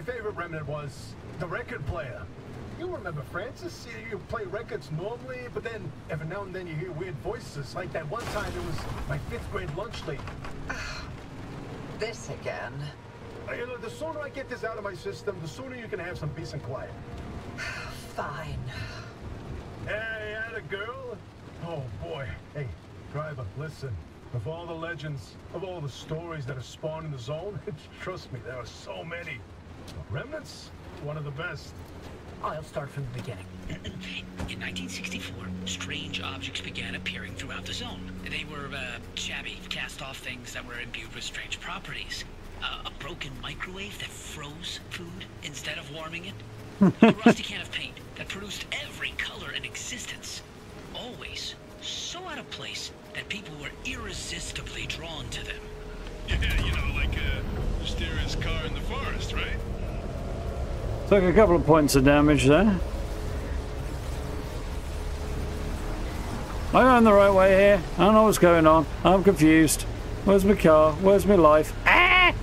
my favorite remnant was the record player. You remember Francis? You, play records normally, but then every now and then you hear weird voices. Like that one time it was my fifth grade lunch lady. This again. Uh, You know, the sooner I get this out of my system, the sooner you can have some peace and quiet. Fine. Hey, had a girl. Oh boy. Hey, driver, listen. Of all the legends, of all the stories that have spawned in the zone, trust me, there are so many. Remnants, one of the best. I'll start from the beginning. In 1964, strange objects began appearing throughout the zone. They were uh, shabby, cast-off things that were imbued with strange properties. Uh, a broken microwave that froze food instead of warming it. a rusty can of paint that produced every color in existence. Always so out of place that people were irresistibly drawn to them. Yeah, you know, like a mysterious car in the forest, right? Took a couple of points of damage there. Am I going the right way here? I don't know what's going on. I'm confused. Where's my car? Where's my life? Ah! I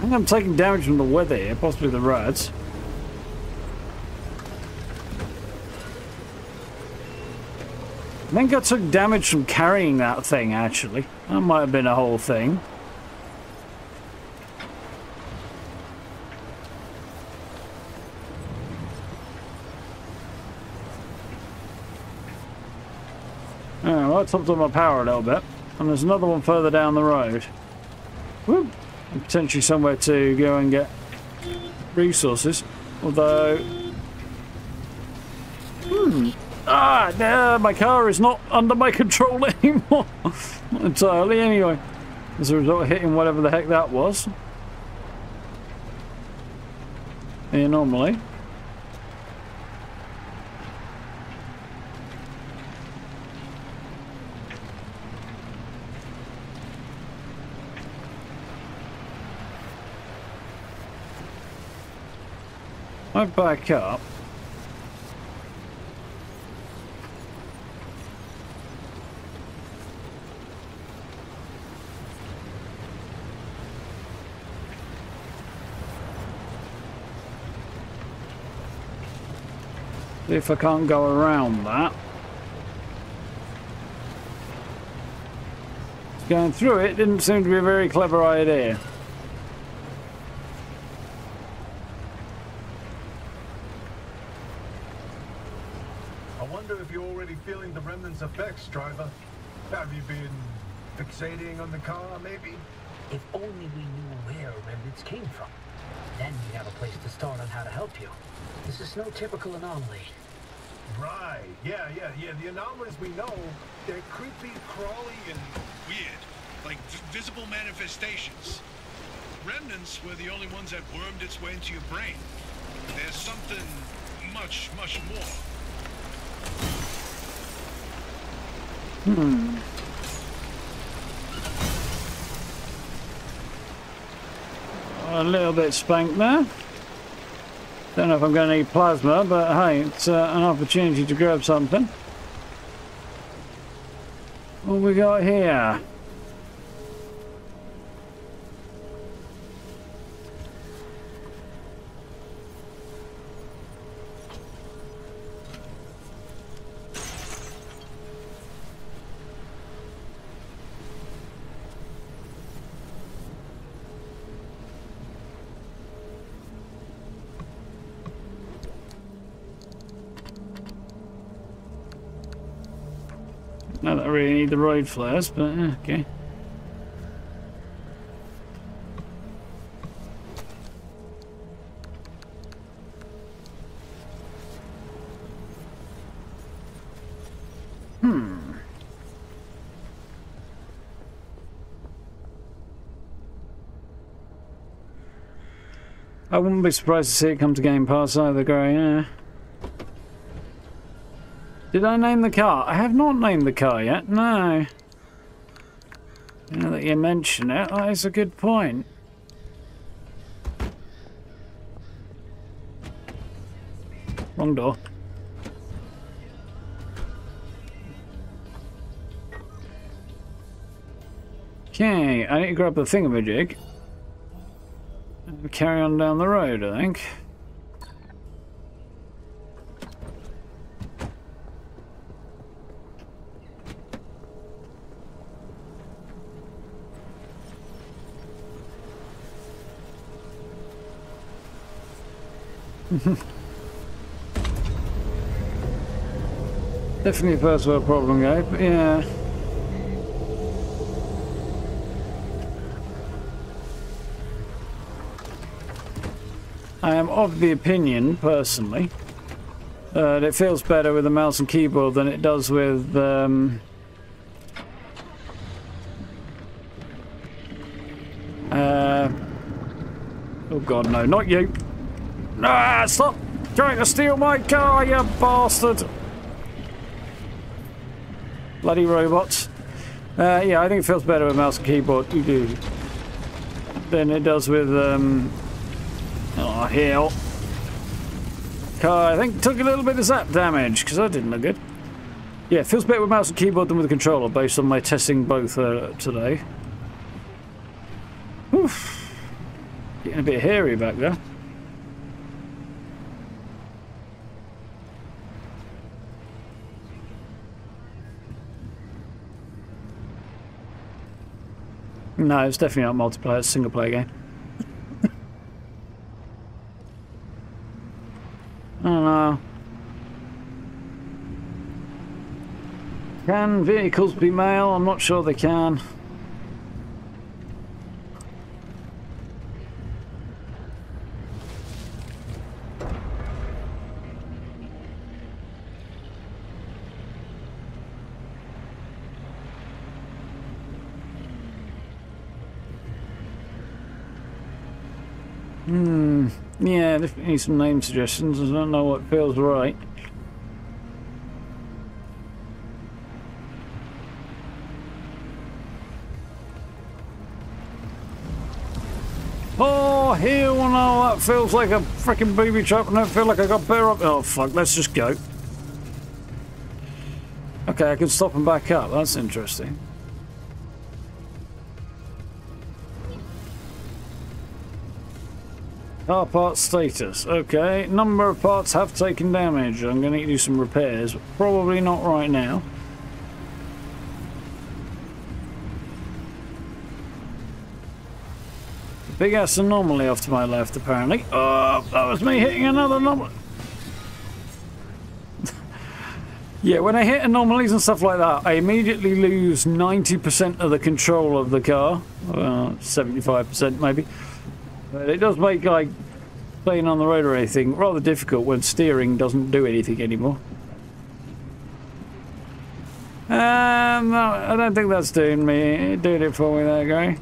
think I'm taking damage from the weather here, possibly the rats. I think I took damage from carrying that thing, actually. That might have been a whole thing. I topped up my power a little bit. And there's another one further down the road. And potentially somewhere to go and get resources. Although... Hmm. Ah, no, my car is not under my control anymore. not entirely, anyway. As a result of hitting whatever the heck that was. Yeah, normally. I back up. If I can't go around that. Going through it didn't seem to be a very clever idea. I wonder if you're already feeling the remnants effects, driver. Have you been fixating on the car, maybe? If only we knew where remnants came from. Then we'd have a place to start on how to help you. This is no typical anomaly. Right. Yeah, yeah, yeah. The anomalies we know, they're creepy, crawly, and Weird. Like visible manifestations. Remnants were the only ones that wormed its way into your brain. There's something much, much more. A little bit spanked there. Don't know if I'm going to need plasma, but hey, it's uh, an opportunity to grab something. What we got here? The roid flares, but uh, okay. Hmm. I wouldn't be surprised to see it come to Game Pass either, Gray, yeah. Did I name the car? I have not named the car yet, no. Now that you mention it, that is a good point. Wrong door. Okay, I need to grab the thingamajig. And carry on down the road, I think. Definitely a first world problem, Gabe. Yeah. I am of the opinion, personally, that it feels better with a mouse and keyboard than it does with um, uh, oh god no not you ah stop trying to steal my car you bastard bloody robots uh, yeah I think it feels better with mouse and keyboard than it does with um, oh hell car, I think, took a little bit of zap damage, because that didn't look good. Yeah, it feels better with mouse and keyboard than with the controller, based on my testing both uh, today. Oof. Getting a bit hairy back there. No, it's definitely not multiplayer, it's a single player game. I don't know. Can vehicles be male? I'm not sure they can. Hmm. Definitely some name suggestions. I don't know what feels right. Oh, hell no, that feels like a freaking booby trap and I feel like I got better up. Oh, fuck, let's just go. Okay, I can stop and back up. That's interesting. Car part status. Okay, number of parts have taken damage. I'm going to do some repairs. Probably not right now. Big ass anomaly off to my left, apparently. Oh, that was me hitting another anomaly. yeah, when I hit anomalies and stuff like that, I immediately lose 90% of the control of the car. Uh, 75% maybe. But it does make like playing on the road or anything rather difficult when steering doesn't do anything anymore. Um, no, I don't think that's doing me doing it for me there, guy.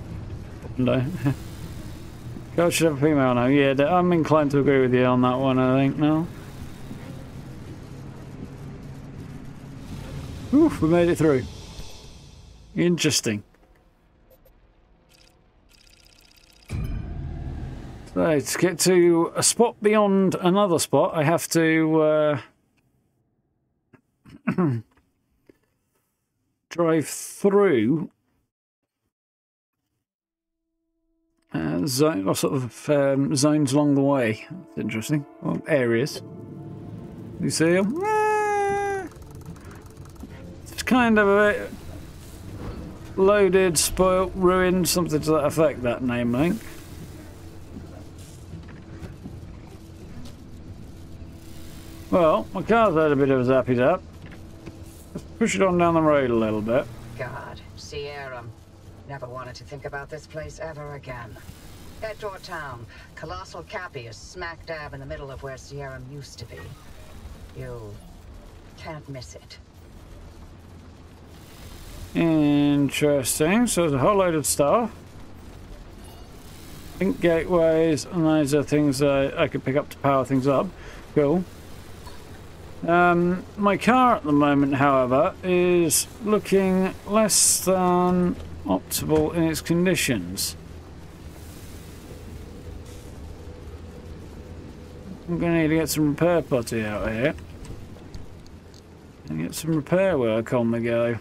No. God should have a female now. Yeah, I'm inclined to agree with you on that one, I think, no. Oof, we made it through. Interesting. To get to a spot beyond another spot, I have to uh, drive through uh, zone, sort of um, zones along the way. That's interesting. Well, areas. You see them? It's kind of a bit loaded, spoilt, ruined, something to that effect, that name, I. Well, my car's had a bit of a zappy zap. Let's push it on down the road a little bit. God, Sierra. Never wanted to think about this place ever again. Outdoor town. Colossal Cappy is smack dab in the middle of where Sierra used to be. You can't miss it. Interesting. So there's a whole load of stuff. Think gateways, and those are things that I could pick up to power things up. Cool. Um, my car at the moment, however, is looking less than optimal in its conditions. I'm going to need to get some repair putty out here and get some repair work on the go.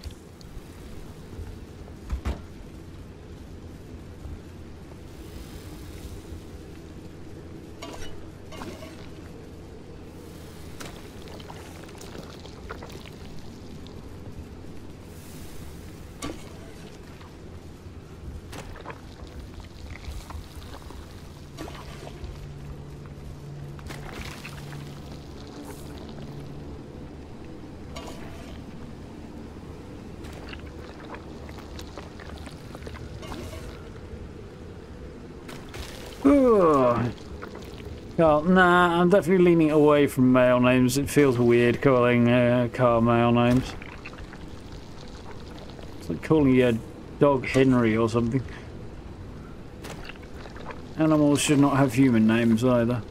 Nah, I'm definitely leaning away from male names. It feels weird calling uh, car male names. It's like calling your dog Henry or something. Animals should not have human names either.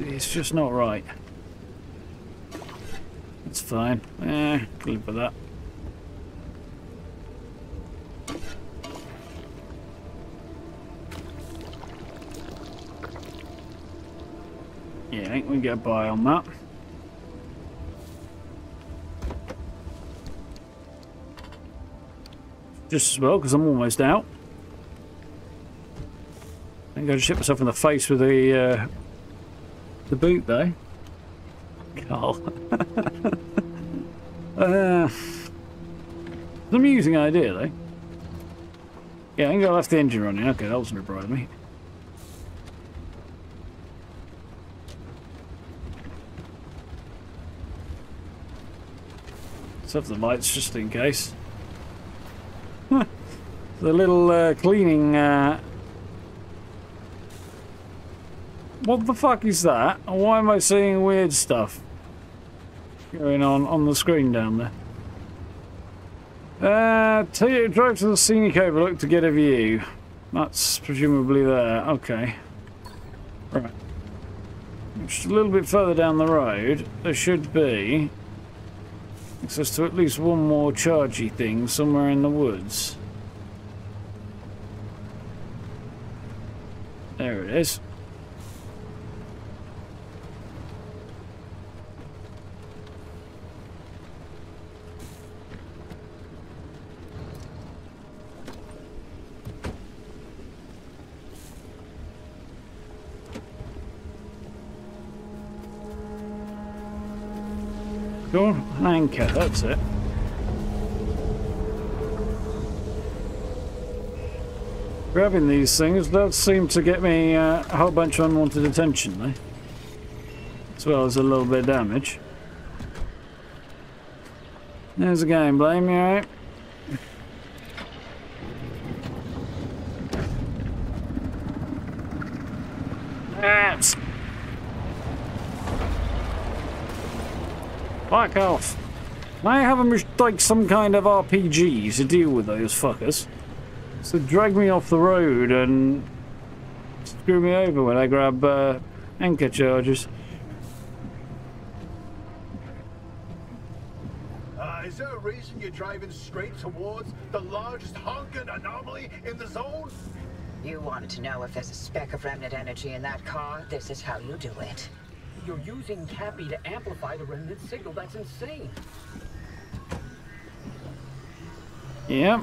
It's just not right. It's fine. Eh, live with that. I think get by on that. Just as well, because I'm almost out. I'm going to hit myself in the face with the uh, the boot, though. Carl. uh, an amusing idea, though. Yeah, I think I left the engine running. Okay, that wasn't a bribe me. Let's the lights just in case. the little uh, cleaning. Uh... What the fuck is that? Why am I seeing weird stuff going on on the screen down there? Uh, drive to the scenic overlook to get a view. That's presumably there. Okay. Right. Just a little bit further down the road, there should be access to at least one more chargy thing somewhere in the woods. There it is. Anchor, that's it. Grabbing these things does seem to get me uh, a whole bunch of unwanted attention, though. As well as a little bit of damage. There's a game, blame you alright? That's Fuck off. I like some kind of RPG to deal with those fuckers. So drag me off the road and screw me over when I grab uh, anchor charges. Uh, is there a reason you're driving straight towards the largest honking anomaly in the zone? You wanted to know if there's a speck of remnant energy in that car? This is how you do it. You're using Cappy to amplify the remnant signal. That's insane. Yep.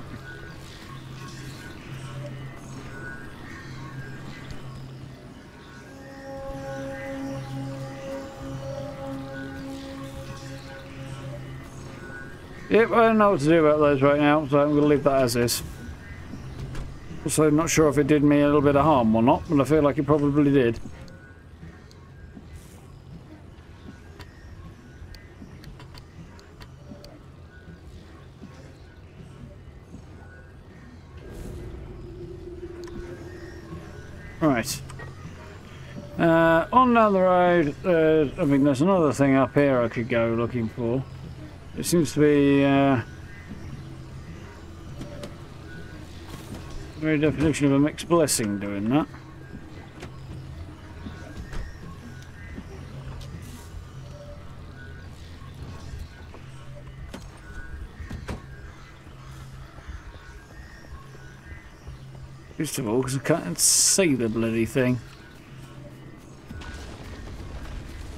Yep, I don't know what to do about those right now, so I'm going to leave that as is. Also, I'm not sure if it did me a little bit of harm or not, but I feel like it probably did. Uh, I mean, there's another thing up here I could go looking for. It seems to be uh, very definition of a mixed blessing doing that. First of all, because I can't see the bloody thing.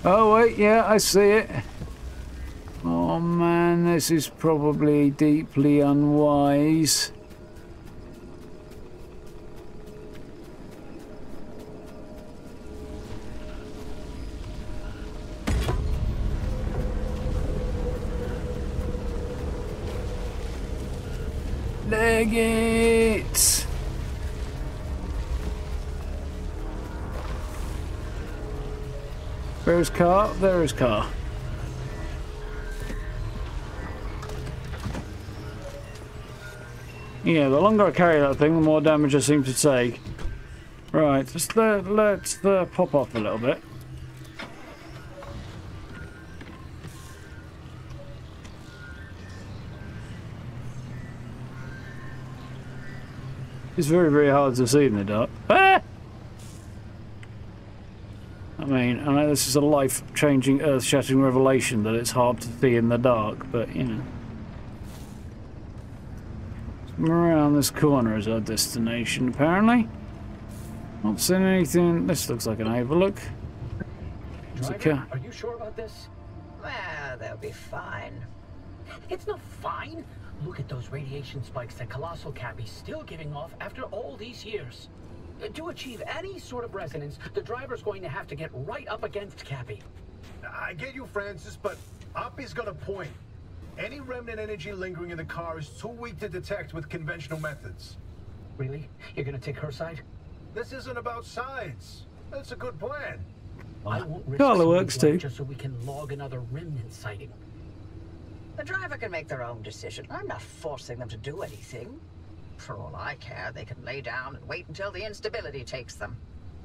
Oh wait, yeah, I see it. Oh man, this is probably deeply unwise. Car? There is car. Yeah, the longer I carry that thing, the more damage I seem to take. Right, just uh, let's pop off a little bit. It's very, very hard to see in the dark. Ah! I mean, I know this is a life-changing, earth-shattering revelation that it's hard to see in the dark, but, you know. Around this corner is our destination, apparently. Not seeing anything. This looks like an overlook. Driver, car. are you sure about this? Well, they'll be fine. It's not fine. Look at those radiation spikes that Colossal Cappy's still giving off after all these years. To achieve any sort of resonance, the driver's going to have to get right up against Cappy. I get you, Francis, but Oppy's got a point. Any remnant energy lingering in the car is too weak to detect with conventional methods. Really? You're gonna take her side? This isn't about sides. That's a good plan. I won't risk Carla works too. just so we can log another remnant sighting. The driver can make their own decision. I'm not forcing them to do anything. For all I care, they can lay down and wait until the instability takes them.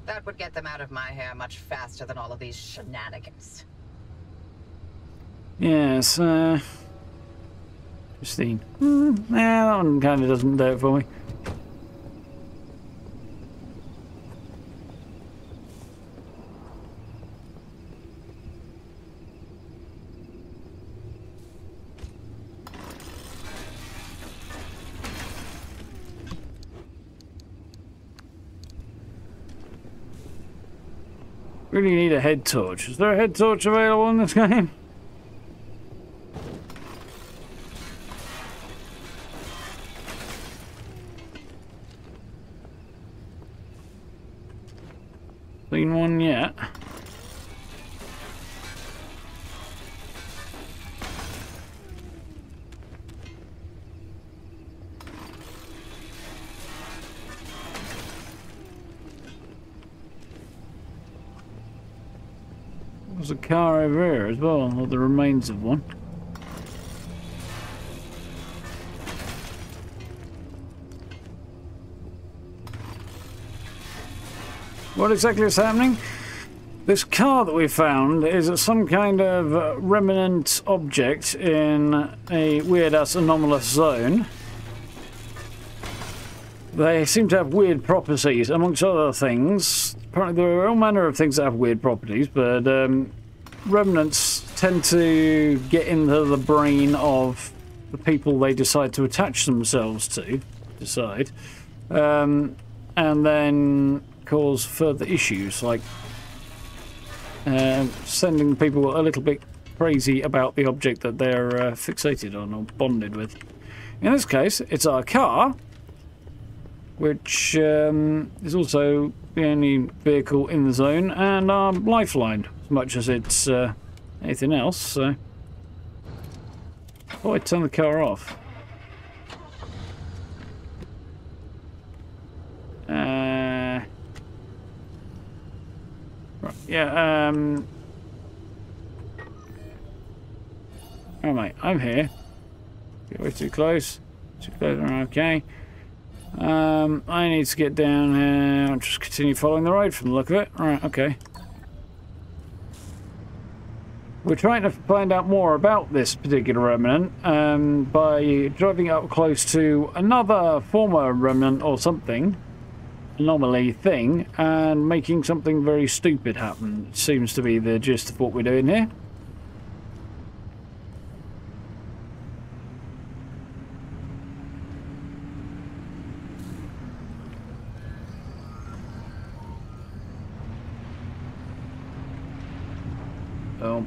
That would get them out of my hair much faster than all of these shenanigans. Yes, uh... Christine. Hmm, yeah, that one kind of doesn't do it for me. Really need a head torch. Is there a head torch available in this game? Or the remains of one. What exactly is happening? This car that we found is some kind of remnant object in a weird ass anomalous zone. They seem to have weird properties, amongst other things. Apparently, there are all manner of things that have weird properties, but um, remnants tend to get into the brain of the people they decide to attach themselves to, decide, um, and then cause further issues like um, sending people a little bit crazy about the object that they're uh, fixated on or bonded with. In this case, it's our car, which um, is also the only vehicle in the zone, and our lifeline, as much as it's uh, anything else. So, oh, I turn the car off. Uh, right, yeah. Um. Oh mate, I'm here. Get way too close. Too close. Okay. Um, I need to get down here. I'll just continue following the road from the look of it. Right, okay. We're trying to find out more about this particular remnant um, by driving up close to another former remnant or something, anomaly thing, and making something very stupid happen. Seems to be the gist of what we're doing here. Oh.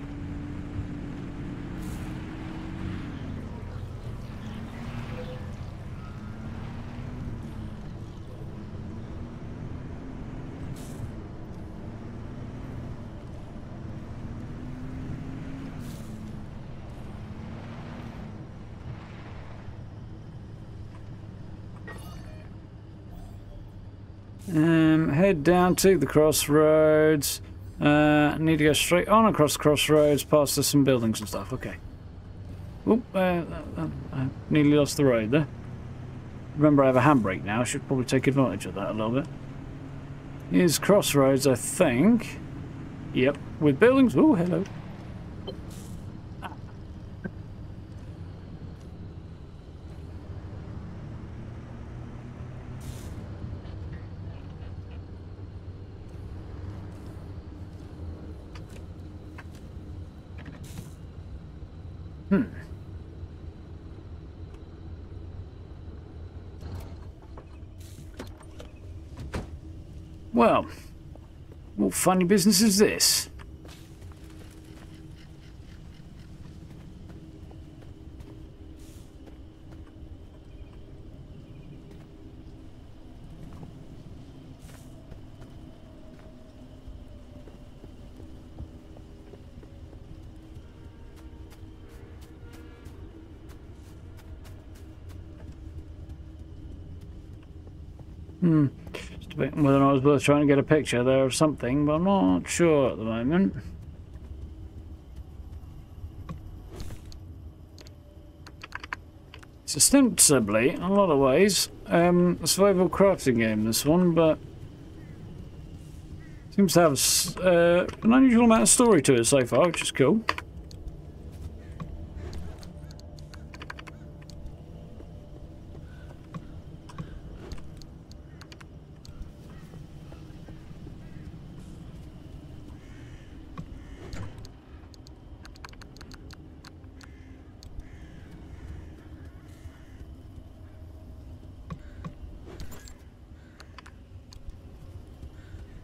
Um, head down to the crossroads. Uh, need to go straight on across the crossroads, past some buildings and stuff. Okay. Oop, uh, uh, uh, I nearly lost the road there. Remember, I have a handbrake now. I should probably take advantage of that a little bit. Here's Crossroads, I think. Yep, with buildings. Oh, hello. Well, what funny business is this? It was trying to get a picture there of something, but I'm not sure at the moment. It's ostensibly, in a lot of ways, um, a survival crafting game, this one, but seems to have uh, an unusual amount of story to it so far, which is cool.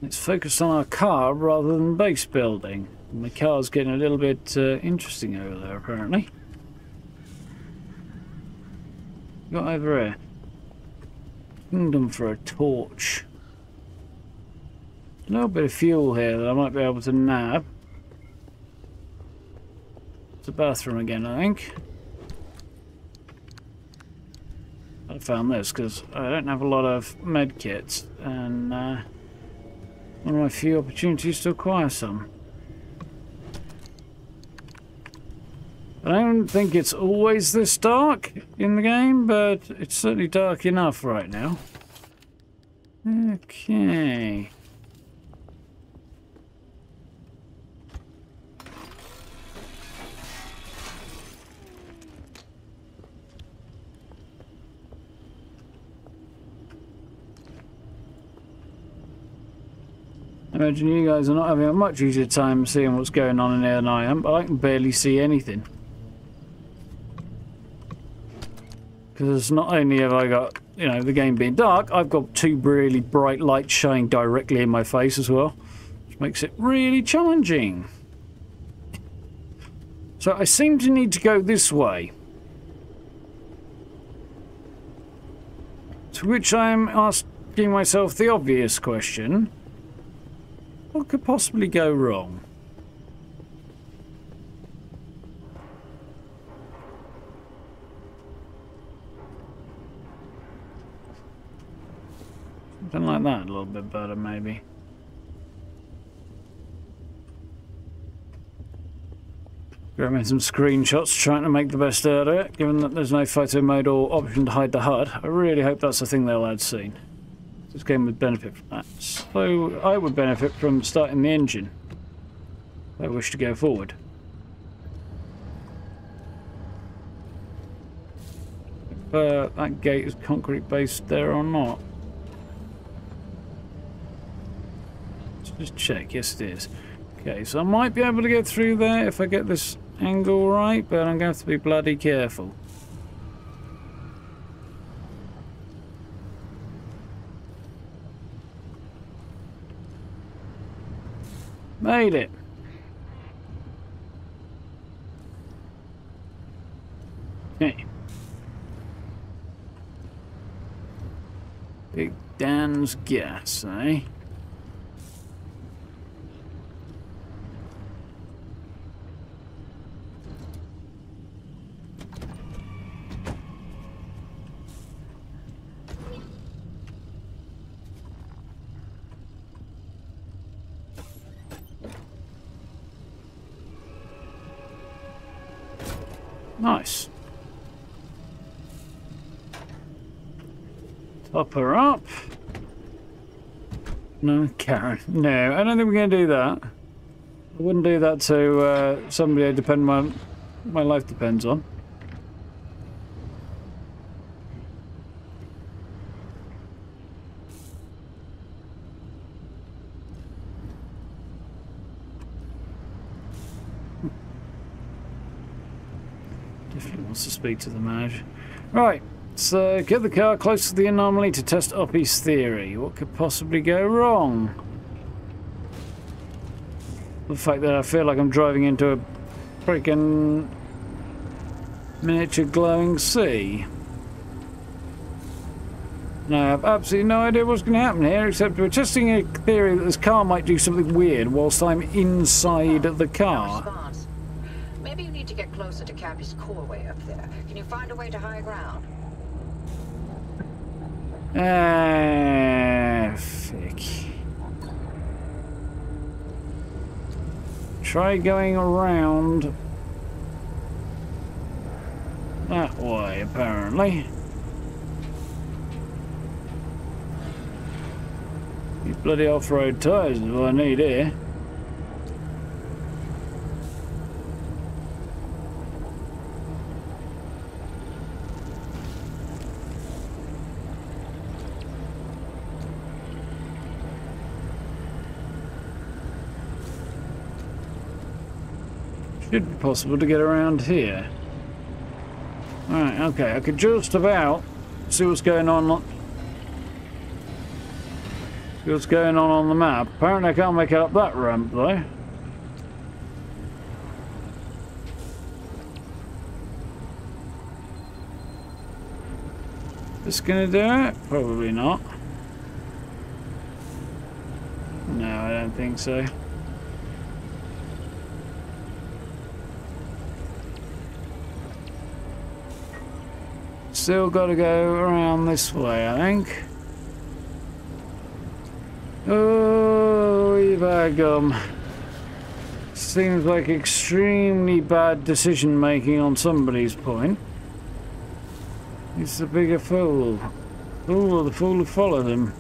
It's focused on our car rather than base building. The car's getting a little bit uh, interesting over there, apparently. Got over here. Kingdom for a torch. A little bit of fuel here that I might be able to nab. It's a bathroom again, I think. I found this because I don't have a lot of med kits and uh, one of my few opportunities to acquire some. I don't think it's always this dark in the game, but it's certainly dark enough right now. Okay. Imagine you guys are not having a much easier time seeing what's going on in here than I am, but I can barely see anything. Because not only have I got, you know, the game being dark, I've got two really bright lights shining directly in my face as well, which makes it really challenging. So I seem to need to go this way. To which I'm asking myself the obvious question. What could possibly go wrong? Something like that, a little bit better, maybe. Grabbing some screenshots, trying to make the best out of it, given that there's no photo mode or option to hide the HUD. I really hope that's the thing they'll add soon. This game would benefit from that. So I would benefit from starting the engine. I wish to go forward. If uh, that gate is concrete based there or not. Let's just check. Yes, it is. Okay, so I might be able to get through there if I get this angle right, but I'm going to have to be bloody careful. Made it. Okay. Big Dan's gas, eh? Nice. Top her up. No, Karen. No, I don't think we're going to do that. I wouldn't do that to uh, somebody I depend my my life depends on. Definitely wants to speak to the manager. Right, so uh, get the car close to the anomaly to test Oppy's theory. What could possibly go wrong? The fact that I feel like I'm driving into a freaking miniature glowing sea. No, I have absolutely no idea what's going to happen here, except we're testing a theory that this car might do something weird whilst I'm inside the car. response. Maybe you need to get closer to Cappy's core way up there. Can you find a way to high ground? Ah, fick. Try going around that way, apparently. These bloody off-road tyres is what I need here. Should be possible to get around here. Alright, okay, I could just about see what's going on. See what's going on on the map. Apparently I can't make it up that ramp though. This gonna do it? Probably not. No, I don't think so. Still got to go around this way, I think. Oh, you bad gum. Seems like extremely bad decision making on somebody's point. He's the bigger fool. Or the fool who followed him.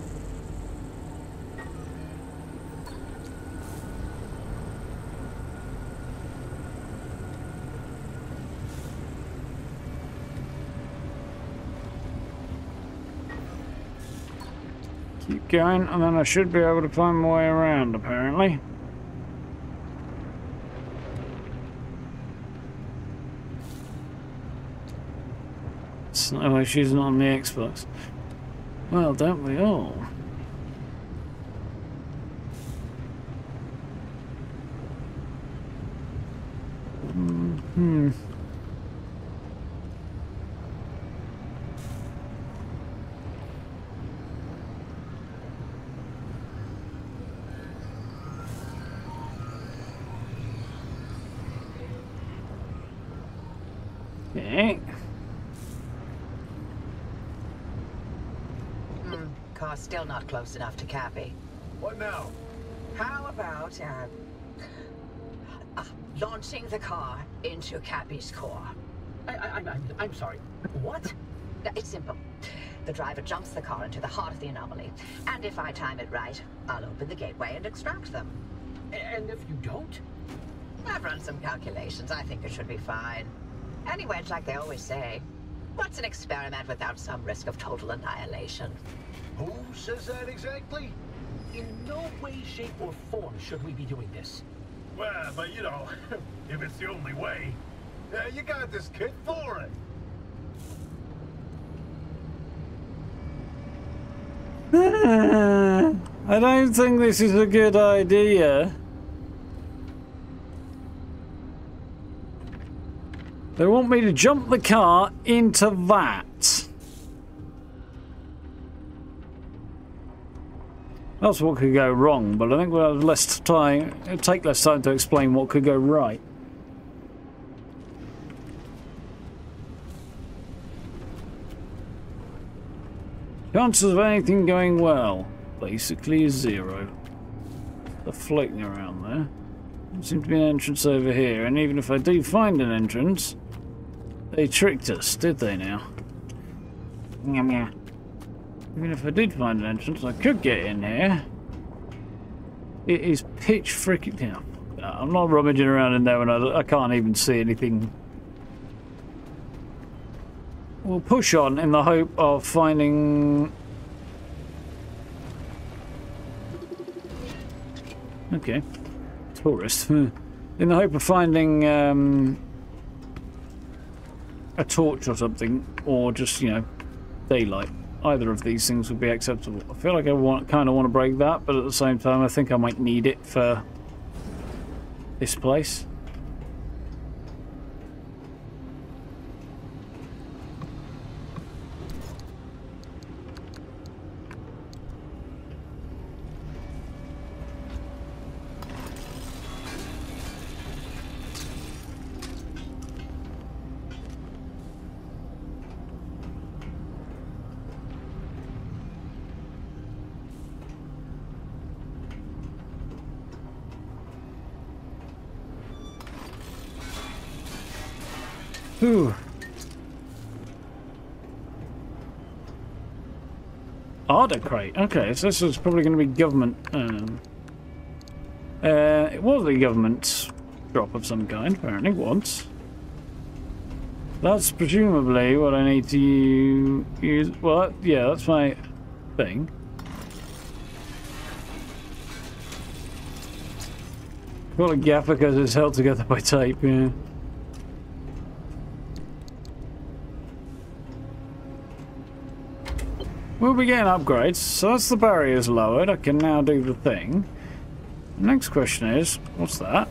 Keep going, and then I should be able to find my way around, apparently. Way she's not on the Xbox. Well, don't we all? Hmm. Okay. Hmm, car's still not close enough to Cappy. What now? How about, uh, uh, launching the car into Cappy's core? I, I, I'm, I'm, sorry. What? It's simple. The driver jumps the car into the heart of the anomaly, and if I time it right, I'll open the gateway and extract them. And if you don't? I've run some calculations. I think it should be fine. Anyway, it's like they always say. What's an experiment without some risk of total annihilation? Who says that exactly? In no way, shape, or form should we be doing this. Well, but you know, if it's the only way. Uh, you got this kid for it. I don't think this is a good idea. They want me to jump the car into that. That's what could go wrong, but I think we'll have less time. It'll take less time to explain what could go right. Chances of anything going well, basically is zero. They're floating around there. There seems to be an entrance over here, and even if I do find an entrance, they tricked us, did they now? Nyam, nyam. Even if I did find an entrance, I could get in here. It is pitch freaking. Yeah, I'm not rummaging around in there and I, I can't even see anything. We'll push on in the hope of finding. Okay, tourist. In the hope of finding um, a torch or something, or just you know, daylight. Either of these things would be acceptable. I feel like I want, kind of want to break that, but at the same time, I think I might need it for this place. Ooh. ARDA crate. Okay, so this is probably going to be government. Um, uh, it was a government drop of some kind, apparently, once. That's presumably what I need to use. Well, yeah, that's my thing. Call it gap because it's held together by tape, yeah. We'll be getting upgrades, so that's the barriers lowered. I can now do the thing. Next question is, what's that?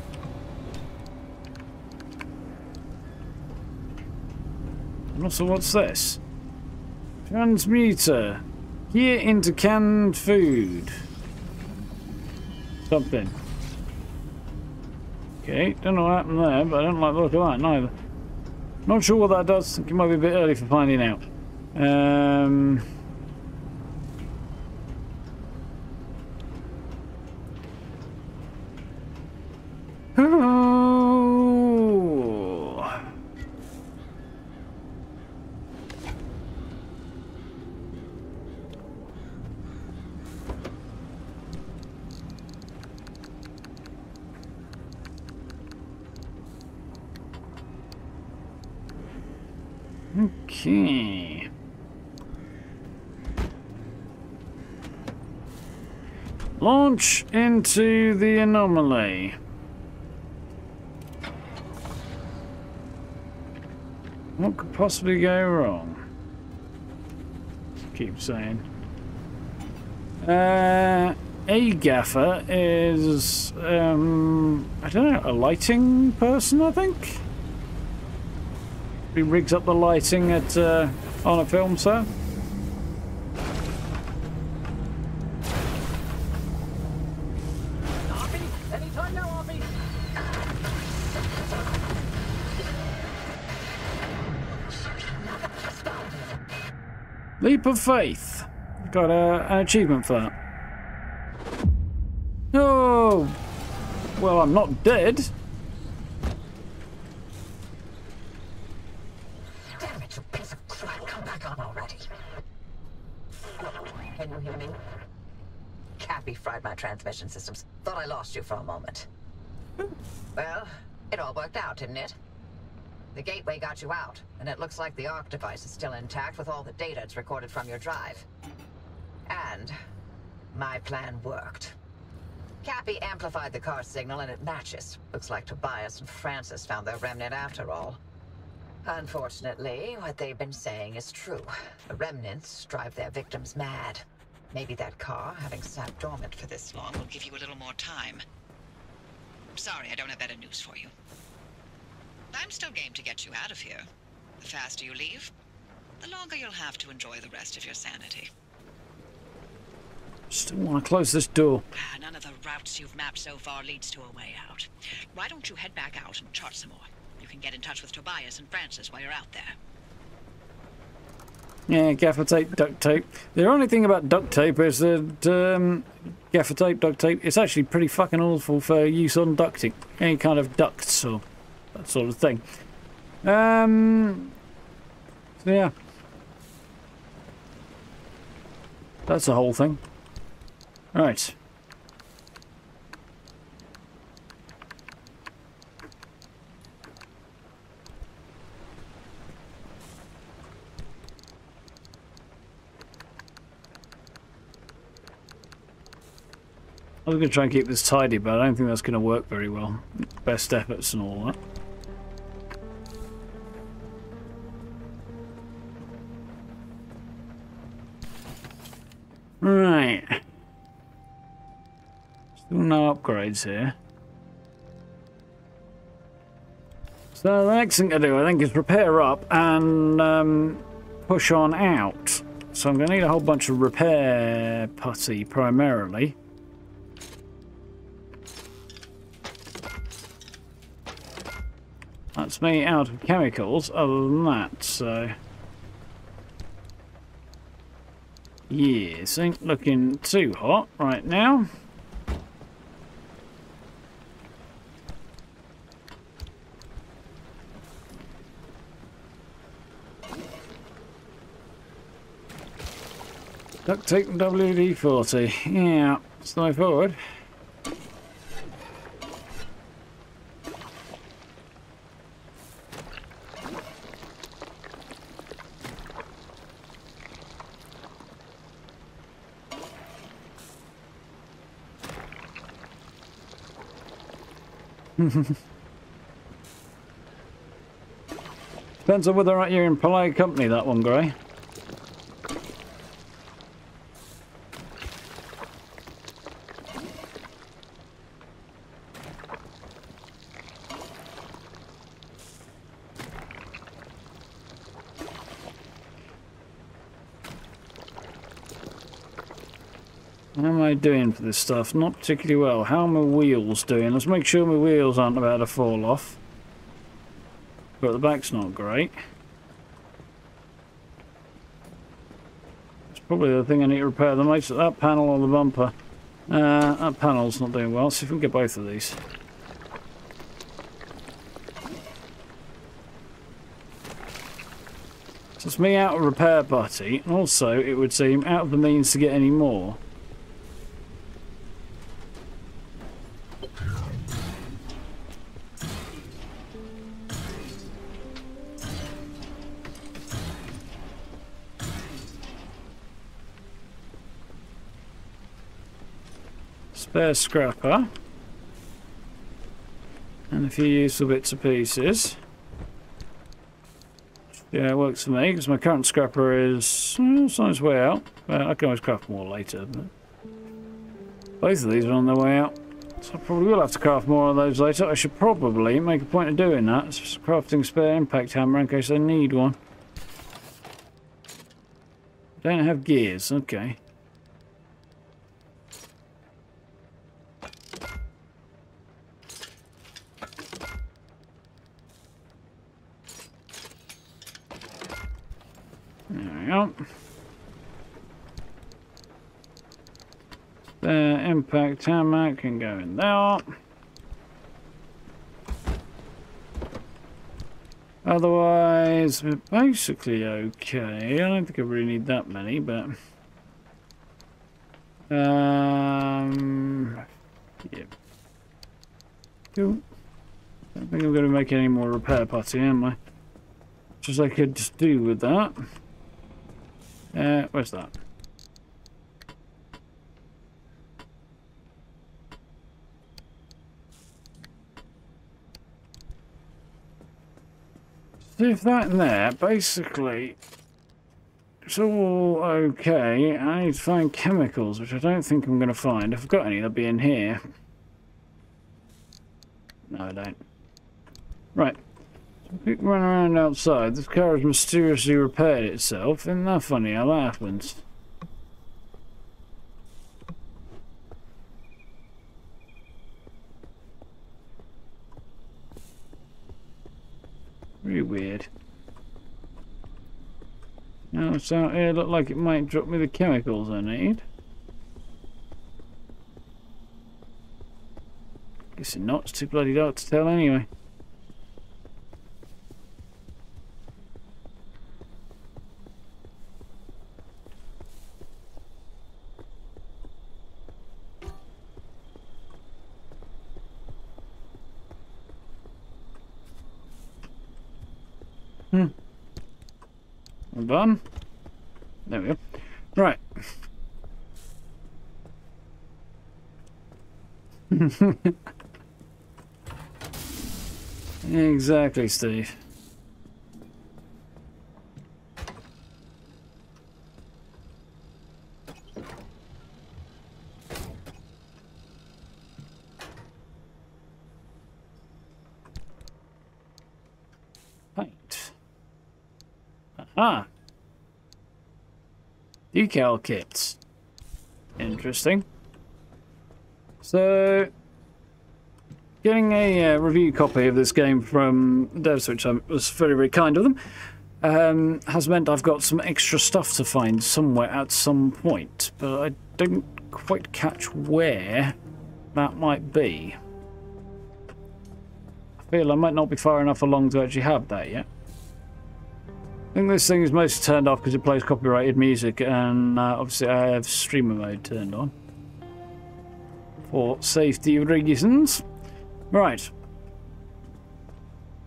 And also, what's this? Transmuter. Here into canned food. Something. Okay, don't know what happened there, but I don't like the look of that neither. Not sure what that does. it might be a bit early for finding out. Um... Okay. Launch into the anomaly. What could possibly go wrong? Keep saying. Uh, a gaffer is, um, I don't know, a lighting person, I think? He rigs up the lighting at uh, on a film set. Leap of faith. Got a, an achievement for that. Oh, well, I'm not dead. Damn it, you piece of crap. Come back on already. Can you hear me? Cappy fried my transmission systems. Thought I lost you for a moment. well, it all worked out, didn't it? The gateway got you out, and it looks like the ARC device is still intact with all the data it's recorded from your drive. And my plan worked. Cappy amplified the car signal and it matches. Looks like Tobias and Francis found their remnant after all. Unfortunately, what they've been saying is true. The remnants drive their victims mad. Maybe that car, having sat dormant for this long, Will give you a little more time. I'm sorry, I don't have better news for you. I'm still game to get you out of here. The faster you leave, the longer you'll have to enjoy the rest of your sanity. Still want to close this door. Ah, None of the routes you've mapped so far leads to a way out. Why don't you head back out and chart some more? You can get in touch with Tobias and Francis while you're out there. Yeah, gaffer tape, duct tape. The only thing about duct tape is that um, gaffer tape, duct tape, it's actually pretty fucking awful for use on ducting. Any kind of ducts or that sort of thing. Um, so yeah. That's the whole thing. All right. I was going to try and keep this tidy, but I don't think that's going to work very well. Best efforts and all that. Right. Still no upgrades here. So the next thing to do, I think, is repair up and um, push on out. So I'm going to need a whole bunch of repair putty primarily. That's me out of chemicals other than that, so... Yes, ain't looking too hot right now. Duct tape and WD-40. Yeah, no forward. Depends on whether or not you're in polite company, that one, Gray. Doing for this stuff? Not particularly well. How are my wheels doing? Let's make sure my wheels aren't about to fall off. But the back's not great. It's probably the thing I need to repair the most. That panel or the bumper. Uh, that panel's not doing well. Let's See if we can get both of these. So it's me out of repair putty, and also, it would seem, out of the means to get any more. Spare scrapper. And a few useful bits and pieces. Yeah, it works for me, because my current scrapper is well, it's on its way out. Well, I can always craft more later. Both of these are on their way out. So I probably will have to craft more of those later. I should probably make a point of doing that. It's crafting spare impact hammer in case I need one. Don't have gears, okay. There we go. The impact hammer can go in there. Otherwise, we're basically okay. I don't think I really need that many, but... Um... Yeah. Cool. Don't think I'm going to make any more repair putty, am I? Is I could just do with that. Uh, where's that? If that there, basically, it's all okay. I need to find chemicals, which I don't think I'm going to find. If I've got any, they'll be in here. No, I don't. Right. Keep running around outside. This car has mysteriously repaired itself. Isn't that funny how that happens? Really weird. Now it's out here look like it might drop me the chemicals I need. Guess it's not, too bloody dark to tell anyway. Hmm. All done. There we go. Right. exactly, Steve. Paint. Aha. Decal kits. Interesting. So, getting a uh, review copy of this game from devs, which was very, very kind of them, um, has meant I've got some extra stuff to find somewhere at some point, but I don't quite catch where that might be. I feel I might not be far enough along to actually have that yet. I think this thing is mostly turned off because it plays copyrighted music, and uh, obviously I have streamer mode turned on for safety reasons. Right.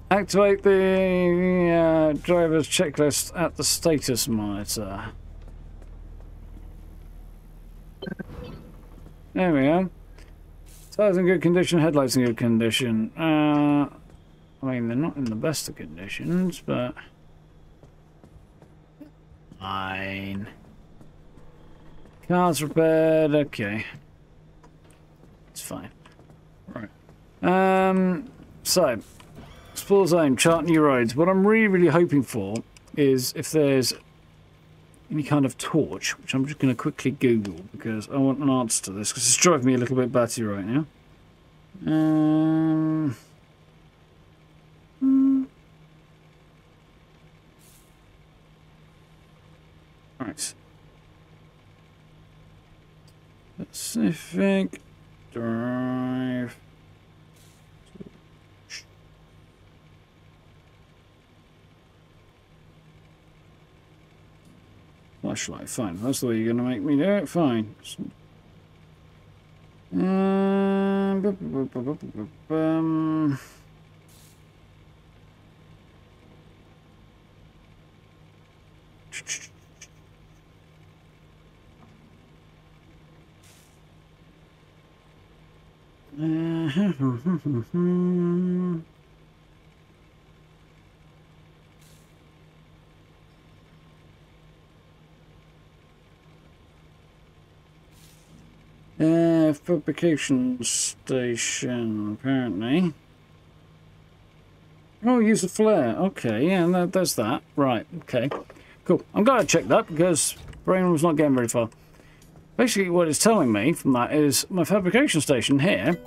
Activate the uh, driver's checklist at the status monitor. There we go. Tires in good condition, headlights in good condition. Uh, I mean, they're not in the best of conditions, but... Fine. Car's repaired, okay. It's fine. Right. Um, so, explore zone, chart new roads. What I'm really, really hoping for is if there's any kind of torch, which I'm just going to quickly Google because I want an answer to this because it's driving me a little bit batty right now. Um, hmm. Right. Pacific Drive. Flashlight, fine. That's the way you're going to make me do it? Fine. Um. Uh, Uh, fabrication station, apparently. Oh, use a flare. Okay, yeah, that, that's that. Right, okay. Cool. I'm glad I checked that because brain was not getting very far. Basically, what it's telling me from that is my fabrication station here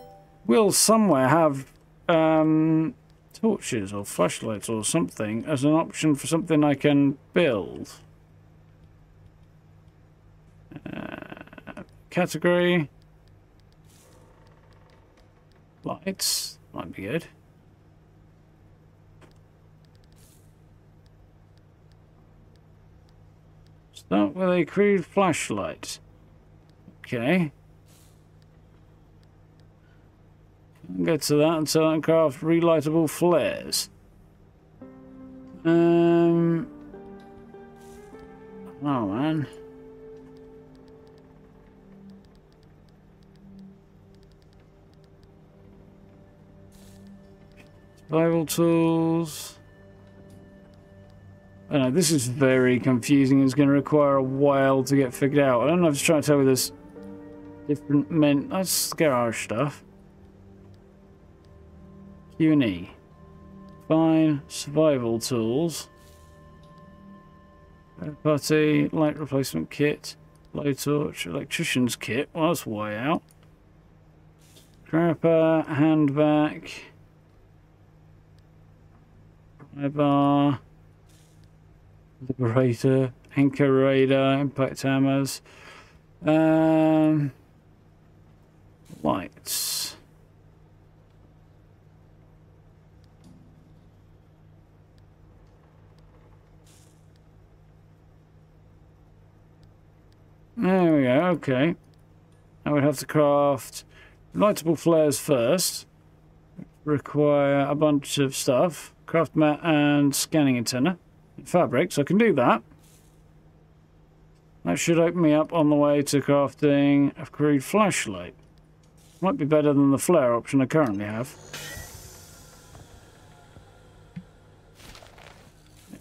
will somewhere have um, torches or flashlights or something as an option for something I can build. Uh, category. Lights. Might be good. Start with a crude flashlight. Okay. Get to that until I can craft relightable flares. Um. Oh man. Survival tools. I know, this is very confusing. It's going to require a while to get figured out. I don't know if it's trying to tell me there's different men. That's garage stuff. Q&E. Fine. Survival tools. Party. Light replacement kit. Low torch. Electrician's kit. Well, that's way out. Scrapper. Handback. Bar. Liberator, Anchor Radar, Impact Hammers, um, lights. There we go, okay. I would have to craft lightable flares first. Require a bunch of stuff. Craft mat and scanning antenna fabric, so I can do that. That should open me up on the way to crafting a crude flashlight. Might be better than the flare option I currently have.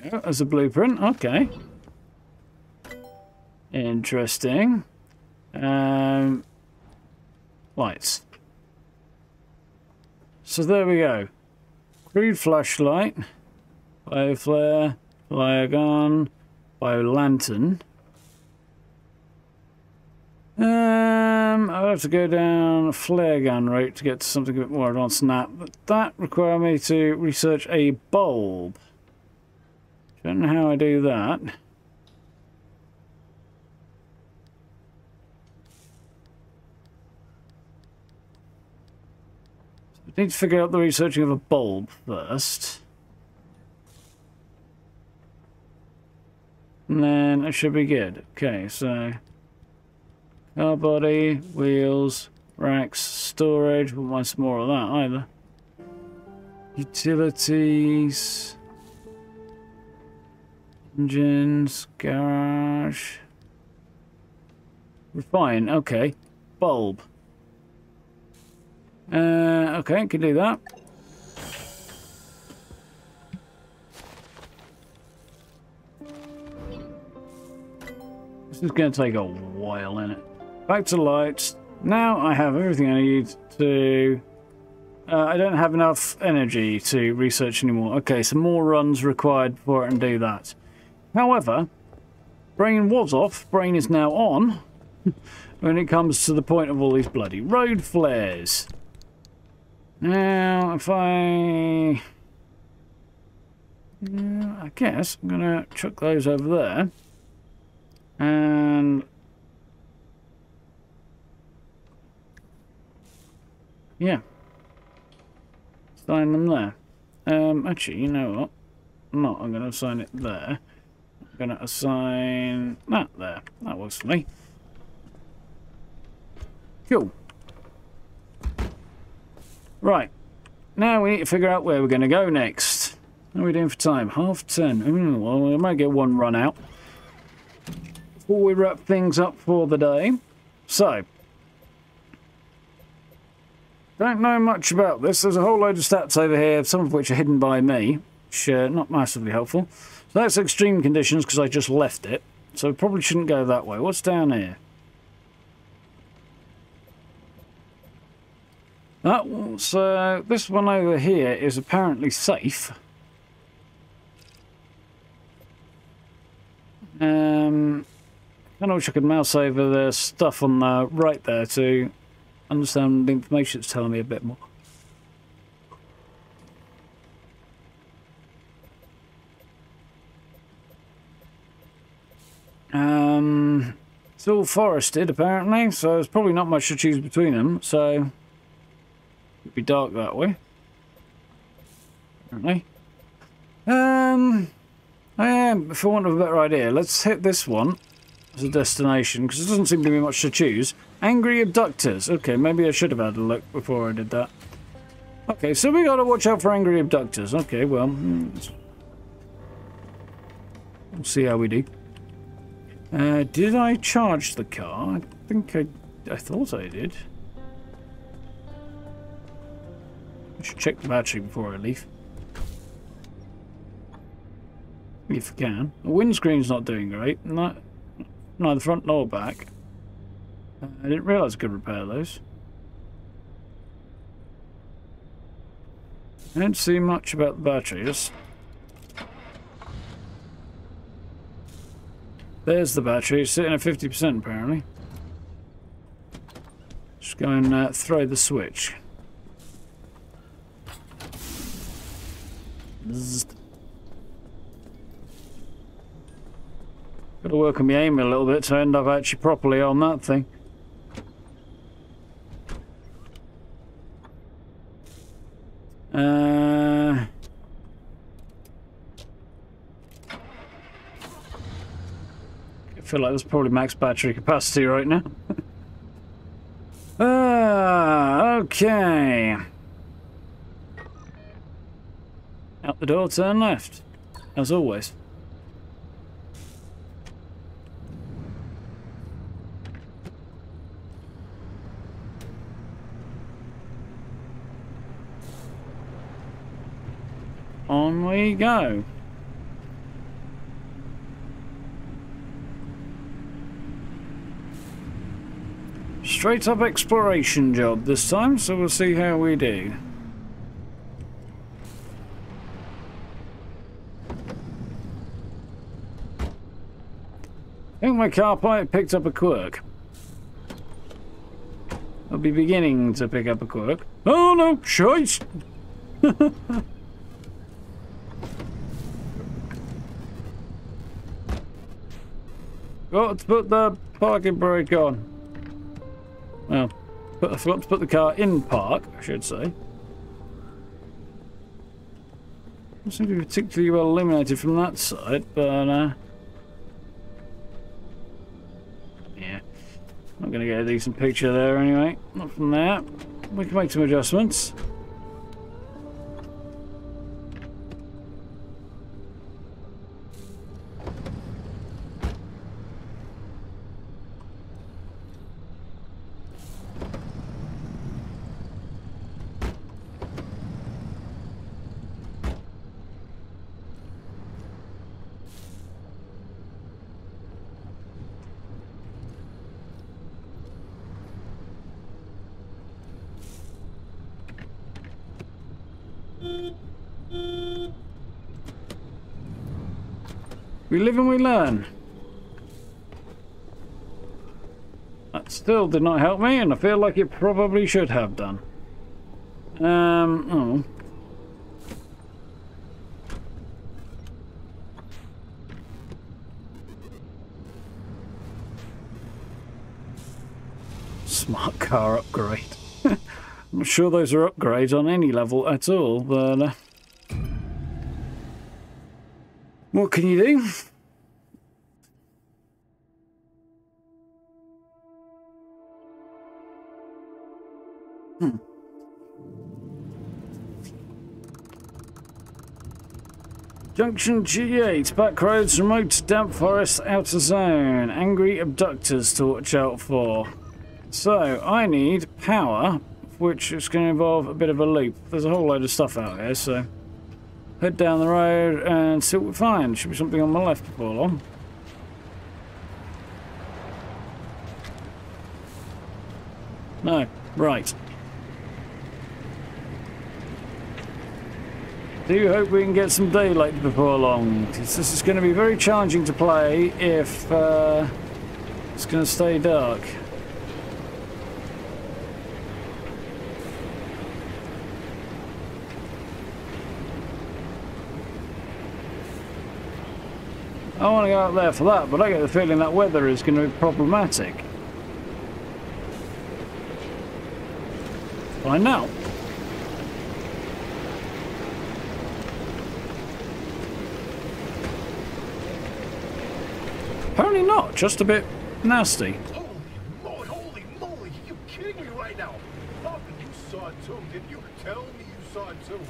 Yeah, there's a blueprint. Okay. Interesting. Um, lights. So there we go. Crude flashlight, bio flare, bio gun, bio lantern. Um, I'll have to go down a flare gun route to get to something a bit more advanced than that. But that requires me to research a bulb. Don't know how I do that. Need to figure out the researching of a bulb first. And then it should be good. Okay, so car body, wheels, racks, storage. Wouldn't want some more of that either. Utilities, engines, garage. Refine. Okay, bulb. Uh, okay, can do that. This is going to take a while, in it. Back to lights. Now I have everything I need to... Uh, I don't have enough energy to research anymore. Okay, so more runs required before I can do that. However, brain was off. Brain is now on. when it comes to the point of all these bloody road flares. Now, if I... I guess I'm going to chuck those over there. And... Yeah. Sign them there. Um, actually, you know what? No, I'm going to assign it there. I'm going to assign that there. That works for me. Cool. Right. Now we need to figure out where we're going to go next. How are we doing for time? Half ten. Mm, well, we might get one run out. Before we wrap things up for the day. So. Don't know much about this. There's a whole load of stats over here, some of which are hidden by me. Which uh, not massively helpful. So that's extreme conditions because I just left it. So probably shouldn't go that way. What's down here? Uh, this one over here is apparently safe. Um, I don't wish I could mouse over the stuff on the right there to understand the information it's telling me a bit more. Um, it's all forested apparently, so there's probably not much to choose between them, so It'd be dark that way. Apparently. Um, am, for want of a better idea, let's hit this one as a destination, because there doesn't seem to be much to choose. Angry abductors. Okay, maybe I should have had a look before I did that. Okay, so we gotta watch out for angry abductors. Okay, well, hmm, we'll see how we do. Uh, did I charge the car? I think I, I thought I did. I should check the battery before I leave. If I can. The windscreen's not doing great. Not, neither front nor back. Uh, I didn't realise I could repair those. I don't see much about the battery. Just There's the battery. Sitting at 50% apparently. Just go and uh, throw the switch. Got to work on my aim a little bit to end up actually properly on that thing. Uh, I feel like there's probably max battery capacity right now. Ah, okay. Out the door, turn left. As always. On we go. Straight up exploration job this time, so we'll see how we do. I think my car pilot picked up a quirk. I'll be beginning to pick up a quirk. Oh no, choice! Got to put the parking brake on. Well, put, I forgot to put the car in park, I should say. Doesn't seem to be particularly well illuminated from that side, but uh, not going to get a decent picture there anyway. Not from there. We can make some adjustments. We live and we learn. That still did not help me, and I feel like it probably should have done. Um, oh. Smart car upgrade. I'm not sure those are upgrades on any level at all, but... Uh, what can you do? Hmm. Junction G8, back roads, remote, damp forest, outer zone. Angry abductors to watch out for. So, I need power, which is going to involve a bit of a loop. There's a whole load of stuff out here, so... Head down the road and see what we find. Should be something on my left before on. No, right. Do hope we can get some daylight before long. This is going to be very challenging to play if uh, it's going to stay dark. I want to go out there for that, but I get the feeling that weather is going to be problematic. Find out. Apparently not, just a bit nasty. Holy moly, holy moly, you kidding me right now? Papa, you saw it too, didn't you? Tell me you saw it too.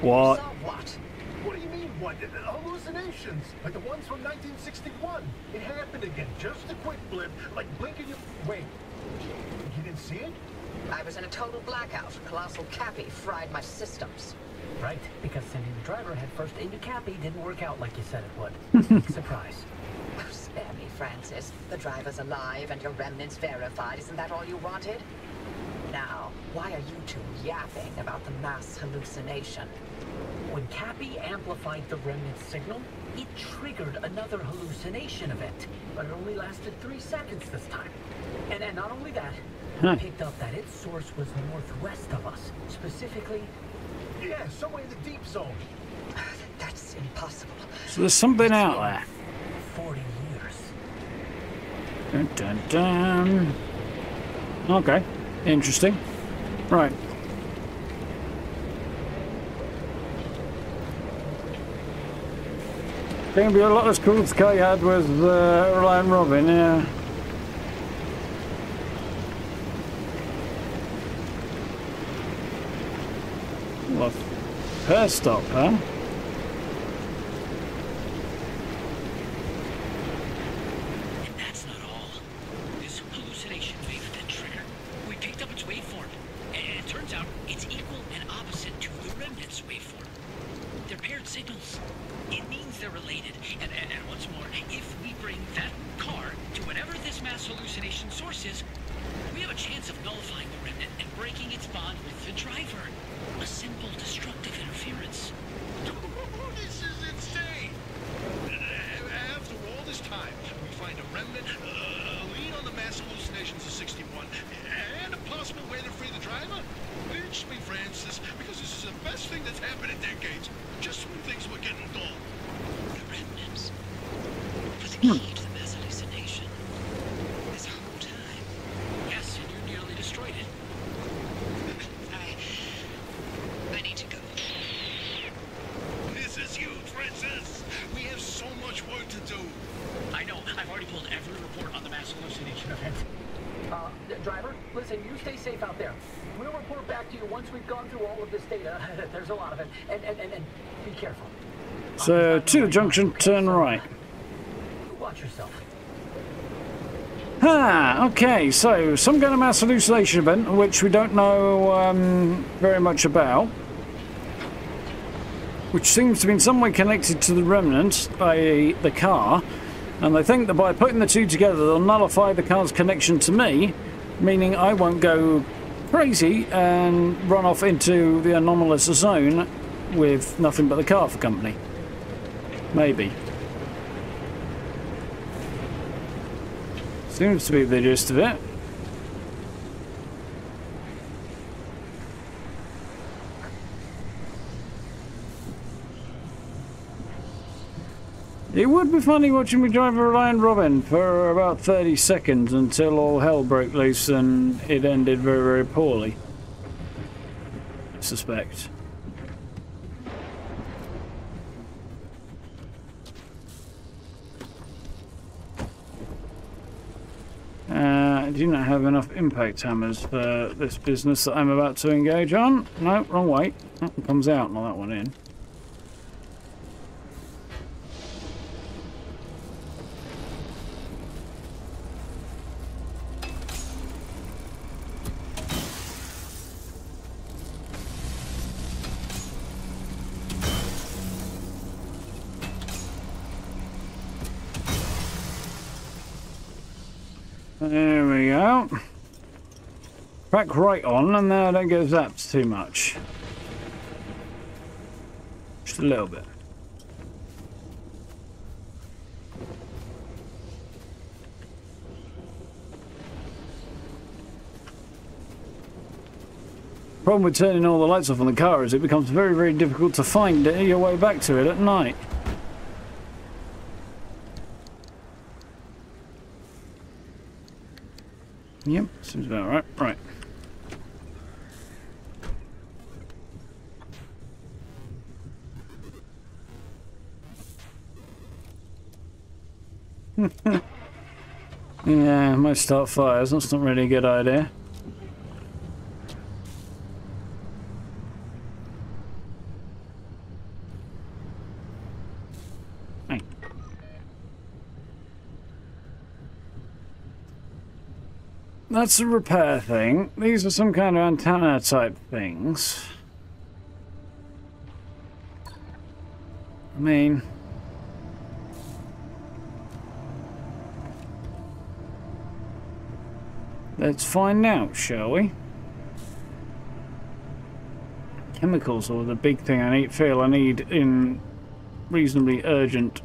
What? Saw what? What do you mean, what? Hallucinations, like the ones from 1961. It happened again, just a quick blip, like blinking your... Wait, you didn't see it? I was in a total blackout. Colossal Cappy fried my systems. Right, because sending the driver headfirst into Cappy didn't work out like you said it would. Surprise. Spare me, Francis. The driver's alive and your remnants verified. Isn't that all you wanted? Now, why are you two yapping about the mass hallucination? When Cappy amplified the remnant signal, it triggered another hallucination event, but it only lasted three seconds this time. And, and not only that, Huh. we hmm. picked up that its source was northwest of us, specifically Yeah, somewhere in the deep zone. That's impossible. So there's something out there. 40 years. Dun, dun, dun. Okay, interesting. Right. Going to be a lot as cool Kai had with uh, Reliant Robin, yeah. What? Hair stop, huh? And that's not all. This hallucination wave that triggered, we picked up its waveform. And it turns out it's equal and opposite to the remnant's waveform. They're paired weird signals. It means they're related. And, and, and what's more, if we bring that car to whatever this mass hallucination source is, we have a chance of nullifying the remnant and breaking its bond with the driver. A simple destructive interference. this is insane. After all this time, we find a remnant, uh, a lead on the mass hallucinations of 61, and a possible way to free the driver? Lynch me, Francis, because this is the best thing that's happened in decades. Just when things were getting dull. The remnants. For the key to the mass hallucination. This whole time. Yes, and you nearly destroyed it. I. I need to go. This is huge, Francis. We have so much work to do. I know. I've already pulled every report on the mass hallucination event. Uh, driver, listen, you stay safe out there. We'll report back to you once we've gone through all of this data. There's a lot of it. And, and, and, and be careful. So, to the junction, turn right. Watch yourself. Ah, okay, so some kind of mass hallucination event, which we don't know um, very much about, which seems to be in some way connected to the remnant, i.e. the car, and they think that by putting the two together they'll nullify the car's connection to me, meaning I won't go crazy and run off into the anomalous zone with nothing but the car for company. Maybe. Seems to be the gist of it. It would be funny watching me drive a Reliant Robin for about 30 seconds until all hell broke loose and it ended very, very poorly. I suspect. Uh, I do not have enough impact hammers for this business that I'm about to engage on. No, wrong way. That one comes out, not that one in. Crack right on, and now I don't get zapped too much. Just a little bit. Problem with turning all the lights off on the car is it becomes very, very difficult to find your way back to it at night. Yep, seems about right. Right. yeah, might start fires. That's not really a good idea. That's a repair thing. These are some kind of antenna type things. I mean... Let's find out, shall we? Chemicals are the big thing I need, feel I need in reasonably urgent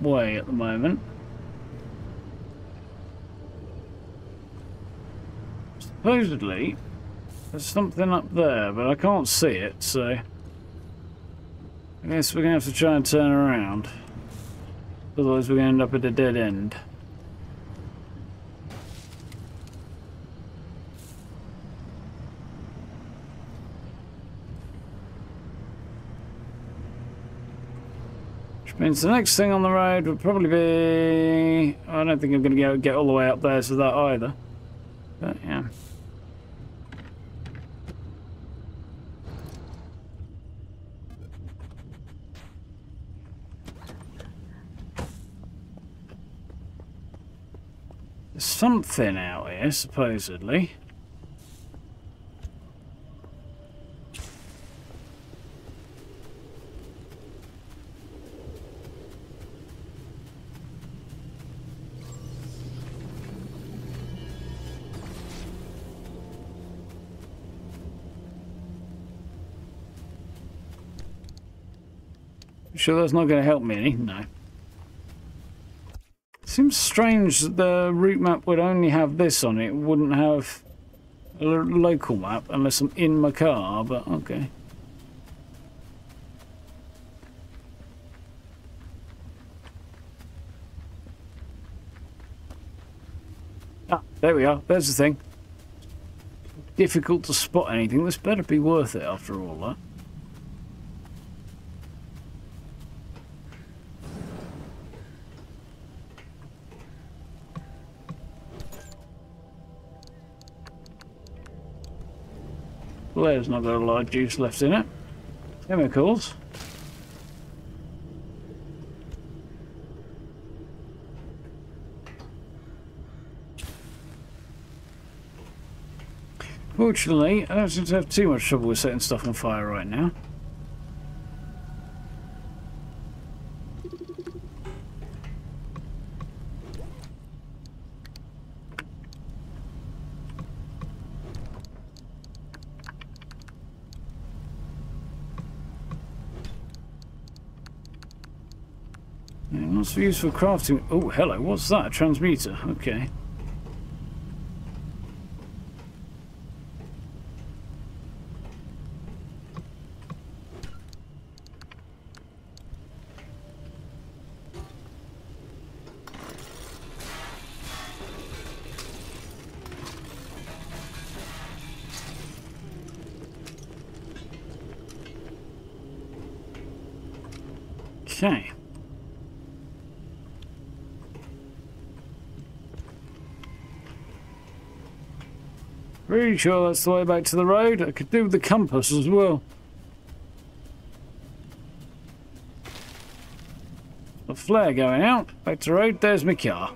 way at the moment. Supposedly, there's something up there, but I can't see it, so... I guess we're going to have to try and turn around. Otherwise we're going to end up at a dead end. Which means the next thing on the road would probably be... I don't think I'm going to get all the way up there to that either. But yeah. something out here, supposedly. Sure that's not going to help me any? No. Seems strange that the route map would only have this on it. Wouldn't have a local map unless I'm in my car, but okay. Ah, there we are. There's the thing. Difficult to spot anything. This better be worth it after all that. Blair's not got a lot of juice left in it. Chemicals. Fortunately, I don't seem to have too much trouble with setting stuff on fire right now. Of useful crafting. Oh, hello, what's that? A transmuter. Okay. Pretty sure that's the way back to the road. I could do with the compass as well. A flare going out. Back to the road. There's my car.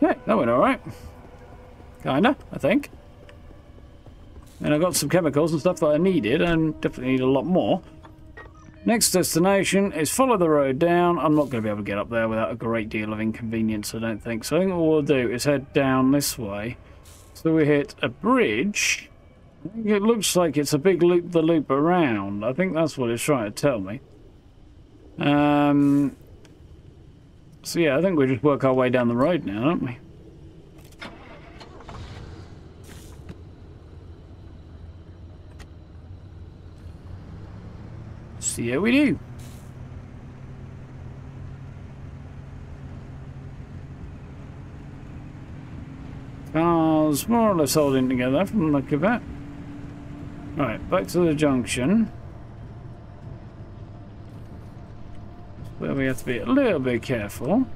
Yeah, that went alright. Kinda, I think. And I got some chemicals and stuff that I needed, and definitely need a lot more. Next destination is follow the road down. I'm not going to be able to get up there without a great deal of inconvenience, I don't think. So I think what we'll do is head down this way. So we hit a bridge. It looks like it's a big loop the loop around. I think that's what it's trying to tell me. Um, so yeah, I think we just work our way down the road now, don't we? See how we do. Cars more or less holding together from the look of it. Right, back to the junction. Where we have to be a little bit careful.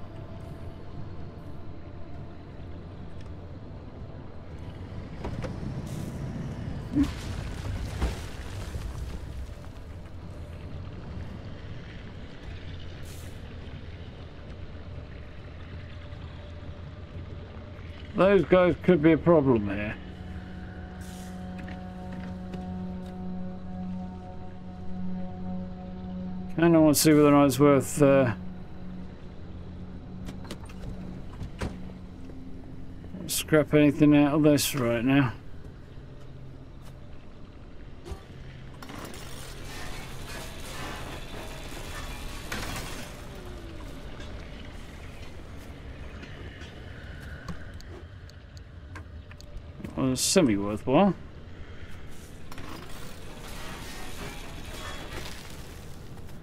Those guys could be a problem here. Kind of want to see whether or not it's worth uh, scrap anything out of this right now. Well, semi worthwhile.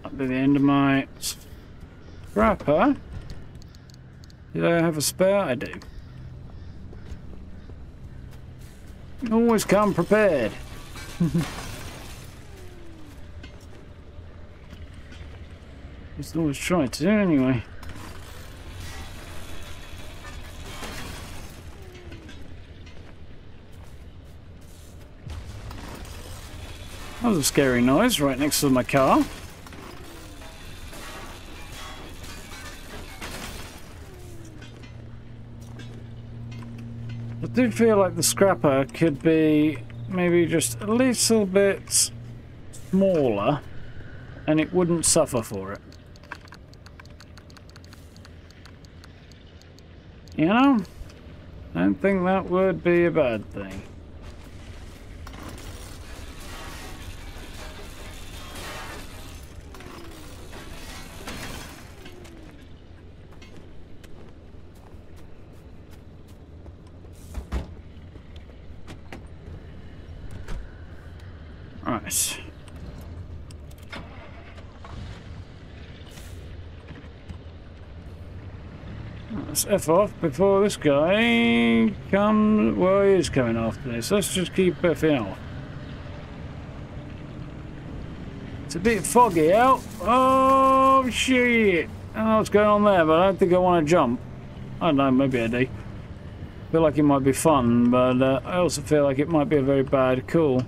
Up to the end of my scrapper. Did I have a spare? I do. Always come prepared. Just always try to anyway. That was a scary noise right next to my car. I do feel like the scrapper could be maybe just a little bit smaller and it wouldn't suffer for it. You know? I don't think that would be a bad thing. Right. Let's F off before this guy comes. Well, he is coming after this. Let's just keep Fing off. It's a bit foggy out. Oh, shit. I don't know what's going on there, but I don't think I want to jump. I don't know, maybe I do. feel like it might be fun, but uh, I also feel like it might be a very bad call.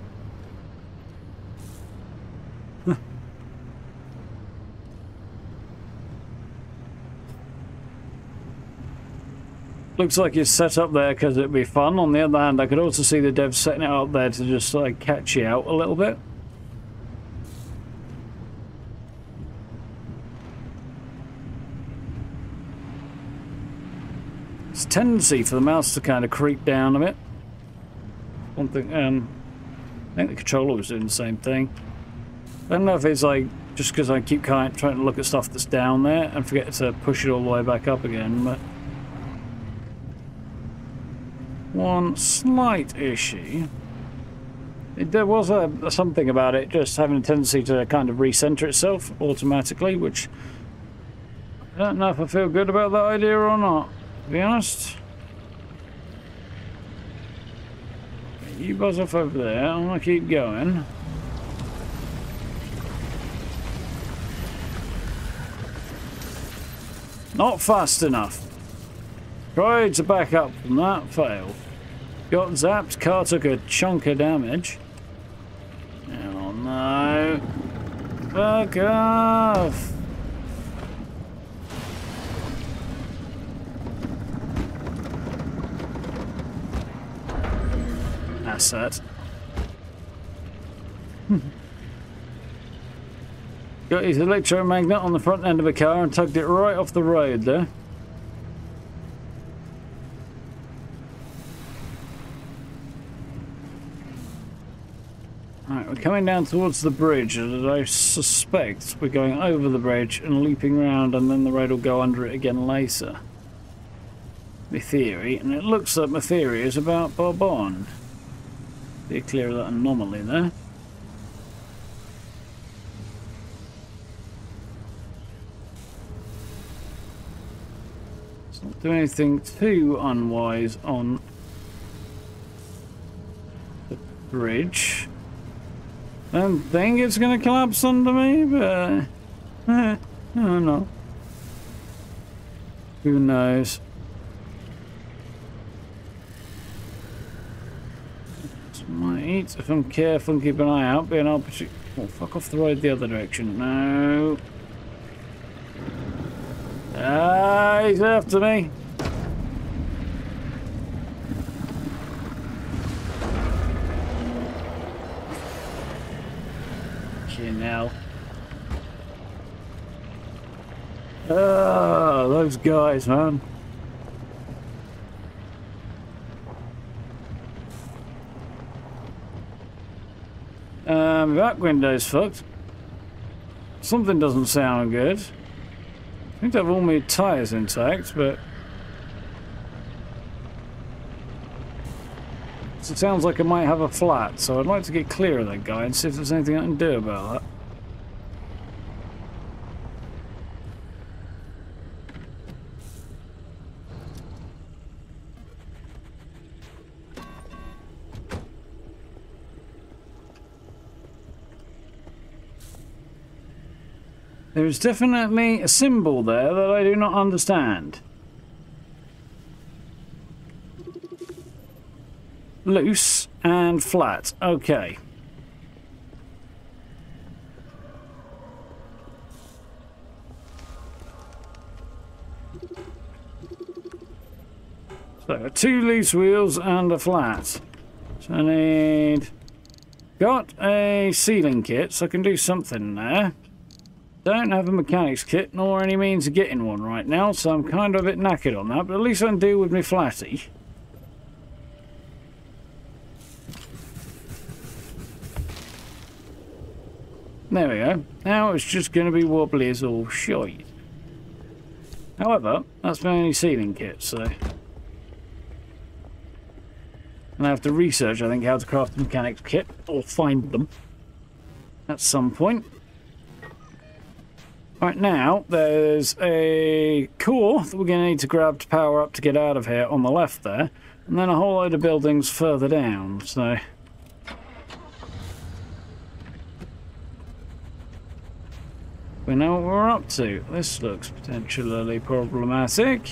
Looks like it's set up there because it'd be fun. On the other hand, I could also see the devs setting it up there to just like catch you out a little bit. It's a tendency for the mouse to kind of creep down a bit. One thing, um, I think the controller was doing the same thing. I don't know if it's like just because I keep kind of trying to look at stuff that's down there and forget to push it all the way back up again, but one slight issue. There was a, something about it just having a tendency to kind of recenter itself automatically, which I don't know if I feel good about that idea or not, to be honest. You buzz off over there, I'm gonna keep going. Not fast enough. Tried to back up from that, failed. Got zapped, car took a chunk of damage. Oh no. Fuck off! Asset. Got his electromagnet on the front end of a car and tugged it right off the road there. We're coming down towards the bridge, and I suspect we're going over the bridge and leaping round, and then the road will go under it again later. My theory, and it looks like my theory is about Bourbon. Be clear of that anomaly there. Let's not do anything too unwise on the bridge. Don't think it's to collapse under me, but uh, I don't know. Who knows? Might, if I'm careful and keep an eye out, be an opportunity. Oh, fuck off the road the other direction. No. Ah, he's after me. Now. Oh, those guys, man. Um, back window's fucked. Something doesn't sound good. I think I've all my tyres intact, but... It sounds like I might have a flat, so I'd like to get clear of that guy and see if there's anything I can do about that. There is definitely a symbol there that I do not understand. Loose and flat. Okay. So, two loose wheels and a flat. So I need... Got a sealing kit, so I can do something there. Don't have a mechanics kit, nor any means of getting one right now, so I'm kind of a bit knackered on that, but at least I can deal with me flatty. There we go. Now it's just going to be wobbly as all shite. However, that's my only sealing kit, so... And I have to research, I think, how to craft a mechanics kit, or find them. at some point. Right now, there's a core that we're going to need to grab to power up to get out of here on the left there, and then a whole load of buildings further down, so... We know what we're up to. This looks potentially problematic.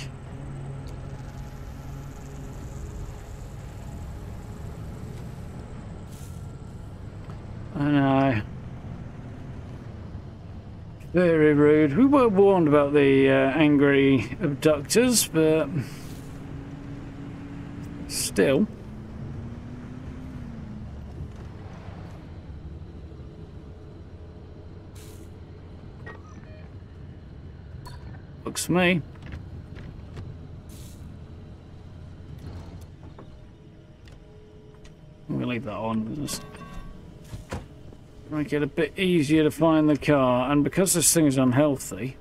I know. Very rude. We were warned about the uh, angry abductors, but still. Looks me. I'm gonna leave that on. Just make it a bit easier to find the car. And because this thing is unhealthy,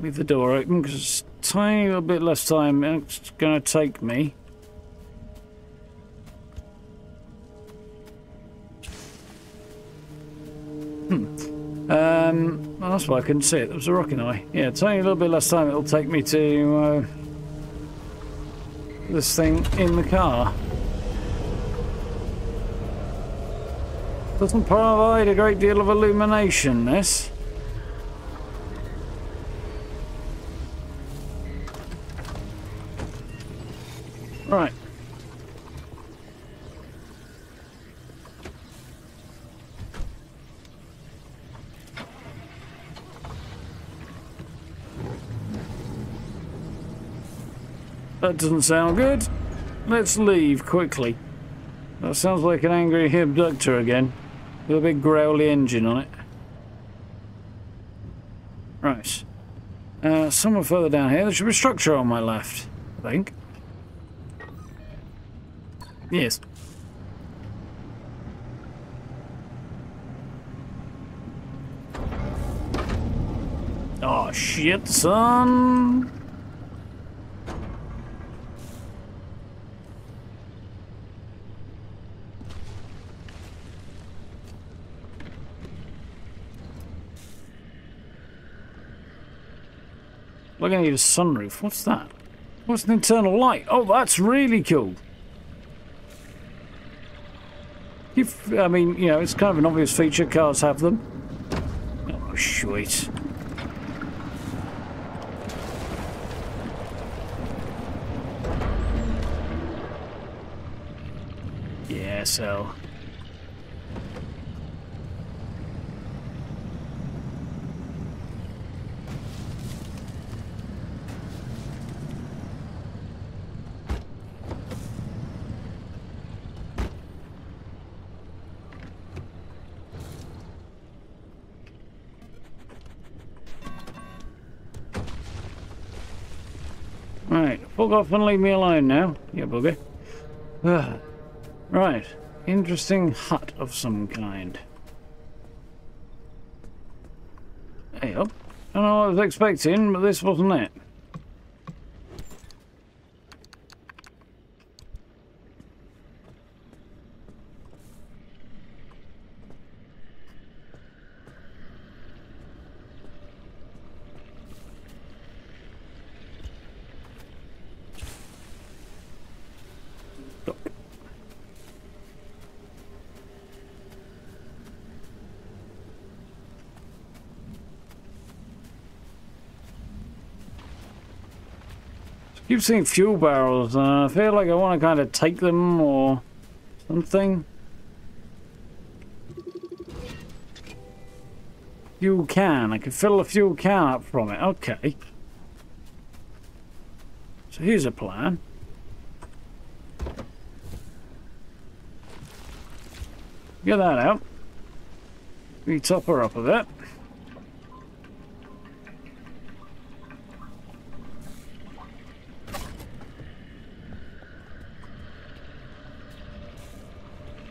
leave the door open because it's a tiny little bit less time it's going to take me. Hmm. Um, well, that's why I couldn't see it. There was a rocking eye. Yeah, tiny little bit less time it'll take me to uh, this thing in the car. Doesn't provide a great deal of illumination, this. Right. That doesn't sound good. Let's leave quickly. That sounds like an angry abductor again. A big growly engine on it. Right. Uh, somewhere further down here, there should be a structure on my left, I think. Yes. Oh shit, son! We're going to need a sunroof. What's that? What's an internal light? Oh, that's really cool. If, I mean, you know, it's kind of an obvious feature. Cars have them. Oh, sweet. Yeah, so... Fuck off and leave me alone now, you bugger. Ah, right, interesting hut of some kind. Hey up. I don't know what I was expecting, but this wasn't it. Keep seeing fuel barrels, and I feel like I want to kind of take them or something. Fuel can. I can fill a fuel can up from it. Okay. So here's a plan. Get that out. We top her up a bit.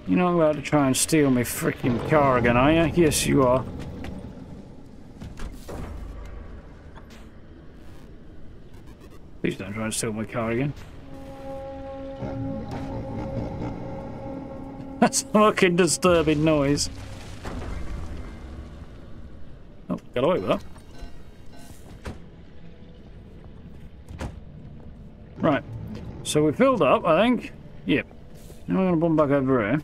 You're not about to try and steal my freaking car again, are you? Yes, you are. Please don't try and steal my car again. That's a fucking disturbing noise. Oh, got away with that. Right. So we filled up, I think. Yep. Now we're going to bomb back over here.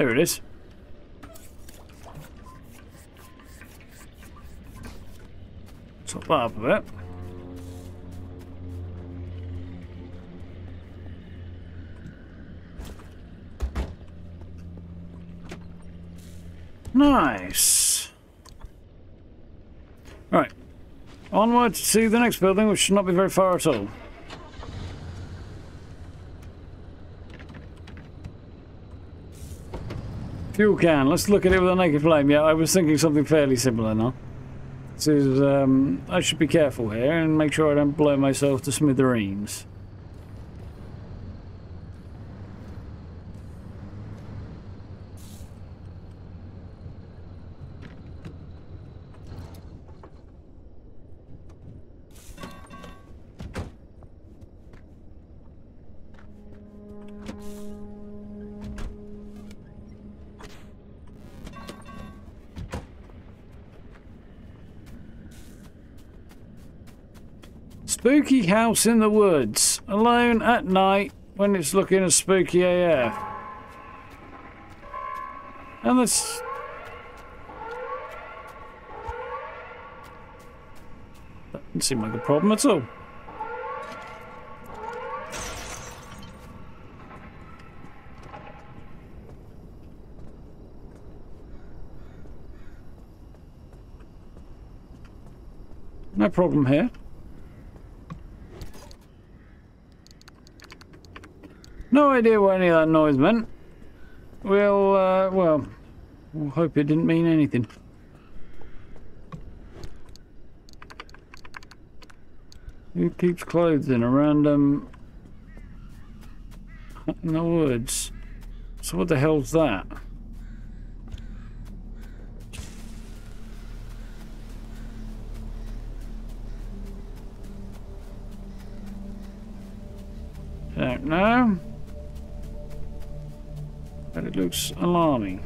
There it is. Top that up a bit. Nice. Right. Onward to the next building, which should not be very far at all. Fuel can. Let's look at it with a naked flame. Yeah, I was thinking something fairly similar now. This is, um, I should be careful here and make sure I don't blow myself to smithereens. House in the woods. Alone at night when it's looking as spooky AF. And that's... That doesn't seem like a problem at all. No problem here. Idea what any of that noise meant. We'll, uh, well, we'll hope it didn't mean anything. Who keeps clothes in a random in the woods? So what the hell's that? Looks alarming.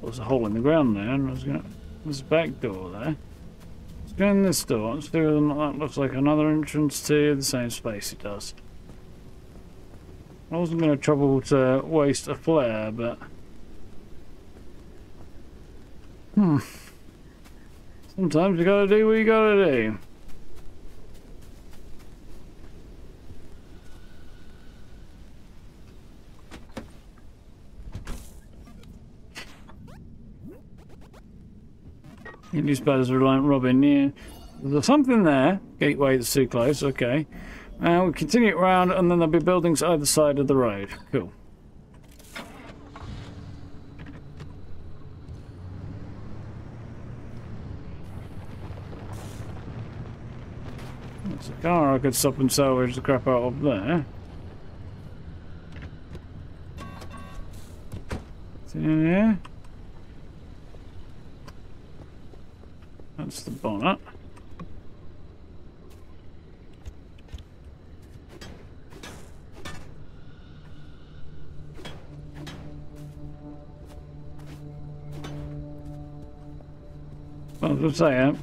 There's a hole in the ground there, and there's, gonna, there's a back door there. Let's go in this door. Let's that looks like another entrance to the same space it does. I wasn't going to trouble to waste a flare, but... Hmm. Sometimes you gotta do what you gotta do. Use bad reliant Robin, yeah. There's something there. Gateway that's too close, okay. And we continue it round, and then there'll be buildings either side of the road. Cool. There's a car I could stop and salvage the crap out of there. Yeah. That's the bonnet. Well, as I say,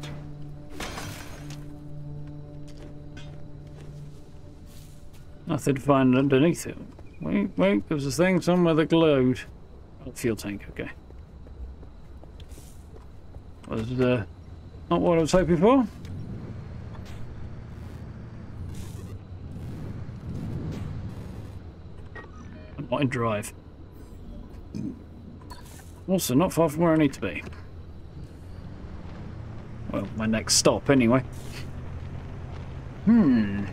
nothing to find underneath it. Wait, wait, there's a thing somewhere that glowed. Oh, fuel tank, okay. Was uh, not what I was hoping for. I'm not in drive. Also, not far from where I need to be. Well, my next stop, anyway. Hmm.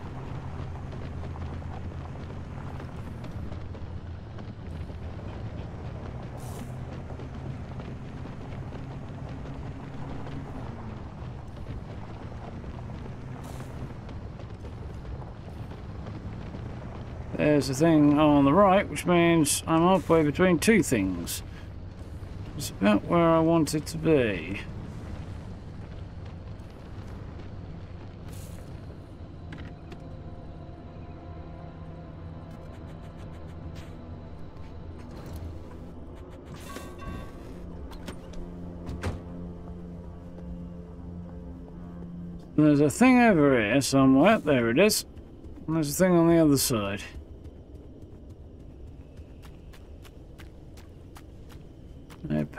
there's a thing on the right, which means I'm halfway between two things. It's about where I want it to be. There's a thing over here somewhere. There it is. There's a thing on the other side.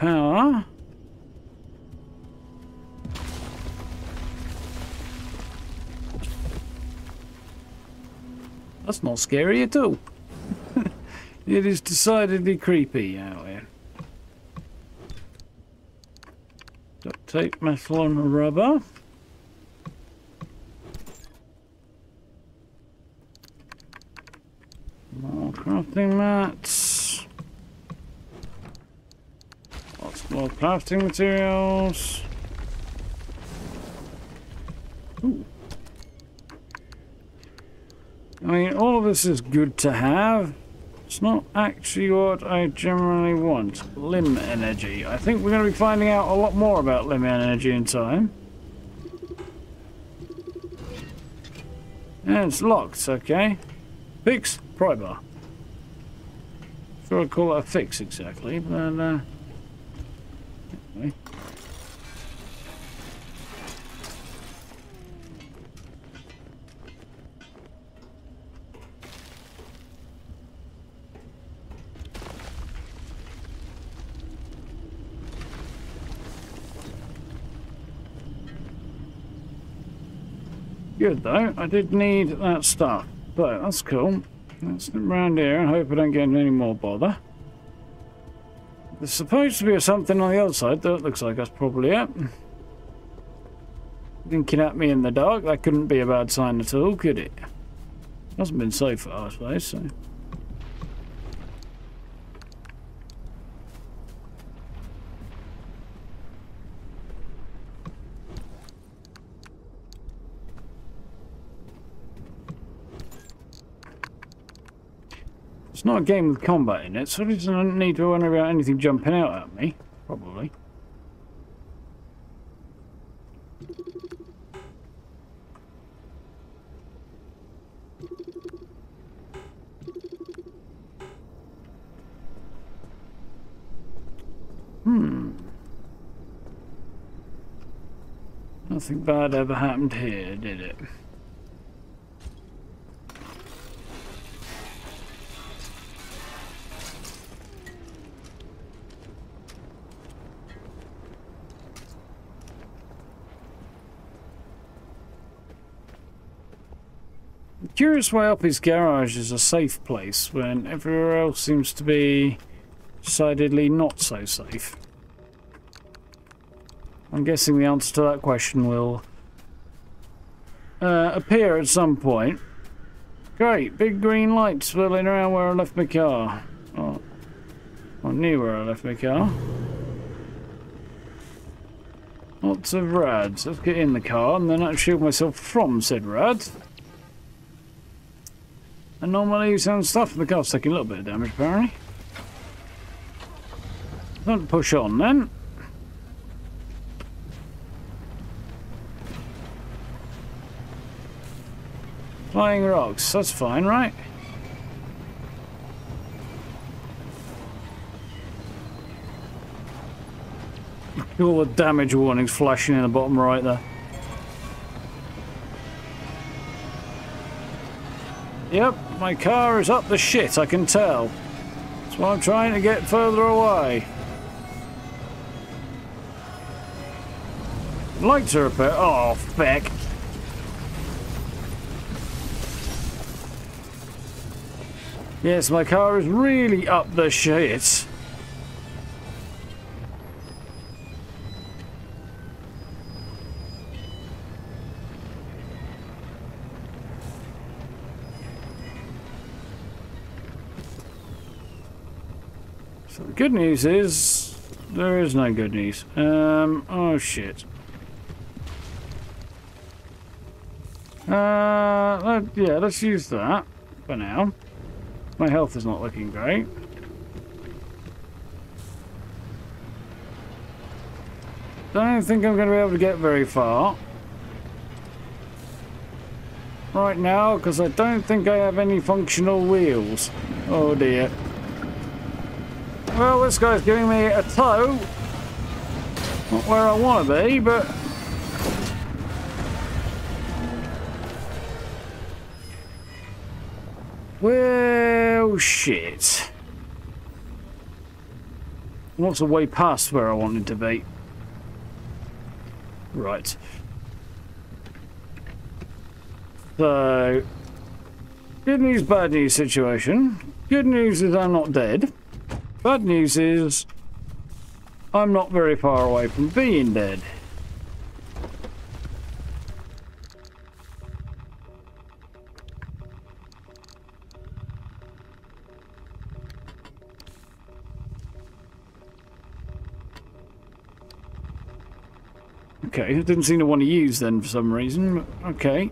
Power. That's not scary at all. it is decidedly creepy out here. Duct tape, metal and rubber. More crafting mats. Lots more crafting materials. Ooh. I mean, all of this is good to have. It's not actually what I generally want. Limb energy. I think we're going to be finding out a lot more about limb energy in time. And it's locked, okay. Fix, pry bar. Sure I'd call it a fix exactly, but uh, Good though, I did need that stuff. But that's cool. Let's look around here and hope I don't get any more bother. There's supposed to be something on the other side. though it looks like that's probably it. Thinking at me in the dark, that couldn't be a bad sign at all, could it? Hasn't been so far, I suppose, so... not a game with combat in it, so it doesn't need to worry about anything jumping out at me. Probably. Hmm. Nothing bad ever happened here, did it? Curious why Oppy's garage is a safe place when everywhere else seems to be decidedly not so safe. I'm guessing the answer to that question will uh, appear at some point. Great, big green lights swirling around where I left my car. Oh, I knew where I left my car. Lots of rads. Let's get in the car and then I'll shield myself from said rads. And normally sound stuff. The car's taking a little bit of damage apparently. Don't push on then. Flying rocks, that's fine, right? All the damage warnings flashing in the bottom right there. Yep, my car is up the shit, I can tell. That's why I'm trying to get further away. Lights are repair. Oh, feck. Yes, my car is really up the shit. Good news is there is no good news. Um, oh shit. Uh, yeah, let's use that for now. My health is not looking great. Don't think I'm going to be able to get very far. Right now, because I don't think I have any functional wheels. Oh dear well, this guy's giving me a tow. Not where I want to be, but... Well, shit. Lots of way past where I wanted to be. Right. So, good news, bad news situation. Good news is I'm not dead. Bad news is I'm not very far away from being dead. Okay, I didn't seem to want to use then for some reason. Okay.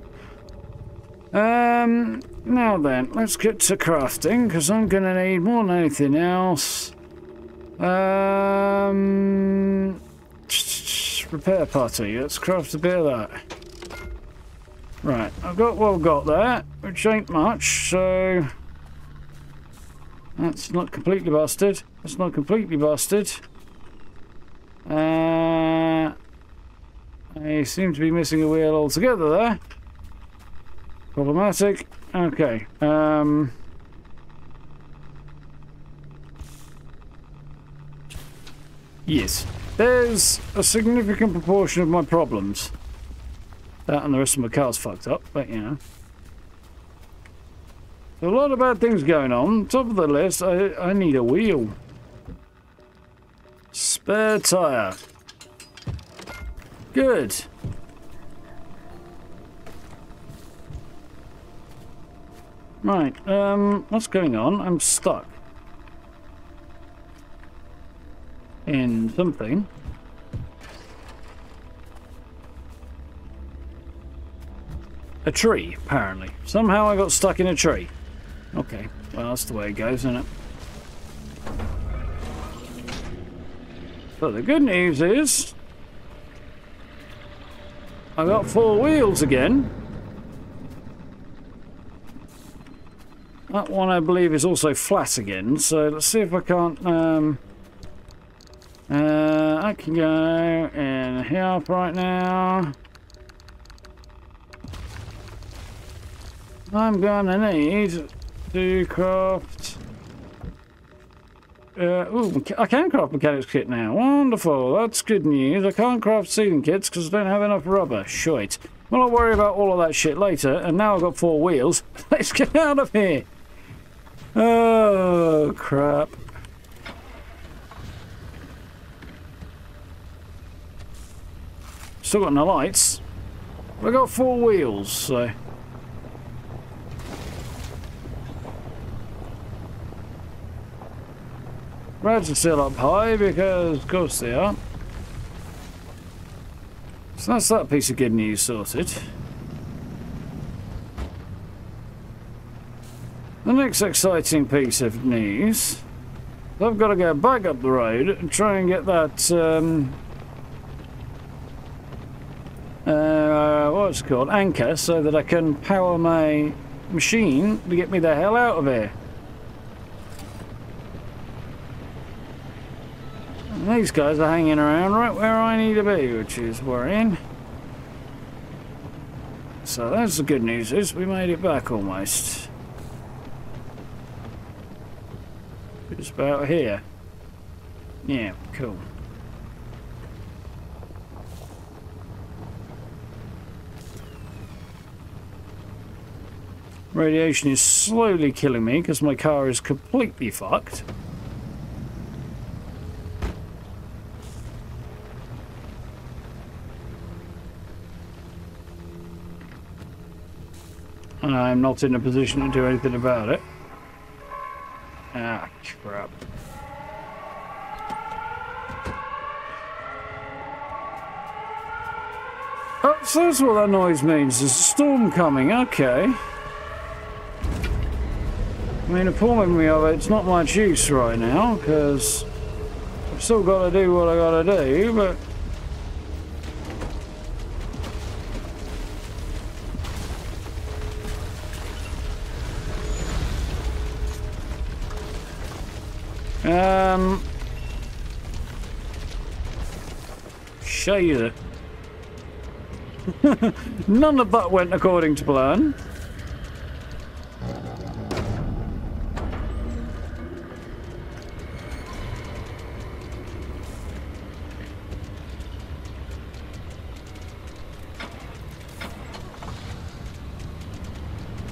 Um, now then, let's get to crafting, because I'm going to need more than anything else. Um, repair putty, let's craft a bit of that. Right, I've got what I've got there, which ain't much, so... That's not completely busted. That's not completely busted. Uh, I seem to be missing a wheel altogether there. Problematic. Okay. Um, yes. There's a significant proportion of my problems. That and the rest of my car's fucked up, but you know. a lot of bad things going on. Top of the list, I, I need a wheel. Spare tyre. Good. Right, um, what's going on? I'm stuck. In something. A tree, apparently. Somehow I got stuck in a tree. Okay, well that's the way it goes, isn't it? But the good news is... I got four wheels again. That one I believe is also flat again, so let's see if I can't... Um, uh, I can go in here right now. I'm gonna need to craft... Uh, ooh, I can craft mechanics kit now. Wonderful, that's good news. I can't craft sealing kits because I don't have enough rubber. Shite. Well, I'll worry about all of that shit later, and now I've got four wheels. Let's get out of here. Oh, crap. Still got no lights. I've got four wheels, so... Rads are still up high because, of course they are. So that's that piece of good news sorted. The next exciting piece of news, I've got to go back up the road and try and get that, um, uh, what's it called, anchor, so that I can power my machine to get me the hell out of here. And these guys are hanging around right where I need to be, which is worrying. So that's the good news is we made it back almost. It's about here. Yeah, cool. Radiation is slowly killing me because my car is completely fucked. And I'm not in a position to do anything about it. Ah, crap. Oh, so that's what that noise means. There's a storm coming. Okay. I mean, me of it, it's not much use right now, because I've still got to do what I got to do, but... Daisy. None of that went according to plan.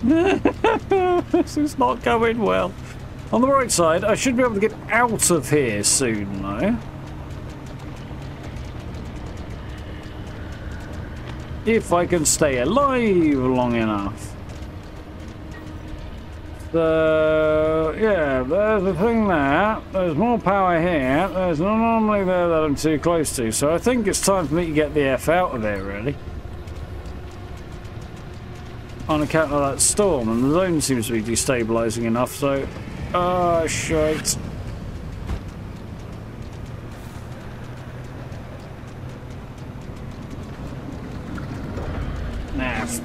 this is not going well. On the right side, I should be able to get out of here soon, though. If I can stay alive long enough. So, yeah, there's a thing there. There's more power here. There's an anomaly there that I'm too close to. So I think it's time for me to get the F out of there, really. On account of that storm, and the zone seems to be destabilising enough, so... Oh, shite.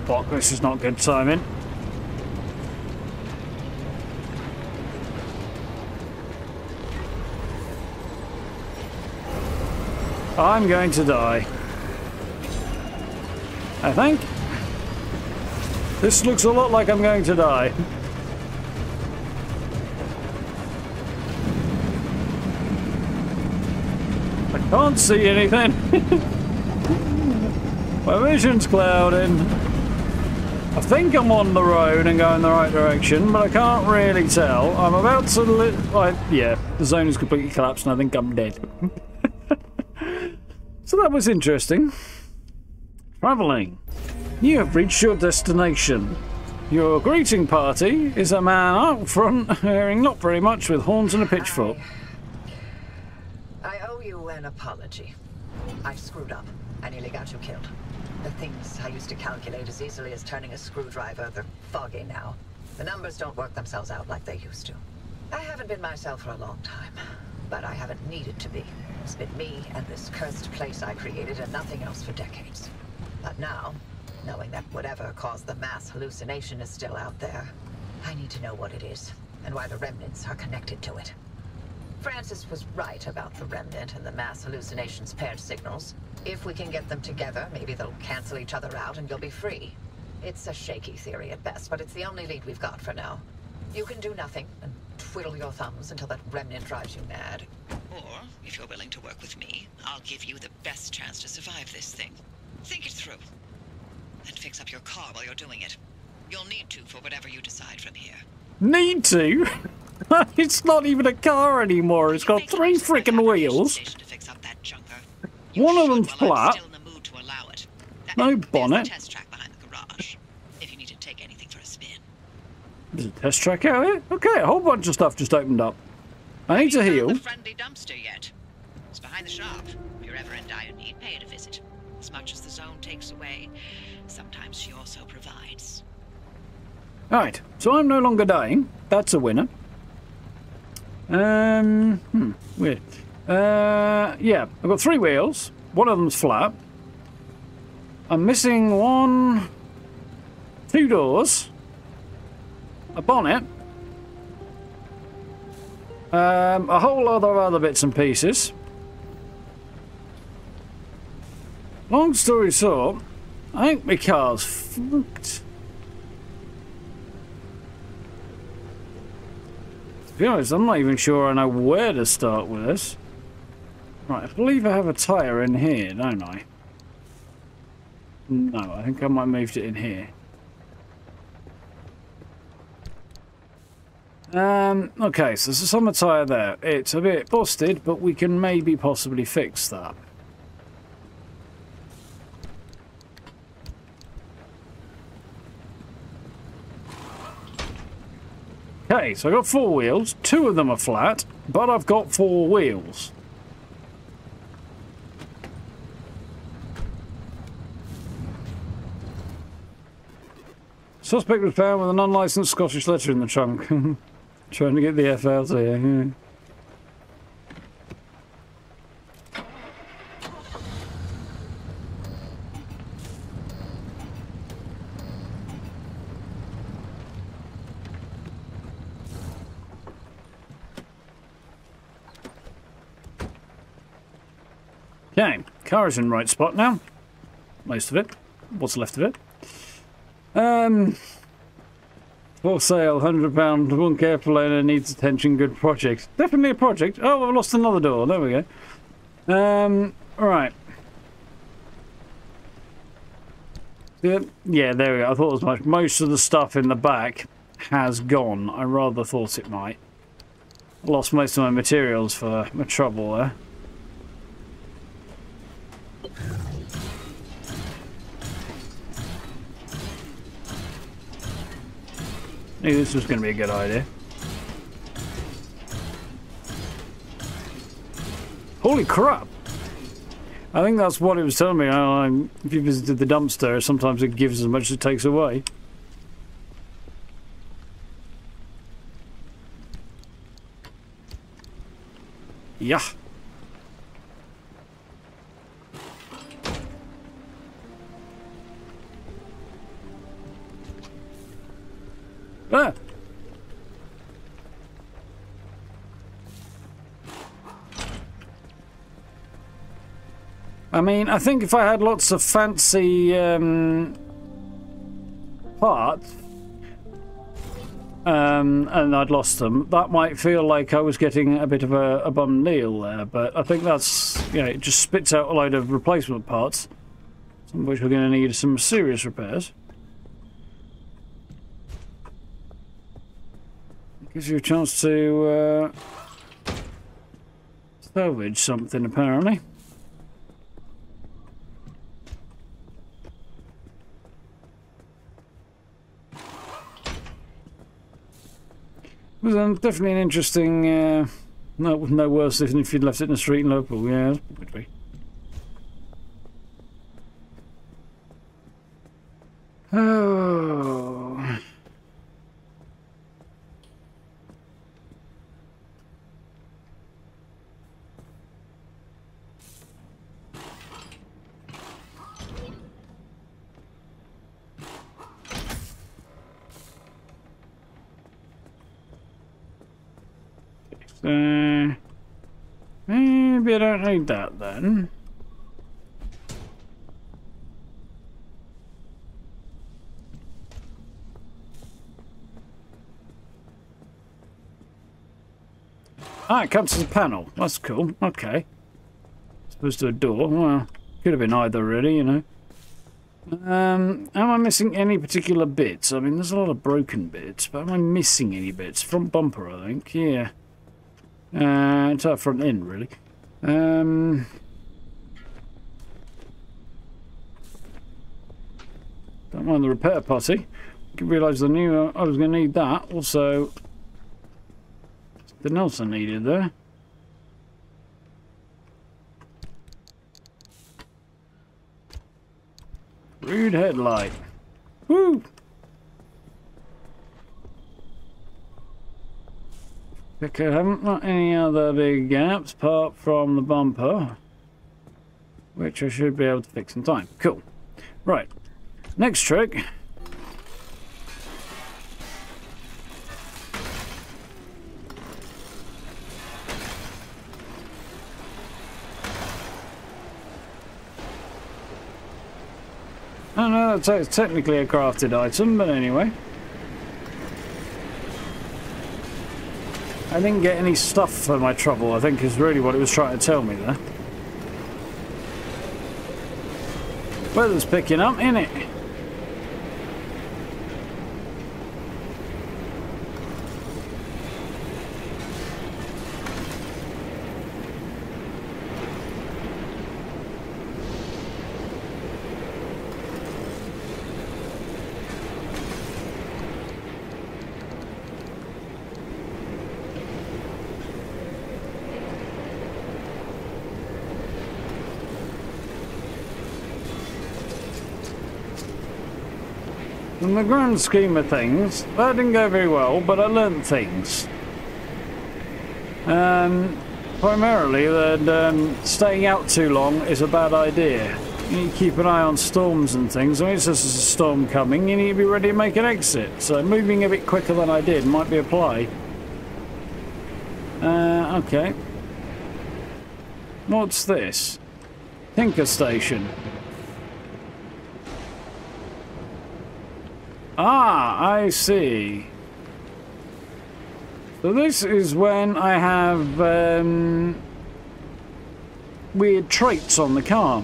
Fuck, this is not good timing. I'm going to die. I think. This looks a lot like I'm going to die. I can't see anything. My vision's clouding. I think I'm on the road and going the right direction, but I can't really tell. I'm about to... Like, yeah, the zone is completely collapsed and I think I'm dead. So that was interesting. Travelling. You have reached your destination. Your greeting party is a man out front wearing not very much with horns and a pitchfork. I owe you an apology. I screwed up. I nearly got you killed. The things I used to calculate as easily as turning a screwdriver, they're foggy now. The numbers don't work themselves out like they used to. I haven't been myself for a long time, but I haven't needed to be. It's been me and this cursed place I created and nothing else for decades. But now, knowing that whatever caused the mass hallucination is still out there, I need to know what it is, and why the remnants are connected to it. Francis was right about the remnant and the mass hallucinations paired signals. If we can get them together, maybe they'll cancel each other out and you'll be free. It's a shaky theory at best, but it's the only lead we've got for now. You can do nothing and twiddle your thumbs until that remnant drives you mad. Or, if you're willing to work with me, I'll give you the best chance to survive this thing. Think it through. And fix up your car while you're doing it. You'll need to for whatever you decide from here. Need to? it's not even a car anymore. It's got three freaking wheels. One of them's flat. No bonnet. There's a test track out here? Okay, a whole bunch of stuff just opened up. I need to heal. Friendly dumpster yet? It's behind the shop. If you're ever in dire need, pay it a visit. As much as the zone takes away, Alright, so I'm no longer dying. That's a winner. Um, hmm, weird. Uh, yeah, I've got three wheels. One of them's flat. I'm missing one, two doors, a bonnet, um, a whole lot of other bits and pieces. Long story short, I think my car's fucked. To be honest, I'm not even sure I know where to start with this. Right, I believe I have a tyre in here, don't I? No, I think I might have moved it in here. Um, okay, so there's a summer tyre there. It's a bit busted, but we can maybe possibly fix that. Okay, so I've got four wheels. Two of them are flat, but I've got four wheels. Suspect was found with an unlicensed Scottish letter in the trunk. Trying to get the F out here. Okay, car is in right spot now. Most of it. What's left of it. Um, for sale, £100, one careful owner needs attention, good project. Definitely a project. Oh, I've lost another door. There we go. Um, right. Yeah, yeah, there we go. I thought as much. Most of the stuff in the back has gone. I rather thought it might. Lost most of my materials for my trouble there. This was going to be a good idea. Holy crap! I think that's what it was telling me. Uh, if you visited the dumpster, sometimes it gives as much as it takes away. Yeah. Ah! I mean, I think if I had lots of fancy um, parts um, and I'd lost them, that might feel like I was getting a bit of a, a bum deal there. But I think that's, you know, it just spits out a load of replacement parts, some of which we're going to need some serious repairs. Gives you a chance to uh, salvage something, apparently. was um, definitely an interesting. Uh, no, no worse than if you'd left it in the street in Liverpool. Yeah, would be. Oh. Maybe I don't need that then. Ah, it comes as a panel. That's cool. Okay. Supposed to a door. Well, could have been either really, you know. Um, am I missing any particular bits? I mean, there's a lot of broken bits, but am I missing any bits? Front bumper, I think. Yeah. Uh, it's our front end, really. Um, don't mind the repair putty. I realise I knew I was going to need that. Also, else I needed there. Rude headlight. Woo! Because I haven't got any other big gaps apart from the bumper, which I should be able to fix in time. Cool. Right. Next trick. Oh, I know that's technically a crafted item, but anyway. I didn't get any stuff for my trouble, I think is really what it was trying to tell me there. Weather's picking up, isn't it? The grand scheme of things, that didn't go very well, but I learned things. Um, primarily that um, staying out too long is a bad idea. You need to keep an eye on storms and things. I mean, it's just a storm coming, you need to be ready to make an exit. So moving a bit quicker than I did might be a play. Uh, okay. What's this? Tinker Station. Ah, I see. So this is when I have um, weird traits on the car.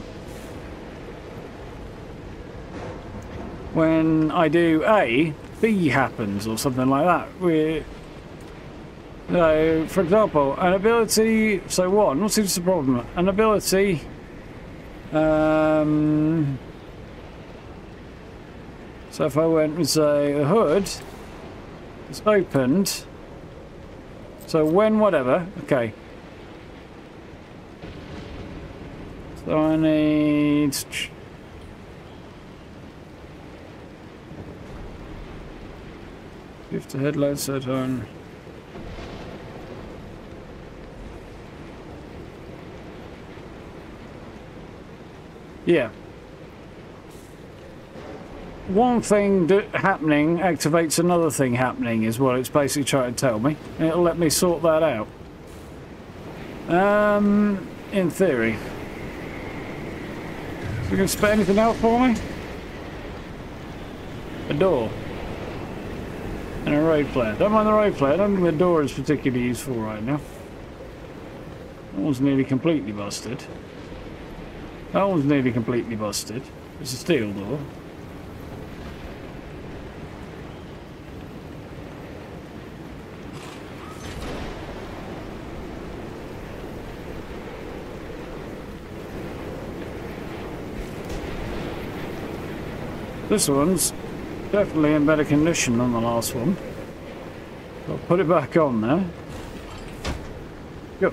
when I do A, B happens or something like that. We, so, for example, an ability. So one, what's the problem? An ability. Um, so if I went and say a hood, it's opened. So when whatever, okay. So I need. If the headlights set on. Yeah. One thing happening activates another thing happening is what it's basically trying to tell me. It'll let me sort that out. Um, in theory. So you can spit anything out for me? A door. And a road flare. Don't mind the road flare. I don't think the door is particularly useful right now. That one's nearly completely busted. That one's nearly completely busted. It's a steel door. This one's definitely in better condition than the last one. I'll put it back on there. Go.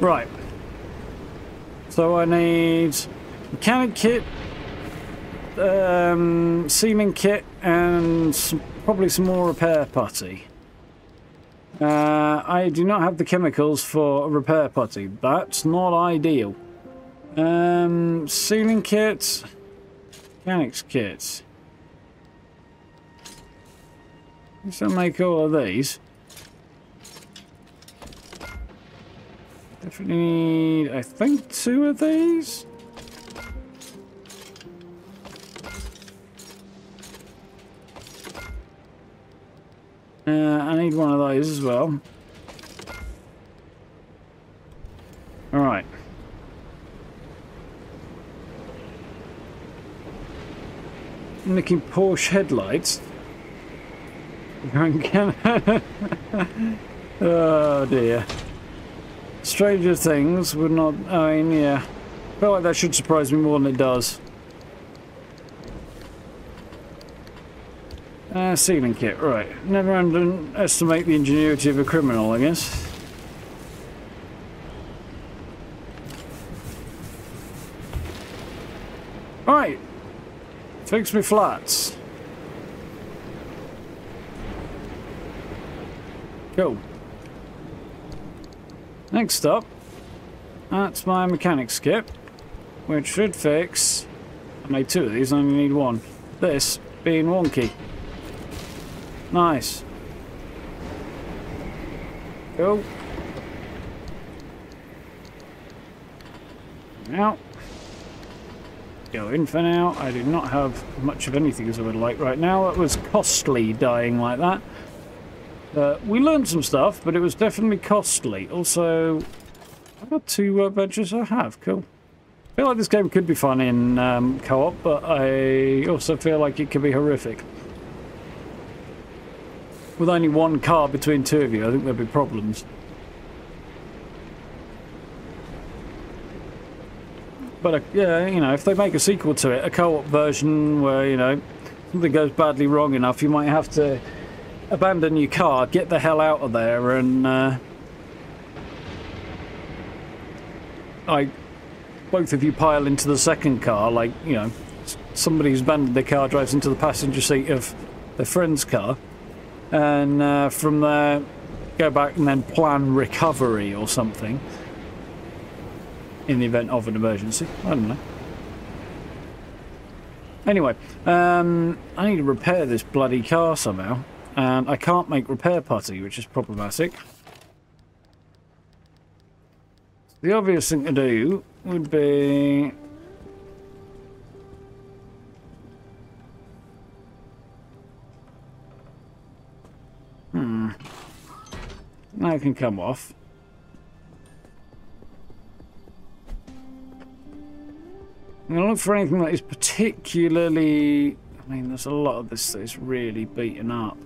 Right. So I need mechanic kit, um, sealing kit, and some, probably some more repair putty. Uh, I do not have the chemicals for repair putty. That's not ideal. Um, sealing kit. Mechanics kits. Let's make all of these. Definitely need, I think, two of these. Uh, I need one of those as well. Alright. Nicking Porsche headlights. oh dear. Stranger Things would not. I mean, yeah. I feel like that should surprise me more than it does. Uh, sealing kit, right. Never underestimate the ingenuity of a criminal, I guess. Alright. Fix me flats. Cool. Next up, that's my mechanics kit, which should fix... I made two of these, I only need one. This being wonky. Nice. Go. Now. Go in for now. I do not have much of anything as I would like right now. It was costly dying like that. Uh, we learned some stuff, but it was definitely costly. Also, I've got two workbenches I have. Cool. I feel like this game could be fun in um, co-op, but I also feel like it could be horrific. With only one car between two of you, I think there'd be problems. But, uh, yeah, you know, if they make a sequel to it, a co-op version where, you know, something goes badly wrong enough, you might have to abandon your car, get the hell out of there, and uh, both of you pile into the second car. Like you know, somebody who's abandoned their car drives into the passenger seat of their friend's car, and uh, from there go back and then plan recovery or something in the event of an emergency. I don't know. Anyway, um, I need to repair this bloody car somehow and I can't make repair putty, which is problematic. The obvious thing to do would be... Hmm. Now it can come off. I'm going to look for anything that is particularly... I mean, there's a lot of this that is really beaten up.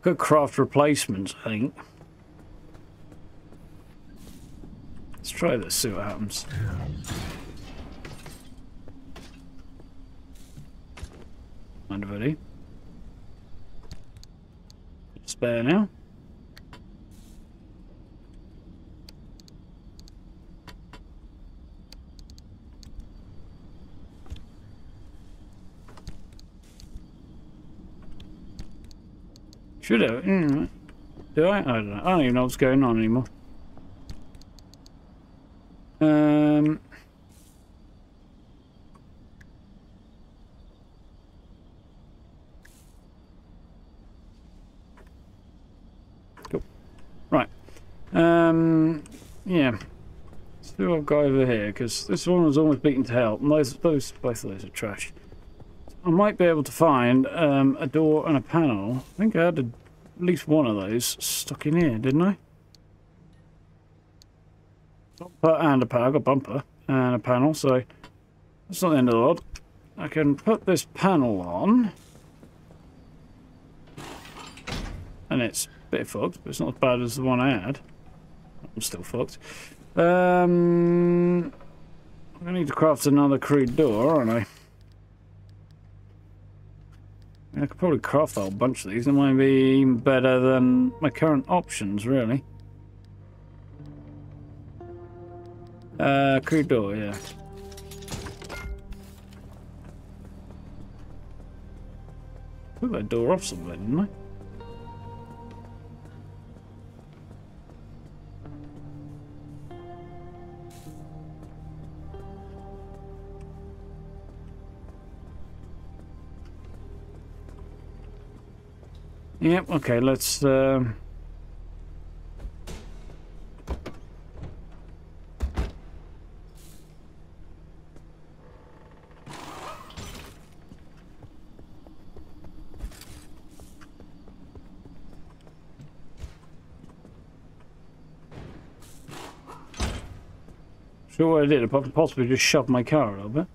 Good craft replacements, I think. Let's try this, see what happens. Mind if I do? Spare now. Should have. Mm, do I? I don't know. I don't even know what's going on anymore. Um. Cool. Right. Um. Yeah. Let's see what I've got over here, because this one was almost beaten to hell. And those, those, both of those are trash. I might be able to find um, a door and a panel. I think I had a, at least one of those stuck in here, didn't I? Bumper and a panel. I got bumper and a panel, so that's not the end of the world. I can put this panel on. And it's a bit fucked, but it's not as bad as the one I had. I'm still fucked. Um, I need to craft another crude door, aren't I? I could probably craft a whole bunch of these. It might be even better than my current options, really. Uh, crude door, yeah. Put that door off somewhere, didn't I? Yep, okay, let's... Um... Sure what I did, from possibly just shoved my car a little bit.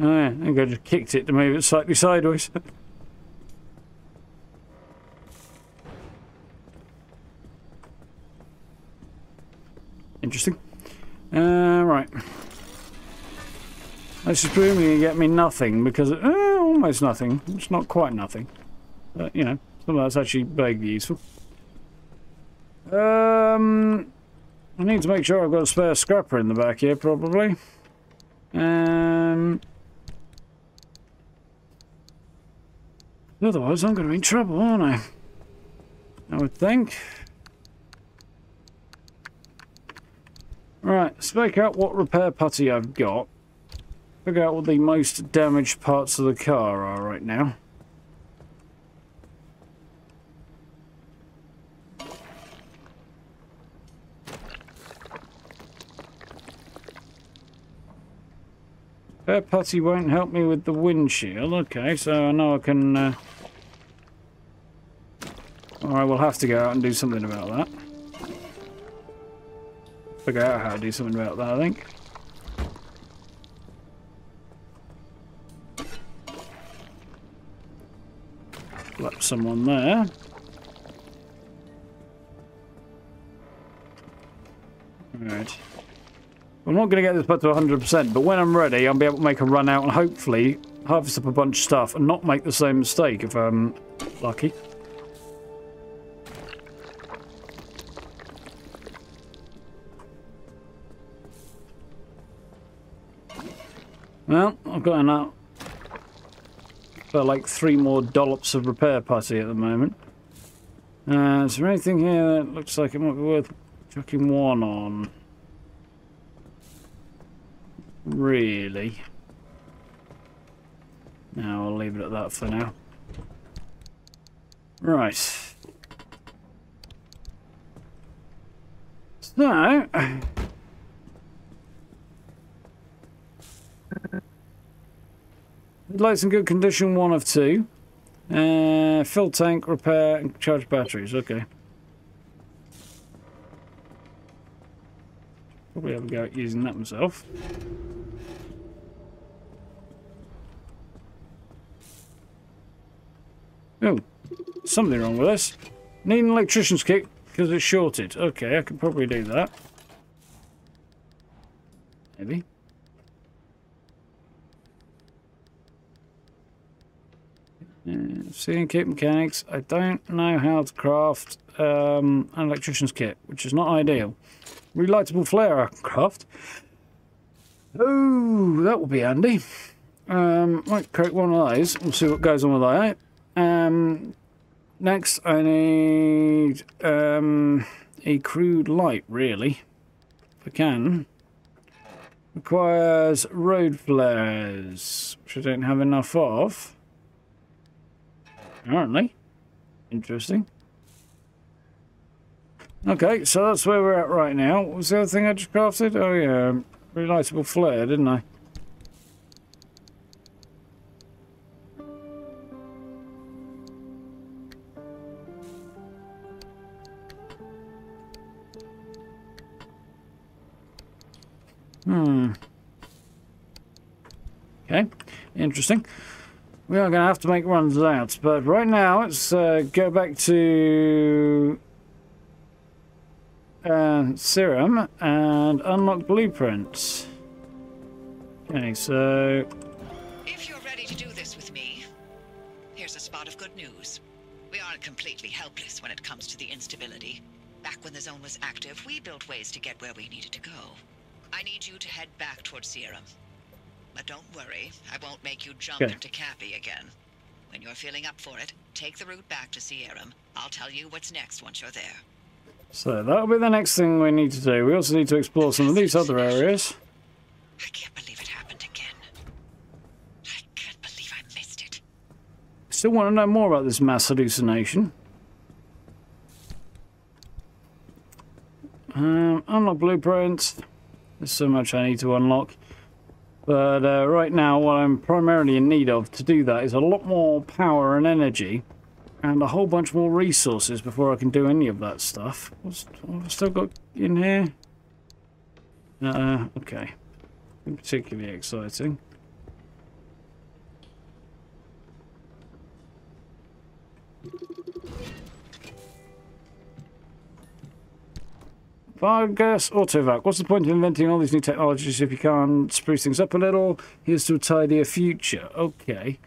Oh yeah, I think I just kicked it to move it slightly sideways. Interesting. Uh, right. This is to get me nothing because, uh, almost nothing. It's not quite nothing. But, you know, some of that's actually vaguely useful. Um, I need to make sure I've got a spare scrapper in the back here, probably. Um, otherwise, I'm going to be in trouble, aren't I? I would think. Right, spec out what repair putty I've got. Figure out what the most damaged parts of the car are right now. Repair putty won't help me with the windshield. Okay, so I know I can... Uh... Alright, we'll have to go out and do something about that. Figure out how to do something about that, I think. Slap someone there. Right. I'm not going to get this put to 100%, but when I'm ready, I'll be able to make a run out and hopefully harvest up a bunch of stuff and not make the same mistake if I'm lucky. Well, I've got enough. Got like three more dollops of repair putty at the moment. Uh, is there anything here that looks like it might be worth chucking one on? Really? Now I'll leave it at that for now. Right. So... Lights in good condition, one of two. Uh, fill tank, repair, and charge batteries. Okay. Probably have a go at using that myself. Oh, something wrong with this. Need an electrician's kit because it's shorted. Okay, I can probably do that. Maybe. Seeing kit mechanics. I don't know how to craft um, an electrician's kit, which is not ideal. Relightable flare I can craft. Oh, that will be handy. Um, might create one of those. We'll see what goes on with that. Um, next, I need um, a crude light, really. If I can. Requires road flares, which I don't have enough of. Apparently. Interesting. Okay, so that's where we're at right now. What was the other thing I just crafted? Oh yeah, relightable flare, didn't I? Hmm. Okay, interesting. We are going to have to make runs out, but right now let's uh, go back to uh, Serum and unlock blueprints. Okay, so If you're ready to do this with me, here's a spot of good news. We aren't completely helpless when it comes to the instability. Back when the zone was active, we built ways to get where we needed to go. I need you to head back towards Serum. But don't worry, I won't make you jump into Cappy again. When you're feeling up for it, take the route back to Sierram. I'll tell you what's next once you're there. so that'll be the next thing we need to do. We also need to explore some of these other areas. I can't believe it happened again. I can't believe I missed it. Still want to know more about this mass hallucination. Um, unlock blueprints. There's so much I need to unlock. But uh, right now, what I'm primarily in need of to do that is a lot more power and energy, and a whole bunch more resources before I can do any of that stuff. What's, what have I still got in here? Uh, okay. Particularly exciting. Vargas Autovac. What's the point of inventing all these new technologies if you can't spruce things up a little? Here's to a tidier future. Okay.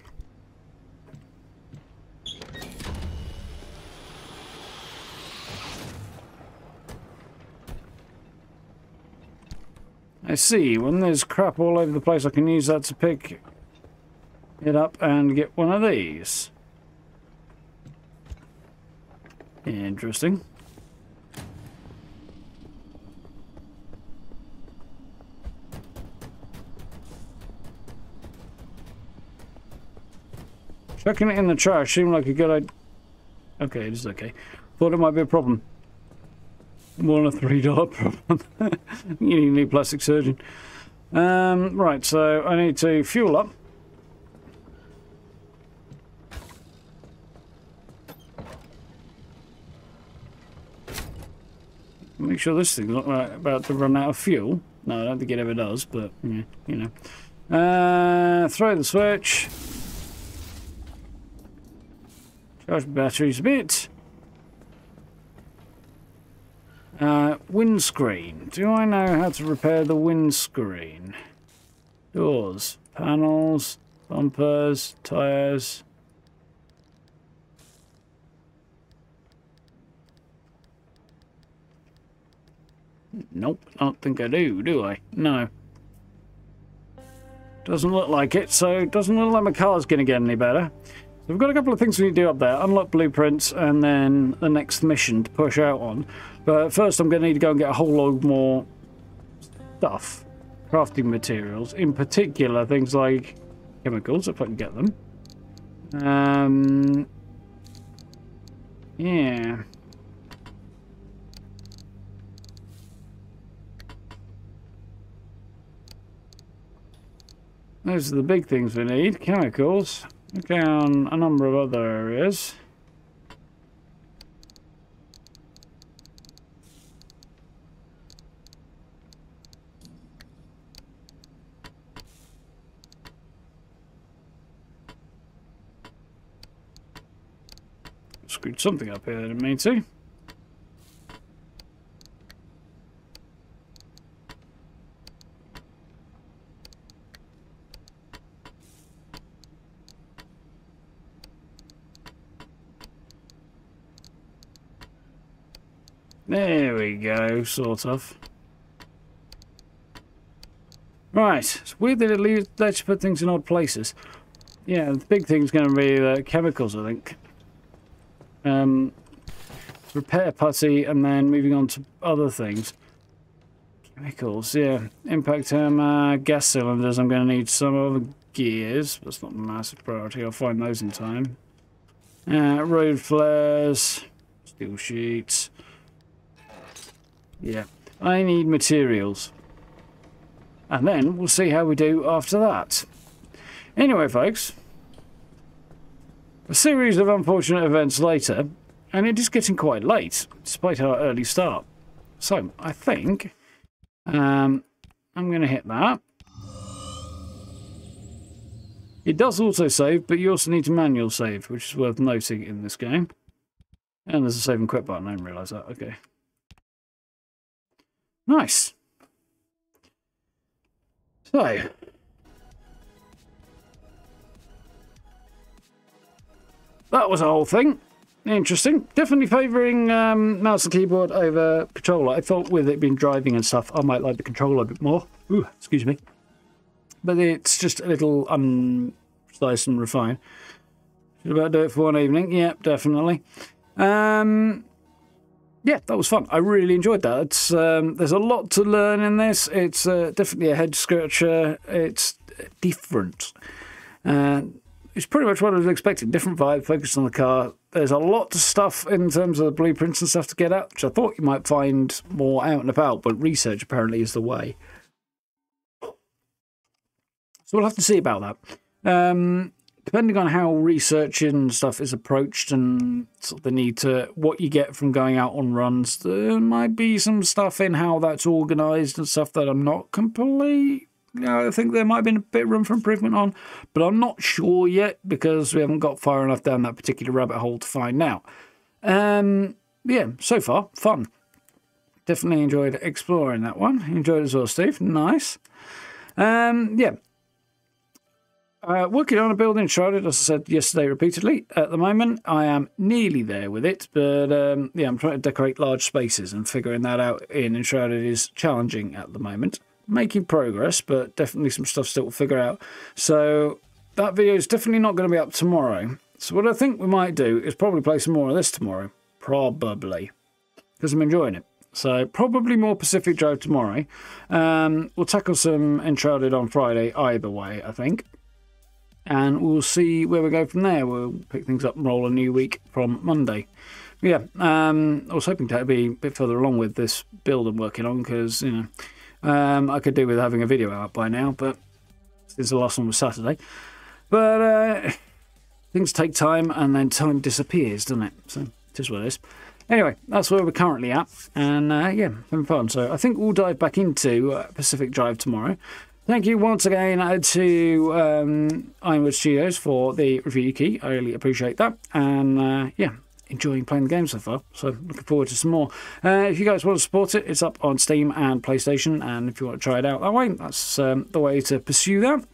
I see. When there's crap all over the place, I can use that to pick it up and get one of these. Interesting. Chucking it in the trash seemed like a good idea. Okay, it is okay. Thought it might be a problem. More than a three dollar problem. you need a new plastic surgeon. Um, right, so I need to fuel up. Make sure this thing's not right about to run out of fuel. No, I don't think it ever does, but yeah, you know. Uh, throw the switch. Charge batteries a bit. Uh, windscreen. Do I know how to repair the windscreen? Doors, panels, bumpers, tyres. Nope, I don't think I do, do I? No. Doesn't look like it, so doesn't look like my car's going to get any better. We've got a couple of things we need to do up there. Unlock blueprints and then the next mission to push out on. But first I'm going to need to go and get a whole load more stuff. Crafting materials. In particular, things like chemicals, if I can get them. Um, yeah. those are the big things we need. Chemicals. On a number of other areas. Screwed something up here I didn't mean to. There go, sort of. Right, it's weird that it leaves, lets you put things in odd places. Yeah, the big thing's going to be the chemicals, I think. Um, repair putty, and then moving on to other things. Chemicals, yeah. Impact hammer, gas cylinders. I'm going to need some other gears. That's not a massive priority. I'll find those in time. Uh, road flares, steel sheets. Yeah, I need materials. And then we'll see how we do after that. Anyway, folks, a series of unfortunate events later, and it is getting quite late, despite our early start. So, I think um, I'm going to hit that. It does also save, but you also need to manual save, which is worth noting in this game. And there's a save and quit button, I didn't realise that. Okay. Nice. So. That was a whole thing. Interesting. Definitely favouring um, mouse and keyboard over controller. I thought with it being driving and stuff, I might like the controller a bit more. Ooh, excuse me. But it's just a little unprecise and refined. Should about do it for one evening. Yep, definitely. Um, yeah, that was fun. I really enjoyed that. Um, there's a lot to learn in this. It's uh, definitely a head scratcher. It's different. Uh, it's pretty much what I was expecting. Different vibe, focused on the car. There's a lot of stuff in terms of the blueprints and stuff to get at, which I thought you might find more out and about, but research apparently is the way. So we'll have to see about that. Um, depending on how research and stuff is approached and sort of the need to what you get from going out on runs, there might be some stuff in how that's organised and stuff that I'm not complete. I think there might have been a bit of room for improvement on, but I'm not sure yet because we haven't got far enough down that particular rabbit hole to find out. Um, yeah, so far, fun. Definitely enjoyed exploring that one. Enjoyed it as well, Steve. Nice. Um, yeah, uh, working on a building Enshrouded, as I said yesterday repeatedly. At the moment, I am nearly there with it, but um, yeah, I'm trying to decorate large spaces and figuring that out in Enshrouded is challenging at the moment. Making progress, but definitely some stuff still to figure out. So that video is definitely not going to be up tomorrow. So what I think we might do is probably play some more of this tomorrow. Probably. Because I'm enjoying it. So probably more Pacific Drive tomorrow. Um, we'll tackle some Enshrouded on Friday either way, I think and we'll see where we go from there. We'll pick things up and roll a new week from Monday. Yeah, um, I was hoping to be a bit further along with this build I'm working on because, you know, um, I could do with having a video out by now, but since the last one was Saturday. But uh, things take time and then time disappears, doesn't it? So it is what it is. Anyway, that's where we're currently at, and uh, yeah, having fun. So I think we'll dive back into uh, Pacific Drive tomorrow. Thank you once again uh, to um, Ironwood Studios for the review key. I really appreciate that. And uh, yeah, enjoying playing the game so far. So looking forward to some more. Uh, if you guys want to support it, it's up on Steam and PlayStation. And if you want to try it out that way, that's um, the way to pursue that.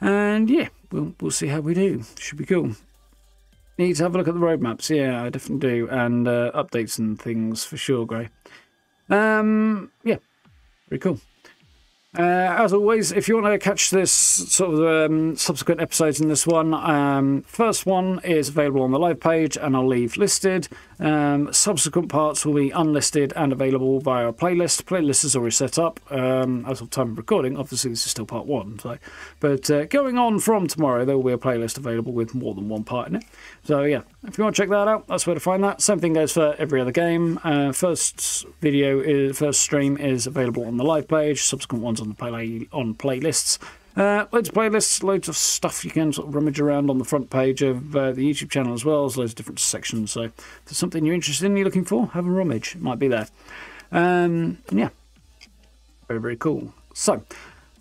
And yeah, we'll we'll see how we do. Should be cool. Need to have a look at the roadmaps. Yeah, I definitely do. And uh, updates and things for sure, Gray. Um, yeah, very cool. Uh, as always, if you want to catch this sort of um, subsequent episodes in this one, um, first one is available on the live page and I'll leave listed. Um, subsequent parts will be unlisted and available via a playlist. Playlist is already set up um, as of time of recording. Obviously, this is still part one. So, but uh, going on from tomorrow, there will be a playlist available with more than one part in it. So yeah, if you want to check that out, that's where to find that. Same thing goes for every other game. Uh, first video is first stream is available on the live page. Subsequent ones on the play on playlists. Uh, loads of playlists, loads of stuff you can sort of rummage around on the front page of uh, the YouTube channel as well. There's loads of different sections. So if there's something you're interested in, you're looking for, have a rummage. It might be there. Um, yeah, very, very cool. So,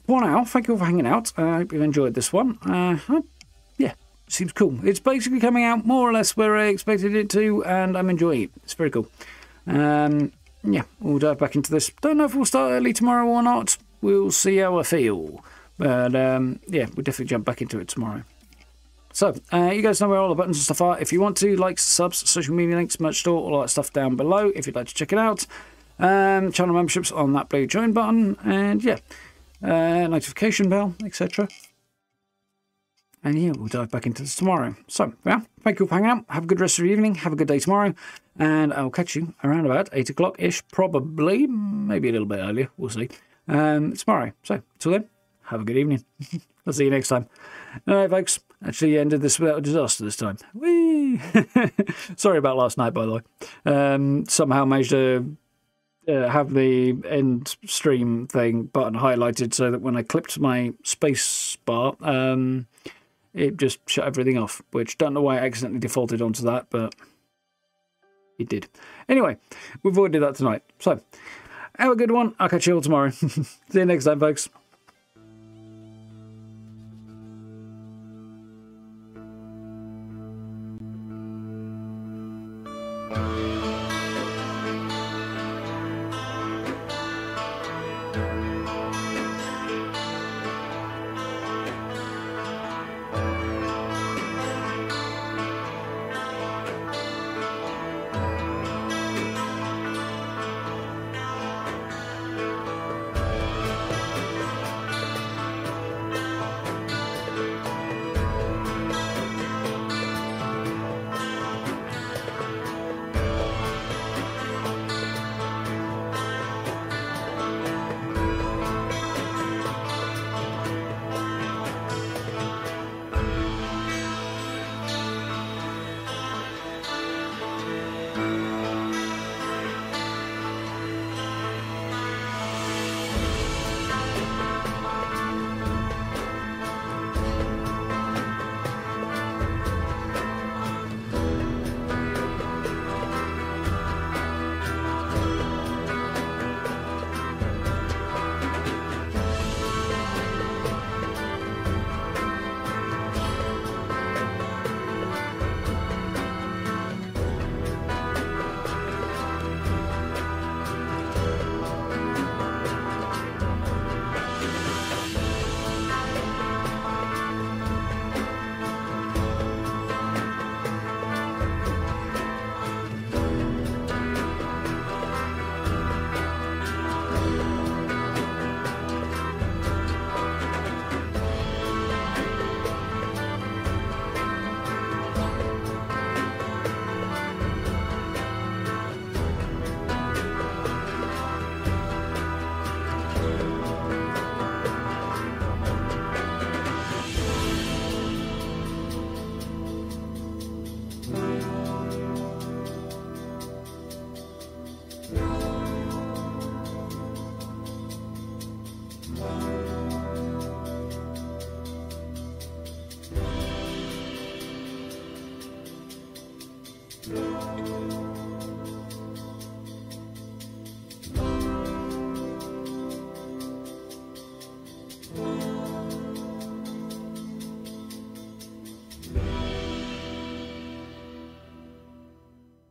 one hour. thank you all for hanging out. I hope you've enjoyed this one. Uh, yeah, seems cool. It's basically coming out more or less where I expected it to, and I'm enjoying it. It's very cool. Um, yeah, we'll dive back into this. Don't know if we'll start early tomorrow or not. We'll see how I feel. But um, yeah, we'll definitely jump back into it tomorrow. So, uh, you guys know where all the buttons and stuff are. If you want to, likes, subs, social media links, merch store, all that stuff down below if you'd like to check it out. Um, channel memberships on that blue join button, and yeah, uh, notification bell, etc. And yeah, we'll dive back into this tomorrow. So, yeah, thank you for hanging out. Have a good rest of your evening. Have a good day tomorrow. And I'll catch you around about 8 o'clock ish, probably, maybe a little bit earlier. We'll see. Um, tomorrow. So, till then, have a good evening. I'll see you next time. All right, folks. Actually, ended this without a disaster this time. Whee! Sorry about last night, by the way. Um, somehow managed to uh, have the end stream thing button highlighted so that when I clipped my space bar, um, it just shut everything off, which don't know why I accidentally defaulted onto that, but it did. Anyway, we've already avoided that tonight. So, have a good one. I'll catch you all tomorrow. See you next time, folks.